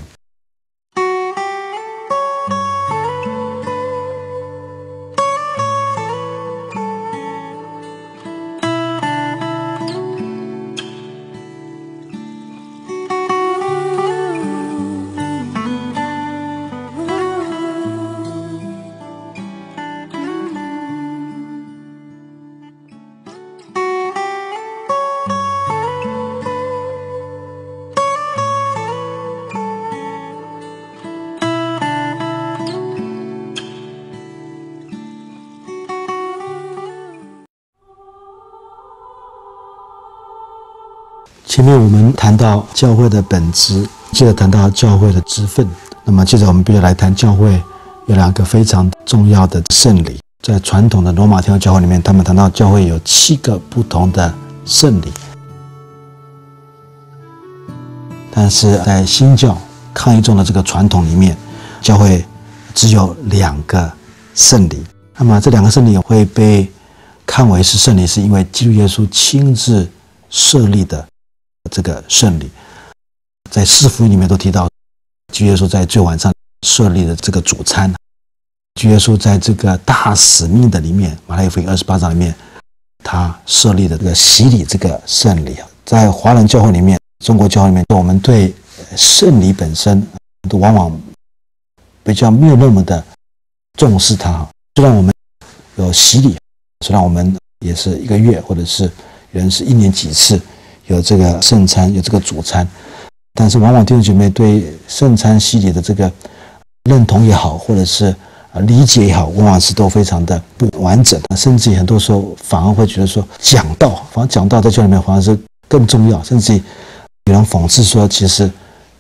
我们谈到教会的本质，接着谈到教会的职分，那么接着我们必须来谈教会有两个非常重要的圣礼。在传统的罗马天主教会里面，他们谈到教会有七个不同的圣礼，但是在新教抗议中的这个传统里面，教会只有两个圣礼。那么这两个圣礼会被看为是圣礼，是因为基督耶稣亲自设立的。这个圣礼，在四福音里面都提到，主耶稣在最晚上设立的这个主餐，主耶稣在这个大使命的里面，马太福音二十八章里面，他设立的这个洗礼这个圣礼啊，在华人教会里面，中国教会里面，我们对圣礼本身都往往比较没有那么的重视它。虽然我们有洗礼，虽然我们也是一个月或者是人是一年几次。有这个圣餐，有这个主餐，但是往往弟兄姐妹对圣餐洗礼的这个认同也好，或者是啊理解也好，往往是都非常的不完整，甚至很多时候反而会觉得说讲道，反而讲道在教里面反而是更重要，甚至有人讽刺说，其实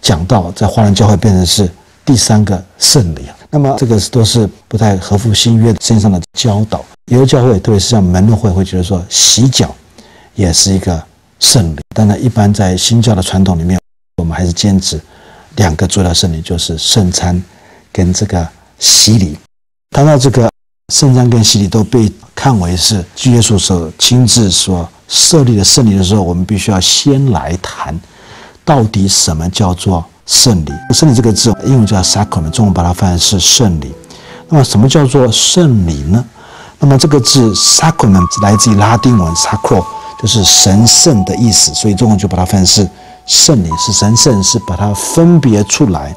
讲道在华人教会变成是第三个圣礼。那么这个都是不太合乎新约身上的教导。有的教会，特别是像门路会，会觉得说洗脚也是一个。圣礼，当然，一般在新教的传统里面，我们还是坚持两个主要圣礼，就是圣餐跟这个洗礼。谈到这个圣餐跟洗礼都被看为是基耶稣所亲自所设立的圣礼的时候，我们必须要先来谈到底什么叫做圣礼。圣礼这个字，英文叫 sacrament，中文把它翻译是圣礼。那么，什么叫做圣礼呢？那么这个字 sacrament 来自于拉丁文 sacro。就是神圣的意思，所以中文就把它翻译是圣礼，是神圣，是把它分别出来，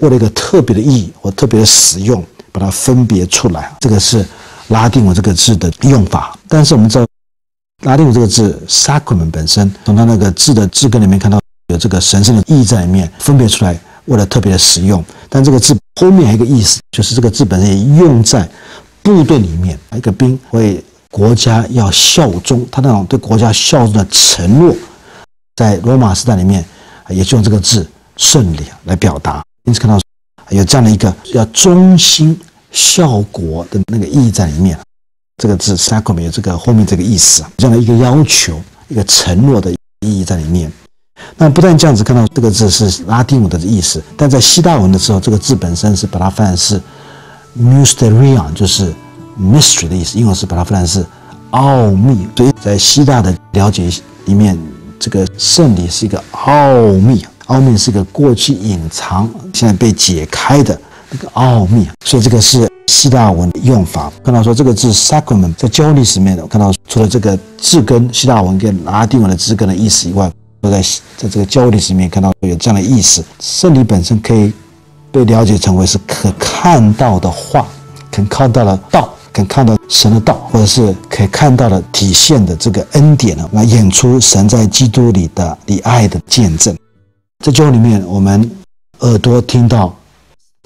为了一个特别的意义或特别的使用，把它分别出来。这个是拉丁文这个字的用法。但是我们知道，拉丁文这个字 “sacrament” 本身，从它那个字的字根里面看到有这个神圣的意义在里面，分别出来，为了特别的使用。但这个字后面还有一个意思，就是这个字本身也用在部队里面，一个兵会。国家要效忠，他那种对国家效忠的承诺，在罗马时代里面，也就用这个字“圣礼”来表达。因此看到有这样的一个要忠心效国的那个意义在里面。这个字 “sacrum” 有这个后面这个意思，这样的一个要求、一个承诺的意义在里面。那不但这样子看到这个字是拉丁文的意思，但在希腊文的时候，这个字本身是把它翻译是 “mysterion”，就是。Mystery 的意思，英文是把它翻译是奥秘。所以在希腊的了解里面，这个圣礼是一个奥秘，奥秘是一个过去隐藏，现在被解开的那个奥秘。所以这个是希腊文的用法。看到说这个字 sacrament 在教历史里面，看到除了这个字根希腊文跟拉丁文的字根的意思以外，都在在这个教历史里面看到有这样的意思。圣礼本身可以被了解成为是可看到的话，可看到的道，可看到神的道，或者是可以看到的体现的这个恩典呢，来演出神在基督里的里爱的见证。在教会里面，我们耳朵听到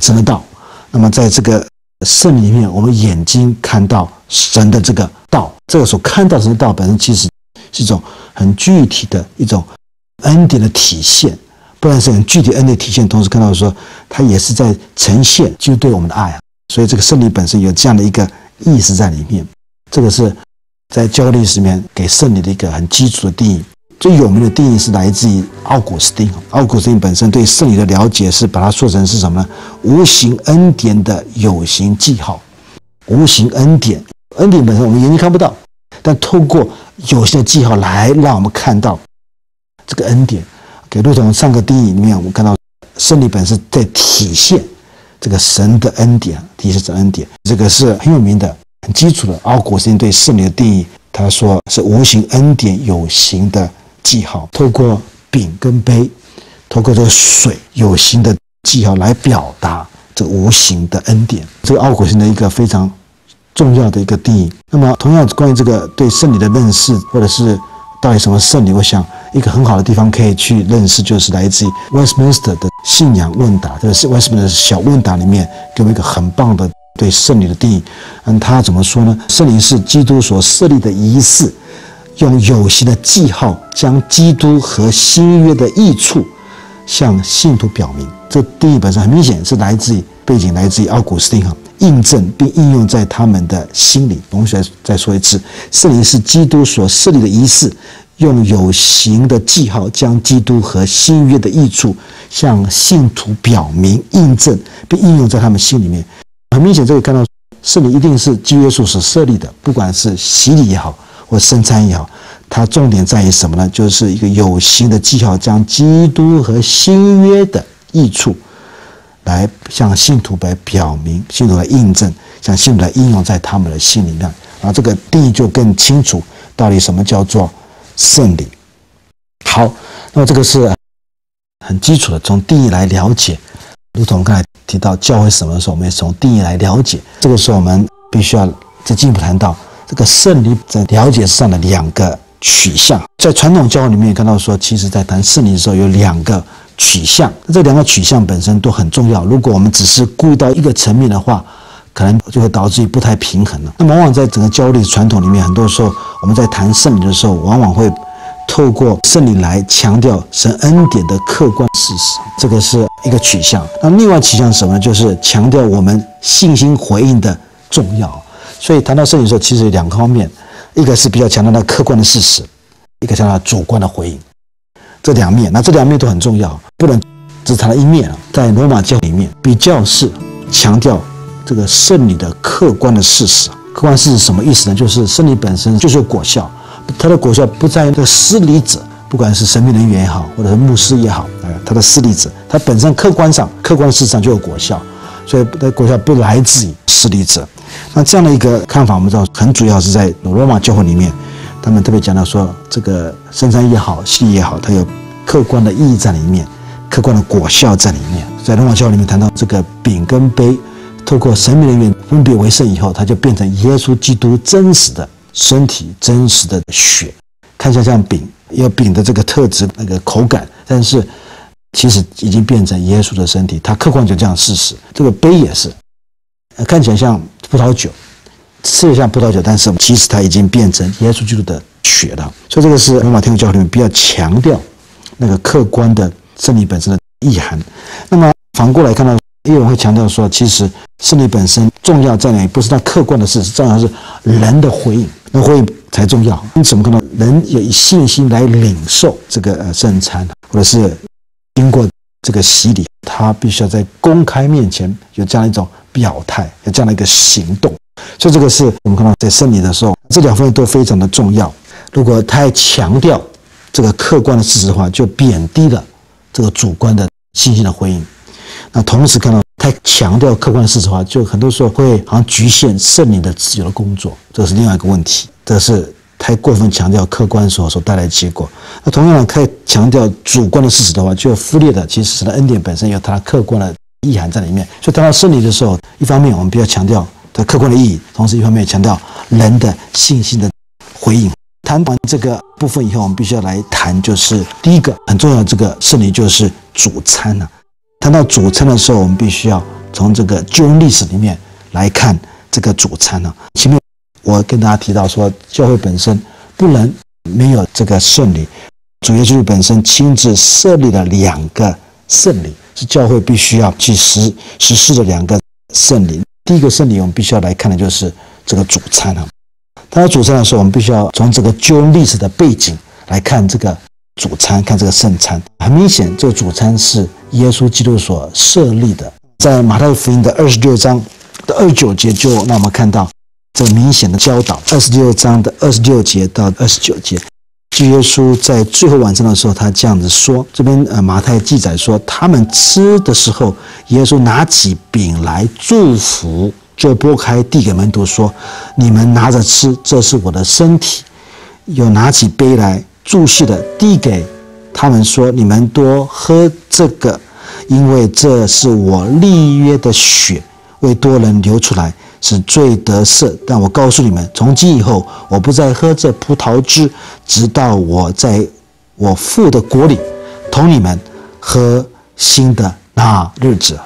神的道，那么在这个圣里面，我们眼睛看到神的这个道。这个所看到神的道本身，其实是一种很具体的一种恩典的体现，不然是很具体恩典体现。同时看到说，它也是在呈现基督对我们的爱啊。所以这个圣礼本身有这样的一个意识在里面。这个是在教历史里面给圣礼的一个很基础的定义。最有名的定义是来自于奥古斯丁。奥古斯丁本身对圣礼的了解是把它说成是什么呢？无形恩典的有形记号。无形恩典，恩典本身我们眼睛看不到，但透过有形的记号来让我们看到这个恩典。给路总上个定义里面，我们看到圣礼本身在体现这个神的恩典，第一是这恩典。这个是很有名的、很基础的奥古斯丁对圣礼的定义。他说是无形恩典有形的。记号透过饼跟杯，透过这个水有形的记号来表达这无形的恩典。这个奥古斯丁的一个非常重要的一个定义。那么，同样关于这个对圣礼的认识，或者是到底什么圣礼，我想一个很好的地方可以去认识，就是来自于 Westminster 的信仰问答，这是 Westminster 小问答里面给我们一个很棒的对圣礼的定义。嗯，他怎么说呢？圣礼是基督所设立的仪式。用有形的记号将基督和新约的益处向信徒表明，这定义本身很明显是来自于背景，来自于奥古斯丁哈，印证并应用在他们的心里。我们再再说一次，圣灵是基督所设立的仪式，用有形的记号将基督和新约的益处向信徒表明、印证并应用在他们心里面。很明显，这里看到圣灵一定是基约束所设立的，不管是洗礼也好。或生产也好，它重点在于什么呢？就是一个有形的记号，将基督和新约的益处，来向信徒来表明，信徒来印证，向信徒来应用在他们的心里面，然后这个定义就更清楚，到底什么叫做圣礼。好，那么这个是很基础的，从定义来了解。如同刚才提到教会什么的时候，我们也从定义来了解。这个时候我们必须要再进一步谈到。这个圣礼在了解上的两个取向，在传统教会里面看到说，其实在谈圣礼的时候有两个取向，这两个取向本身都很重要。如果我们只是顾到一个层面的话，可能就会导致于不太平衡了。那往往在整个教会传统里面，很多时候我们在谈圣礼的时候，往往会透过圣礼来强调神恩典的客观事实，这个是一个取向。那另外取向什么？就是强调我们信心回应的重要。所以谈到圣礼的时候，其实有两个方面，一个是比较强调那客观的事实，一个强调主观的回应，这两面，那这两面都很重要，不能只谈了一面啊。在罗马教里面，比较是强调这个圣礼的客观的事实。客观事实什么意思呢？就是圣礼本身就是有果效，它的果效不在于这个施礼者，不管是神秘人员也好，或者是牧师也好，呃，他的施礼者，他本身客观上、客观事实上就有果效，所以的果效不来自于施礼者。那这样的一个看法，我们知道很主要是在罗马教会里面，他们特别讲到说，这个圣餐也好，洗礼也好，它有客观的意义在里面，客观的果效在里面。在罗马教会里面谈到这个饼跟杯，透过神明人员分别为圣以后，它就变成耶稣基督真实的身体、真实的血，看起来像饼，有饼的这个特质、那个口感，但是其实已经变成耶稣的身体，它客观就这样事实。这个杯也是。看起来像葡萄酒，吃也像葡萄酒，但是其实它已经变成耶稣基督的血了。所以这个是罗马天主教里面比较强调那个客观的圣礼本身的意涵。那么反过来看到，也有人会强调说，其实胜利本身重要在哪里？不是它客观的事实，重要是人的回应，那回应才重要。因此我们看到，人有以信心来领受这个呃圣餐，或者是经过这个洗礼，他必须要在公开面前有这样一种。表态有这样的一个行动，所以这个是我们看到在圣礼的时候，这两方面都非常的重要。如果太强调这个客观的事实的话，就贬低了这个主观的信心的回应。那同时看到太强调客观的事实的话，就很多时候会好像局限圣礼的自由的工作，这是另外一个问题。这是太过分强调客观所所带来的结果。那同样太强调主观的事实的话，就忽略了其实神的恩典本身有它客观的意涵在里面。所以谈到圣灵的时候，一方面我们比较强调它客观的意义，同时一方面强调人的信心的回应。谈完这个部分以后，我们必须要来谈，就是第一个很重要的这个圣灵就是主餐了。谈到主餐的时候，我们必须要从这个旧历史里面来看这个主餐呢。前面。我跟大家提到说，教会本身不能没有这个圣礼，主耶稣本身亲自设立了两个圣礼，是教会必须要去实实施的两个圣礼。第一个圣礼，我们必须要来看的就是这个主餐啊。谈到主餐的时候，我们必须要从这个旧历史的背景来看这个主餐，看这个圣餐。很明显，这个主餐是耶稣基督所设立的，在马太福音的二十六章的二十九节，就让我们看到。这明显的教导，二十六章的二十六节到二十九节，主耶稣在最后晚上的时候，他这样子说：这边呃马太记载说，他们吃的时候，耶稣拿起饼来祝福，就拨开递给门徒说：“你们拿着吃，这是我的身体。”又拿起杯来，注释的递给他们说：“你们多喝这个，因为这是我立约的血，为多人流出来。”是最得瑟，但我告诉你们，从今以后，我不再喝这葡萄汁，直到我在我父的国里同你们喝新的那日子。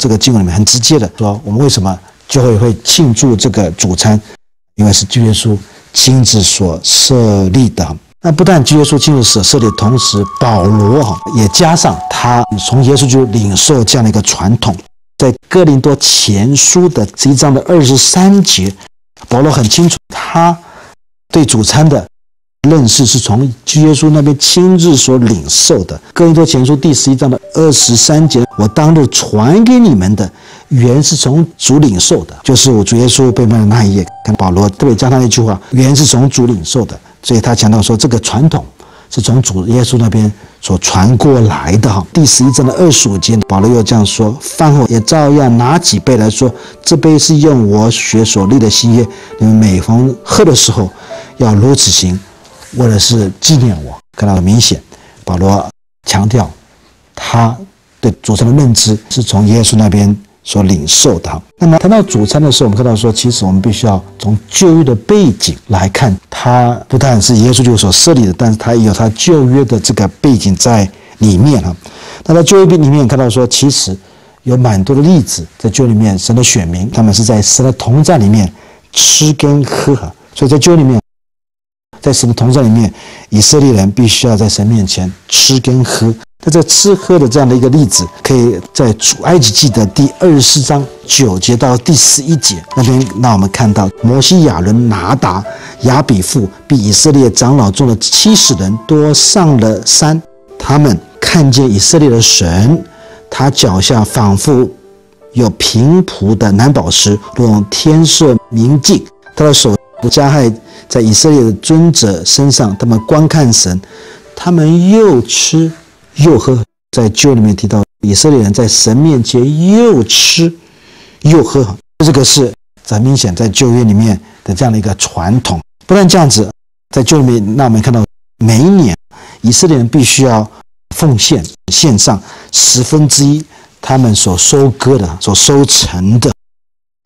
这个经文里面很直接的说，我们为什么就会会庆祝这个主餐？因为是基督耶稣亲自所设立的。那不但基督耶稣亲自所设立，同时保罗哈也加上他从耶稣就领受这样的一个传统。在哥林多前书的这一章的二十三节，保罗很清楚，他对主餐的认识是从基耶稣那边亲自所领受的。哥林多前书第十一章的二十三节，我当日传给你们的，原是从主领受的，就是我主耶稣被卖的那一页。看保罗特别加上一句话，原是从主领受的，所以他强调说这个传统。是从主耶稣那边所传过来的哈。第十一章的二十五节，保罗又这样说：饭后也照样拿起杯来说，这杯是用我血所立的新约，你们每逢喝的时候要如此行，为的是纪念我。看到很明显，保罗强调他对主餐的认知是从耶稣那边。所领受的。那么谈到主餐的时候，我们看到说，其实我们必须要从旧约的背景来看，它不但是耶稣就所设立的，但是它也有它旧约的这个背景在里面哈。那在旧约里面看到说，其实有蛮多的例子，在旧里面，神的选民他们是在神的同在里面吃跟喝，所以在旧里面，在神的同在里面，以色列人必须要在神面前吃跟喝。那这吃喝的这样的一个例子，可以在主埃及记的第二十四章九节到第十一节那边，让我们看到摩西亚伦拿达亚比富比以色列长老中的七十人多上了山，他们看见以色列的神，他脚下仿佛有平铺的蓝宝石，如同天色明镜，他的手加害在以色列的尊者身上，他们观看神，他们又吃。又喝，在旧里面提到以色列人在神面前又吃又喝，这个是很明显在旧约里面的这样的一个传统。不但这样子，在旧里面，那我们看到每一年以色列人必须要奉献献上十分之一他们所收割的、所收成的，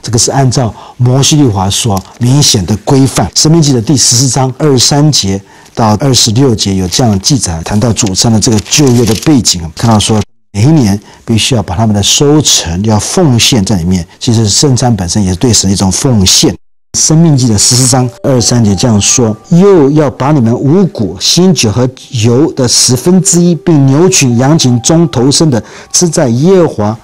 这个是按照摩西律法所明显的规范。《生命记》的第十四章二十三节。到二十六节有这样的记载，谈到主上的这个就业的背景，看到说每一年必须要把他们的收成要奉献在里面。其实圣餐本身也是对神一种奉献。生命记的十四章二十三节这样说：又要把你们五谷、新酒和油的十分之一，并牛群、羊群中头生的，吃在耶和华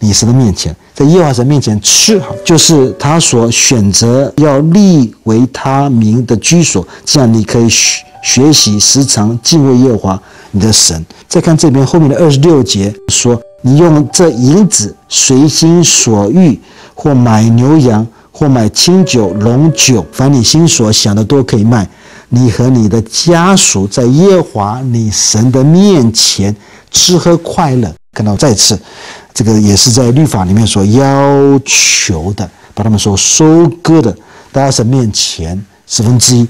你神的面前，在耶和华神面前吃，就是他所选择要立为他名的居所，这样你可以学。学习时常敬畏耶和华你的神。再看这边后面的二十六节说：“你用这银子随心所欲，或买牛羊，或买清酒、龙酒，凡你心所想的都可以卖。你和你的家属在耶和华你神的面前吃喝快乐。”看到再次，这个也是在律法里面所要求的，把他们所收割的，大家神面前十分之一。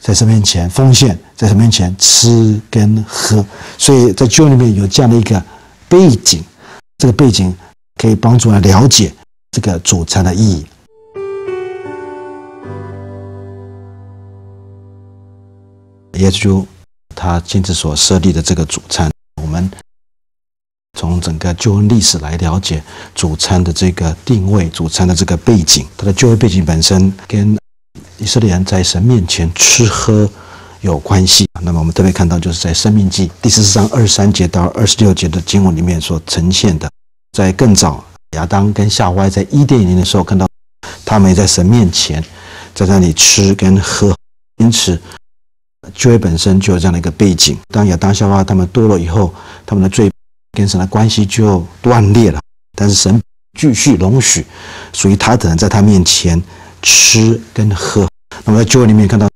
在神面前奉献，在神面前吃跟喝，所以在旧里面有这样的一个背景，这个背景可以帮助来了解这个主餐的意义。耶稣他亲自所设立的这个主餐，我们从整个救恩历史来了解主餐的这个定位，主餐的这个背景，它的救恩背景本身跟以色列人在神面前吃喝有关系。那么我们特别看到，就是在《生命记》第十四章二十三节到二十六节的经文里面所呈现的，在更早亚当跟夏娃在伊甸园的时候，看到他们也在神面前在那里吃跟喝，因此。就会本身就有这样的一个背景。当亚当、夏娃他们堕落以后，他们的罪跟神的关系就断裂了。但是神继续容许所以他的人在他面前吃跟喝。那么在旧约里面看到，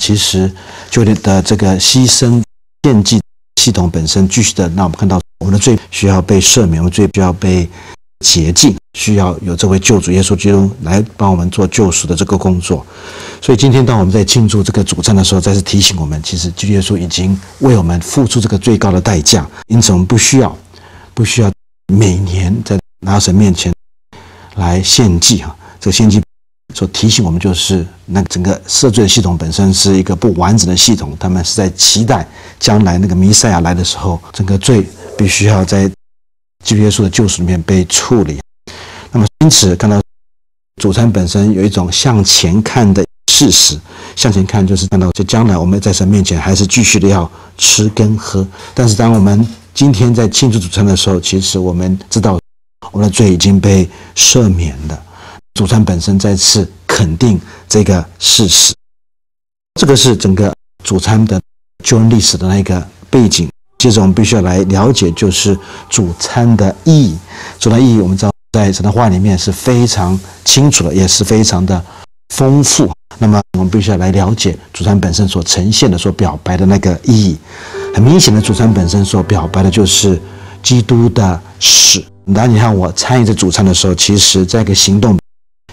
其实旧约的这个牺牲献祭系统本身继续的，那我们看到我们的罪需要被赦免，我们罪需要被。洁净需要有这位救主耶稣基督来帮我们做救赎的这个工作，所以今天当我们在庆祝这个主战的时候，再次提醒我们，其实基督耶稣已经为我们付出这个最高的代价，因此我们不需要不需要每年在拿神面前来献祭哈。这个献祭所提醒我们就是，那整个赦罪的系统本身是一个不完整的系统，他们是在期待将来那个弥赛亚来的时候，整个罪必须要在。基督耶稣的救赎里面被处理，那么因此看到主餐本身有一种向前看的事实，向前看就是看到就将来我们在神面前还是继续的要吃跟喝。但是当我们今天在庆祝主餐的时候，其实我们知道我们的罪已经被赦免了。主餐本身再次肯定这个事实，这个是整个主餐的救恩历史的那个背景。接着我们必须要来了解，就是主餐的意义。主餐意义，我们知道在神的话里面是非常清楚的，也是非常的丰富。那么我们必须要来了解主餐本身所呈现的、所表白的那个意义。很明显的，主餐本身所表白的就是基督的死。当你看我参与这主餐的时候，其实这个行动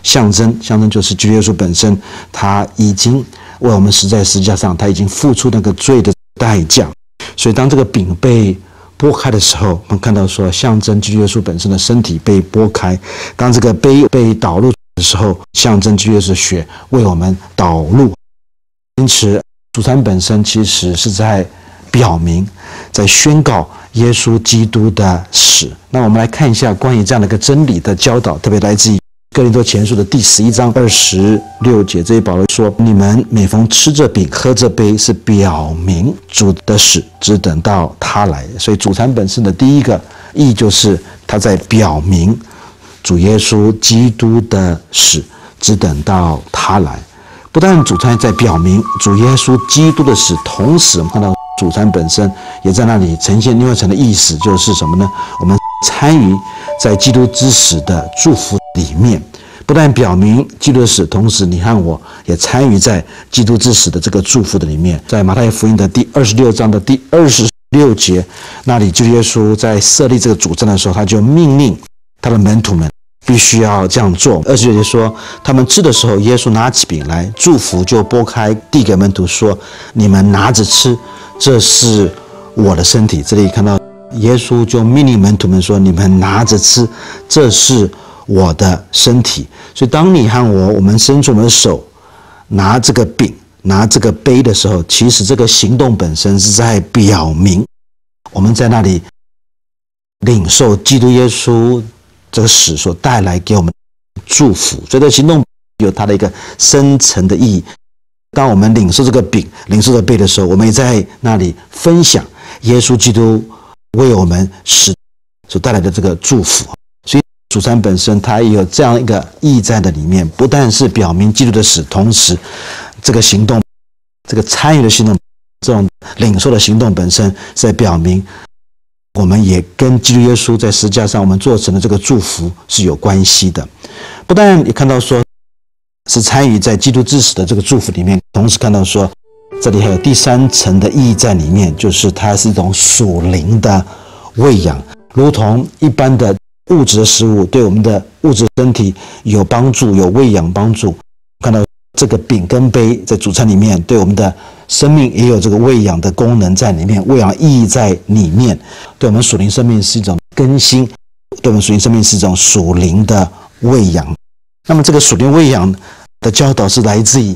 象征，象征就是基督耶稣本身，他已经为我们实在十字架上，他已经付出那个罪的代价。所以，当这个饼被剥开的时候，我们看到说，象征基督耶稣本身的身体被剥开；当这个杯被导入的时候，象征基督耶稣血为我们导入。因此，主餐本身其实是在表明，在宣告耶稣基督的死。那我们来看一下关于这样的一个真理的教导，特别来自于。哥林多前书的第十一章二十六节，这里保罗说：“你们每逢吃这饼、喝这杯，是表明主的死，只等到他来。”所以主餐本身的第一个意义就是他在表明主耶稣基督的死，只等到他来。不但主餐在表明主耶稣基督的死，同时我们看到主餐本身也在那里呈现另外一层的意思，就是什么呢？我们参与在基督之死的祝福。里面不但表明基督的死，同时你看我也参与在基督之死的这个祝福的里面。在马太福音的第二十六章的第二十六节那里，就耶稣在设立这个主证的时候，他就命令他的门徒们必须要这样做。二十六节说，他们吃的时候，耶稣拿起饼来祝福，就拨开递给门徒说：“你们拿着吃，这是我的身体。”这里看到耶稣就命令门徒们说：“你们拿着吃，这是。”我的身体，所以当你和我，我们伸出我们的手，拿这个饼，拿这个杯的时候，其实这个行动本身是在表明，我们在那里领受基督耶稣这个死所带来给我们祝福。所以，这行动有它的一个深层的意义。当我们领受这个饼、领受这个杯的时候，我们也在那里分享耶稣基督为我们死所带来的这个祝福。所以主餐本身，它也有这样一个意在的里面，不但是表明基督的死，同时，这个行动，这个参与的行动，这种领受的行动本身，在表明，我们也跟基督耶稣在十字架上我们做成的这个祝福是有关系的。不但你看到说，是参与在基督之死的这个祝福里面，同时看到说，这里还有第三层的意义在里面，就是它是一种属灵的喂养，如同一般的。物质的食物对我们的物质身体有帮助，有喂养帮助。看到这个饼跟杯在主餐里面，对我们的生命也有这个喂养的功能在里面，喂养意义在里面，对我们属灵生命是一种更新，对我们属灵生命是一种属灵的喂养。那么这个属灵喂养的教导是来自于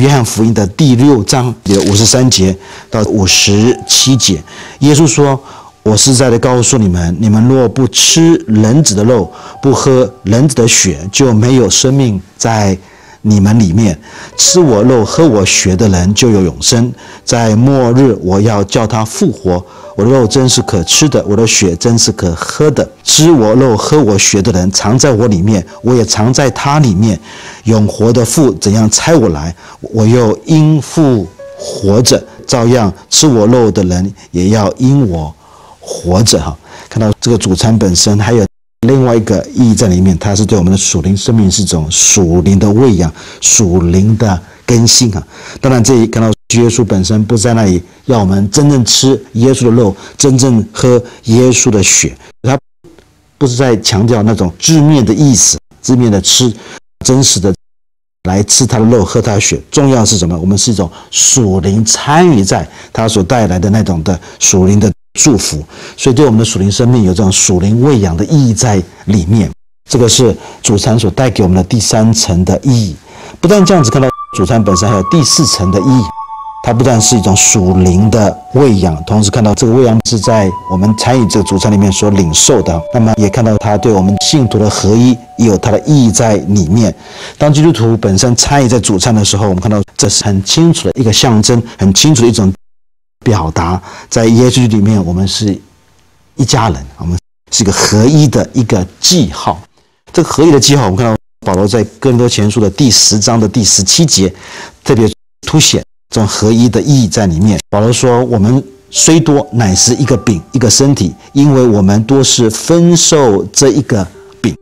约翰福音的第六章有五十三节到五十七节，耶稣说。我实在的告诉你们：你们若不吃人子的肉，不喝人子的血，就没有生命在你们里面。吃我肉、喝我血的人就有永生。在末日，我要叫他复活。我的肉真是可吃的，我的血真是可喝的。吃我肉、喝我血的人藏在我里面，我也藏在他里面。永活的父怎样差我来，我又因父活着，照样吃我肉的人也要因我。活着哈，看到这个主餐本身还有另外一个意义在里面，它是对我们的属灵生命是一种属灵的喂养、属灵的更新啊。当然，这里看到耶稣本身不在那里要我们真正吃耶稣的肉，真正喝耶稣的血，他不是在强调那种字面的意思，字面的吃，真实的来吃他的肉、喝他的血。重要是什么？我们是一种属灵参与在他所带来的那种的属灵的。祝福，所以对我们的属灵生命有这种属灵喂养的意义在里面。这个是主餐所带给我们的第三层的意义。不但这样子看到主餐本身，还有第四层的意义。它不但是一种属灵的喂养，同时看到这个喂养是在我们参与这个主餐里面所领受的。那么也看到它对我们信徒的合一也有它的意义在里面。当基督徒本身参与在主餐的时候，我们看到这是很清楚的一个象征，很清楚的一种。表达在耶稣里面，我们是一家人，我们是一个合一的一个记号。这个合一的记号，我们看到保罗在哥林多前书的第十章的第十七节，特别凸显这种合一的意义在里面。保罗说：“我们虽多，乃是一个饼，一个身体，因为我们多是分受这一个饼。”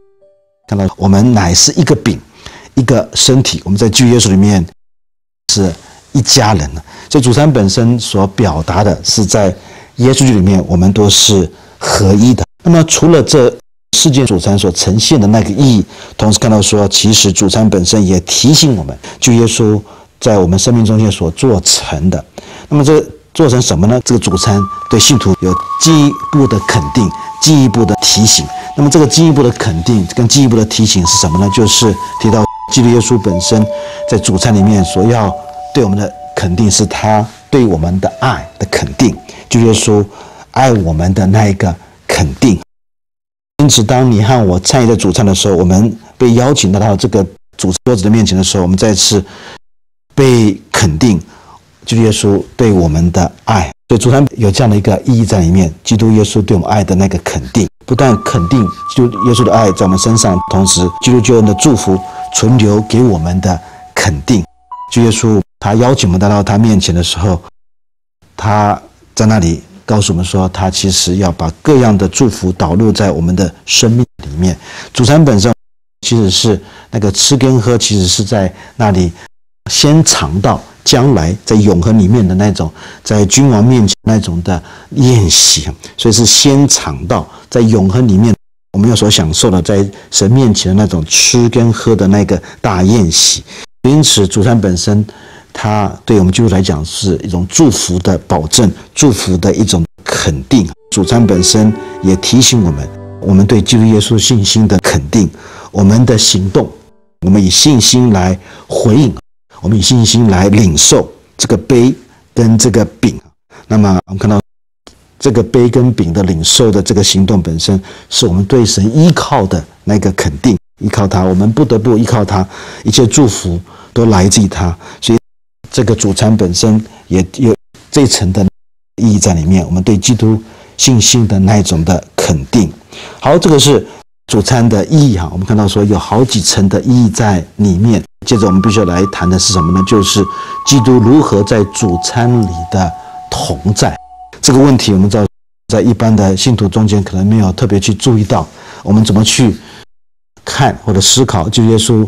看到我们乃是一个饼，一个身体。我们在旧耶稣里面是一家人了。所以主餐本身所表达的是，在耶稣里面，我们都是合一的。那么，除了这世界主餐所呈现的那个意义，同时看到说，其实主餐本身也提醒我们，就耶稣在我们生命中间所做成的。那么，这做成什么呢？这个主餐对信徒有进一步的肯定，进一步的提醒。那么，这个进一步的肯定跟进一步的提醒是什么呢？就是提到基督耶稣本身在主餐里面所要对我们的。肯定是他对我们的爱的肯定，就是说爱我们的那一个肯定。因此，当你和我参与在主餐的时候，我们被邀请到到这个主桌子的面前的时候，我们再次被肯定，基督耶稣对我们的爱。所以，主餐有这样的一个意义在里面：基督耶稣对我们爱的那个肯定，不但肯定基督耶稣的爱在我们身上，同时基督救恩的祝福存留给我们的肯定，基督耶稣。他邀请我们带到他面前的时候，他在那里告诉我们说，他其实要把各样的祝福导入在我们的生命里面。主餐本身其实是那个吃跟喝，其实是在那里先尝到将来在永恒里面的那种，在君王面前那种的宴席，所以是先尝到在永恒里面我们要所享受的，在神面前的那种吃跟喝的那个大宴席。因此，主餐本身。它对我们基督来讲是一种祝福的保证，祝福的一种肯定。主餐本身也提醒我们，我们对基督耶稣信心的肯定，我们的行动，我们以信心来回应，我们以信心来领受这个杯跟这个饼。那么，我们看到这个杯跟饼的领受的这个行动本身，是我们对神依靠的那个肯定，依靠他，我们不得不依靠他，一切祝福都来自于他，所以。这个主餐本身也有这层的意义在里面，我们对基督信心的那一种的肯定。好，这个是主餐的意义哈。我们看到说有好几层的意义在里面。接着我们必须要来谈的是什么呢？就是基督如何在主餐里的同在这个问题。我们知道，在一般的信徒中间可能没有特别去注意到，我们怎么去看或者思考就耶稣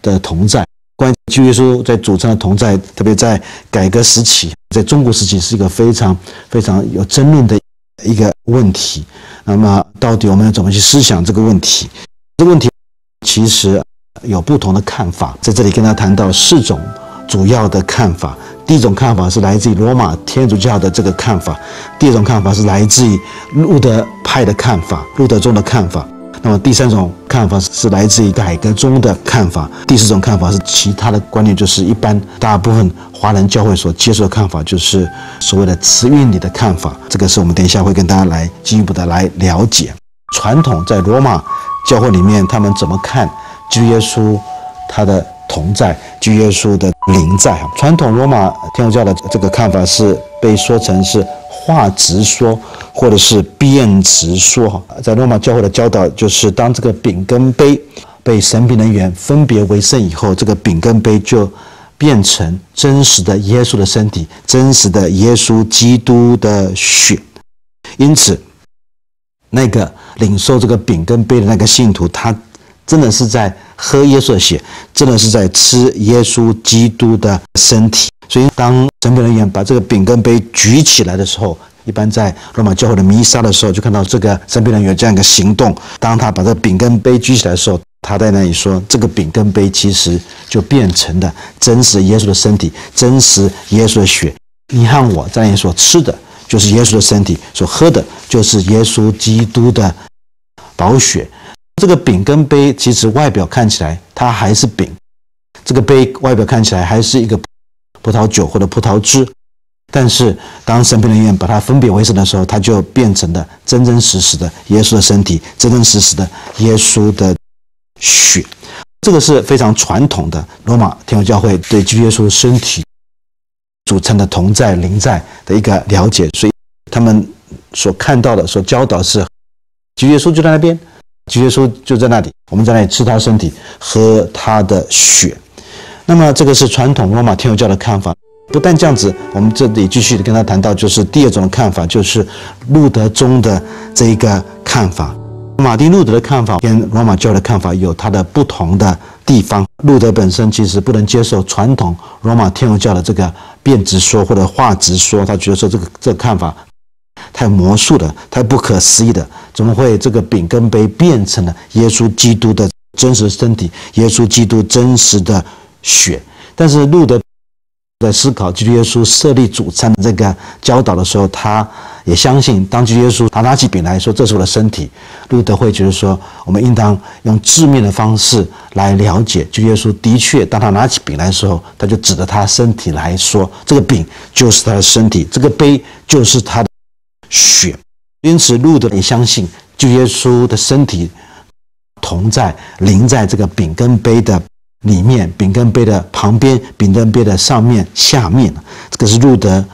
的同在。关基督耶稣在主上的同在，特别在改革时期，在中国时期是一个非常非常有争论的一个问题。那么，到底我们要怎么去思想这个问题？这个问题其实有不同的看法，在这里跟他谈到四种主要的看法。第一种看法是来自于罗马天主教的这个看法，第二种看法是来自于路德派的看法，路德宗的看法。那么第三种看法是来自于改革中的看法，第四种看法是其他的观念，就是一般大部分华人教会所接受的看法，就是所谓的慈运里的看法。这个是我们等一下会跟大家来进一步的来了解。传统在罗马教会里面，他们怎么看基督耶稣他的同在，基督耶稣的灵在？传统罗马天主教的这个看法是被说成是。话直说，或者是辩直说，哈，在罗马教会的教导就是，当这个饼跟杯被神秘人员分别为圣以后，这个饼跟杯就变成真实的耶稣的身体，真实的耶稣基督的血。因此，那个领受这个饼跟杯的那个信徒，他真的是在喝耶稣的血，真的是在吃耶稣基督的身体。所以，当神秘人员把这个饼跟杯举起来的时候，一般在罗马教会的弥撒的时候，就看到这个神秘人员这样一个行动。当他把这个饼跟杯举起来的时候，他在那里说：“这个饼跟杯其实就变成了真实耶稣的身体，真实耶稣的血。你和我在那里所吃的，就是耶稣的身体；所喝的，就是耶稣基督的宝血。这个饼跟杯其实外表看起来它还是饼，这个杯外表看起来还是一个。”葡萄酒或者葡萄汁，但是当神秘人员把它分别为圣的时候，它就变成了真真实实的耶稣的身体，真真实实的耶稣的血。这个是非常传统的罗马天主教会对基督耶稣身体组成的同在灵在的一个了解，所以他们所看到的、所教导是，基督耶稣就在那边，基督耶稣就在那里，我们在那里吃他身体，喝他的血。那么这个是传统罗马天主教的看法。不但这样子，我们这里继续跟他谈到，就是第二种看法，就是路德宗的这一个看法。马丁路德的看法跟罗马教的看法有它的不同的地方。路德本身其实不能接受传统罗马天主教的这个变直说或者化直说，他觉得说这个这个看法太魔术的，太不可思议的，怎么会这个饼跟杯变成了耶稣基督的真实身体，耶稣基督真实的？血，但是路德在思考基督耶稣设立主餐的这个教导的时候，他也相信，当基督耶稣他拿起饼来说：“这是我的身体。”路德会觉得说，我们应当用字面的方式来了解基督耶稣的确，当他拿起饼来的时候，他就指着他身体来说：“这个饼就是他的身体，这个杯就是他的血。”因此，路德也相信，基督耶稣的身体同在、临在这个饼跟杯的。里面饼跟杯的旁边，饼跟杯的上面、下面，这个是路德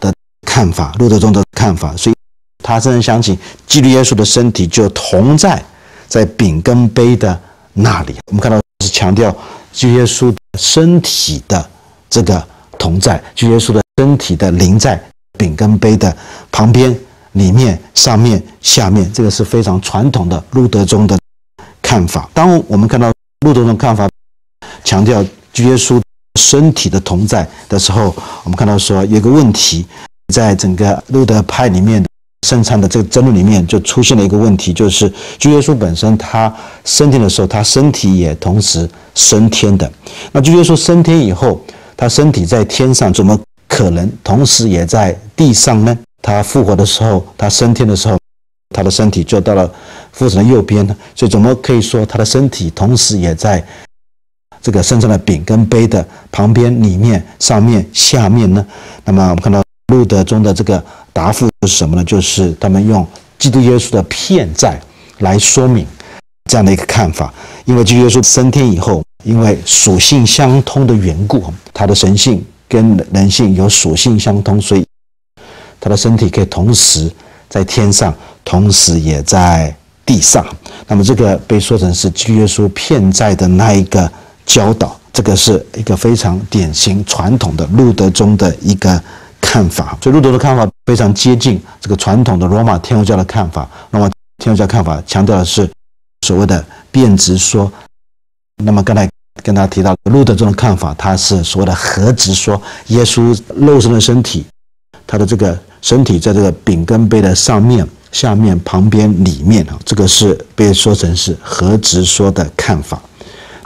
的看法，路德中的看法。所以，他真正相信基督耶稣的身体就同在在饼跟杯的那里。我们看到是强调基督耶稣身体的这个同在，基督耶稣的身体的灵在饼跟杯的旁边、里面、上面、下面。这个是非常传统的路德中的看法。当我们看到路德的看法。强调耶稣身体的同在的时候，我们看到说有个问题，在整个路德派里面圣餐的这个争论里面，就出现了一个问题，就是耶稣本身他升天的时候，他身体也同时升天的。那耶稣升天以后，他身体在天上，怎么可能同时也在地上呢？他复活的时候，他升天的时候，他的身体就到了父神的右边呢？所以怎么可以说他的身体同时也在？这个身上的饼跟杯的旁边、里面、上面、下面呢？那么我们看到路德中的这个答复是什么呢？就是他们用基督耶稣的片在来说明这样的一个看法。因为基督耶稣升天以后，因为属性相通的缘故，他的神性跟人性有属性相通，所以他的身体可以同时在天上，同时也在地上。那么这个被说成是基督耶稣骗在的那一个。教导这个是一个非常典型传统的路德中的一个看法，所以路德的看法非常接近这个传统的罗马天主教的看法。罗马天主教看法强调的是所谓的变质说。那么刚才跟大家提到路德中的看法，它是所谓的合质说，耶稣肉身的身体，他的这个身体在这个饼跟杯的上面、下面、旁边、里面啊，这个是被说成是何直说的看法。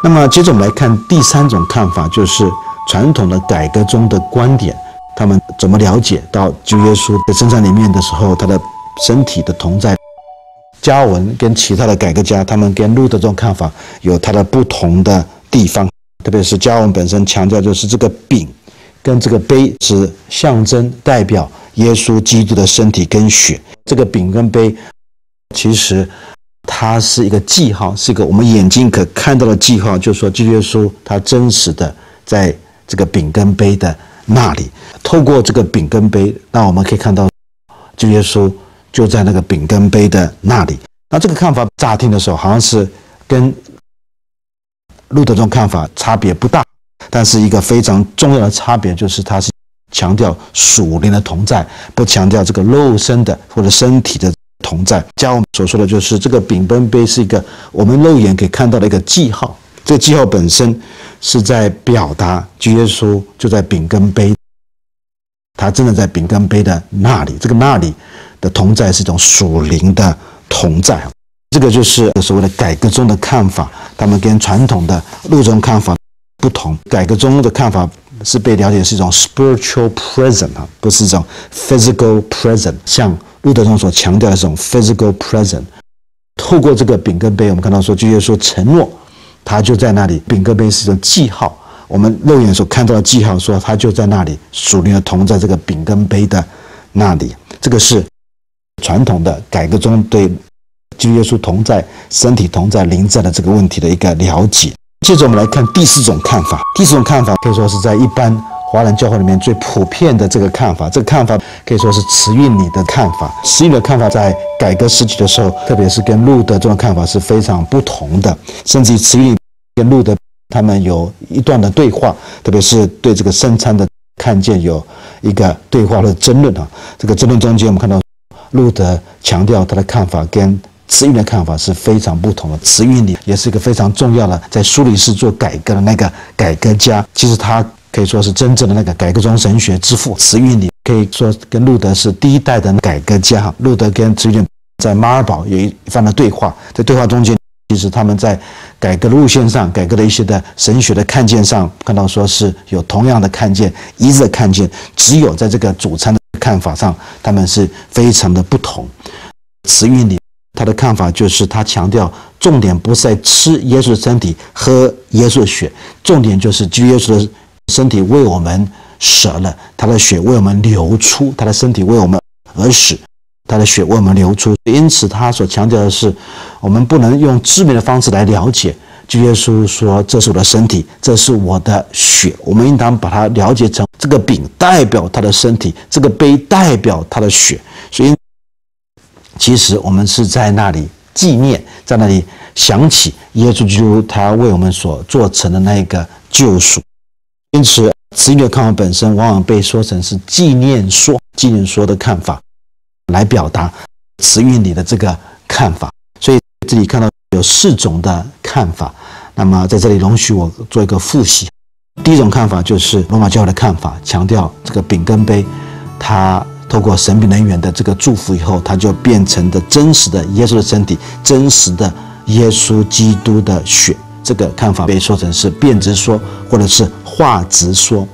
那么接着我们来看第三种看法，就是传统的改革中的观点，他们怎么了解到主耶稣在生产里面的时候，他的身体的同在。加文跟其他的改革家，他们跟路德这种看法有他的不同的地方，特别是加文本身强调就是这个饼跟这个杯是象征代表耶稣基督的身体跟血，这个饼跟杯其实。它是一个记号，是一个我们眼睛可看到的记号，就是说，基督耶稣他真实的在这个饼跟杯的那里，透过这个饼跟杯，那我们可以看到，基督耶稣就在那个饼跟杯的那里。那这个看法乍听的时候，好像是跟路德宗看法差别不大，但是一个非常重要的差别就是，它是强调属灵的同在，不强调这个肉身的或者身体的。同在，加我们所说的就是这个饼跟杯是一个我们肉眼可以看到的一个记号。这个记号本身是在表达，耶稣就在饼跟杯，他真的在饼跟杯的那里。这个那里的同在是一种属灵的同在。这个就是所谓的改革中的看法，他们跟传统的路中看法不同。改革中的看法是被了解是一种 spiritual present 啊，不是一种 physical present，像。路德中所强调的这种 physical present，透过这个饼跟杯，我们看到说，就耶稣承诺，他就在那里。饼跟杯是一种记号，我们肉眼所看到的记号，说他就在那里，属灵的同在这个饼跟杯的那里。这个是传统的改革中对基督耶稣同在、身体同在、灵在的这个问题的一个了解。接着我们来看第四种看法，第四种看法可以说是在一般。华人教会里面最普遍的这个看法，这个看法可以说是慈运里的看法。慈运的看法在改革时期的时候，特别是跟路德这种看法是非常不同的。甚至于慈运跟路德他们有一段的对话，特别是对这个圣餐的看见有一个对话的争论啊。这个争论中间，我们看到路德强调他的看法跟慈运的看法是非常不同的。慈运里也是一个非常重要的在苏黎世做改革的那个改革家，其实他。可以说是真正的那个改革中神学之父，慈运里可以说跟路德是第一代的改革家。路德跟慈运在马尔堡有一番的对话，在对话中间，其实他们在改革路线上、改革的一些的神学的看见上，看到说是有同样的看见、一致的看见，只有在这个主餐的看法上，他们是非常的不同。慈运里他的看法就是他强调重点不是在吃耶稣的身体、喝耶稣的血，重点就是基耶稣的。身体为我们舍了，他的血为我们流出，他的身体为我们而死，他的血为我们流出。因此，他所强调的是，我们不能用知名的方式来了解。主耶稣说：“这是我的身体，这是我的血。”我们应当把它了解成这个饼代表他的身体，这个杯代表他的血。所以，其实我们是在那里纪念，在那里想起耶稣基督他为我们所做成的那个救赎。因此，慈运的看法本身往往被说成是纪念说、纪念说的看法，来表达慈运里的这个看法。所以这里看到有四种的看法。那么在这里容许我做一个复习。第一种看法就是罗马教会的看法，强调这个饼跟杯，它透过神秘人员的这个祝福以后，它就变成的真实的耶稣的身体，真实的耶稣基督的血。这个看法被说成是变质说，或者是化质说。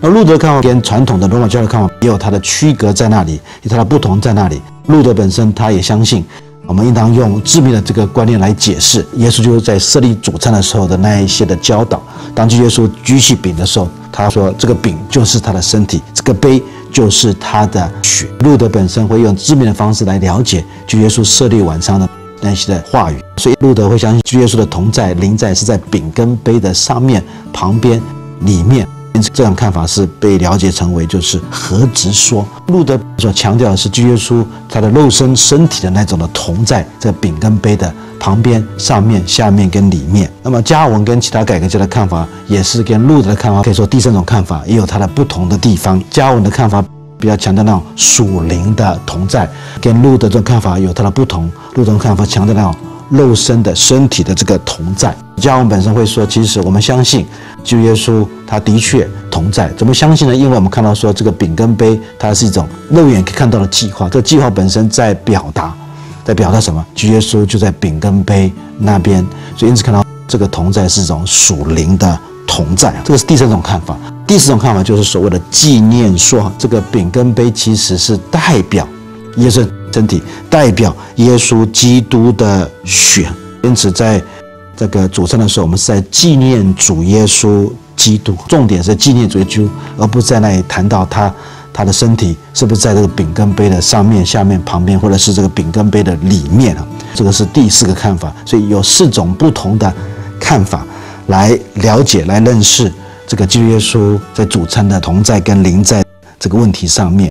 那路德看法跟传统的罗马教的看法也有它的区隔在那里，有它的不同在那里。路德本身他也相信，我们应当用致命的这个观念来解释耶稣就是在设立主餐的时候的那一些的教导。当耶稣举起饼的时候，他说这个饼就是他的身体，这个杯就是他的血。路德本身会用致命的方式来了解，就耶稣设立晚上的。那些的话语，所以路德会相信，主耶稣的同在、灵在是在饼跟杯的上面、旁边、里面。因此，这种看法是被了解成为就是何直说。路德所强调的是，主耶稣他的肉身身体的那种的同在，这饼跟杯的旁边、上面、下面跟里面。那么，加文跟其他改革家的看法，也是跟路德的看法，可以说第三种看法也有它的不同的地方。加文的看法。比较强调那种属灵的同在，跟路德这种看法有它的不同。路德看法强调那种肉身的身体的这个同在。加文本身会说，其实我们相信，就耶稣他的确同在。怎么相信呢？因为我们看到说，这个饼跟杯，它是一种肉眼可以看到的计划。这个计划本身在表达，在表达什么？主耶稣就在饼跟杯那边。所以因此看到这个同在是一种属灵的同在，这个是第三种看法。第四种看法就是所谓的纪念说，这个饼跟杯其实是代表耶稣身体，代表耶稣基督的血。因此，在这个主餐的时候，我们是在纪念主耶稣基督，重点是纪念主耶稣，而不是在那里谈到他他的身体是不是在这个饼跟杯的上面、下面、旁边，或者是这个饼跟杯的里面啊。这个是第四个看法。所以有四种不同的看法来了解、来认识这个基督耶稣在主餐的同在跟灵在这个问题上面。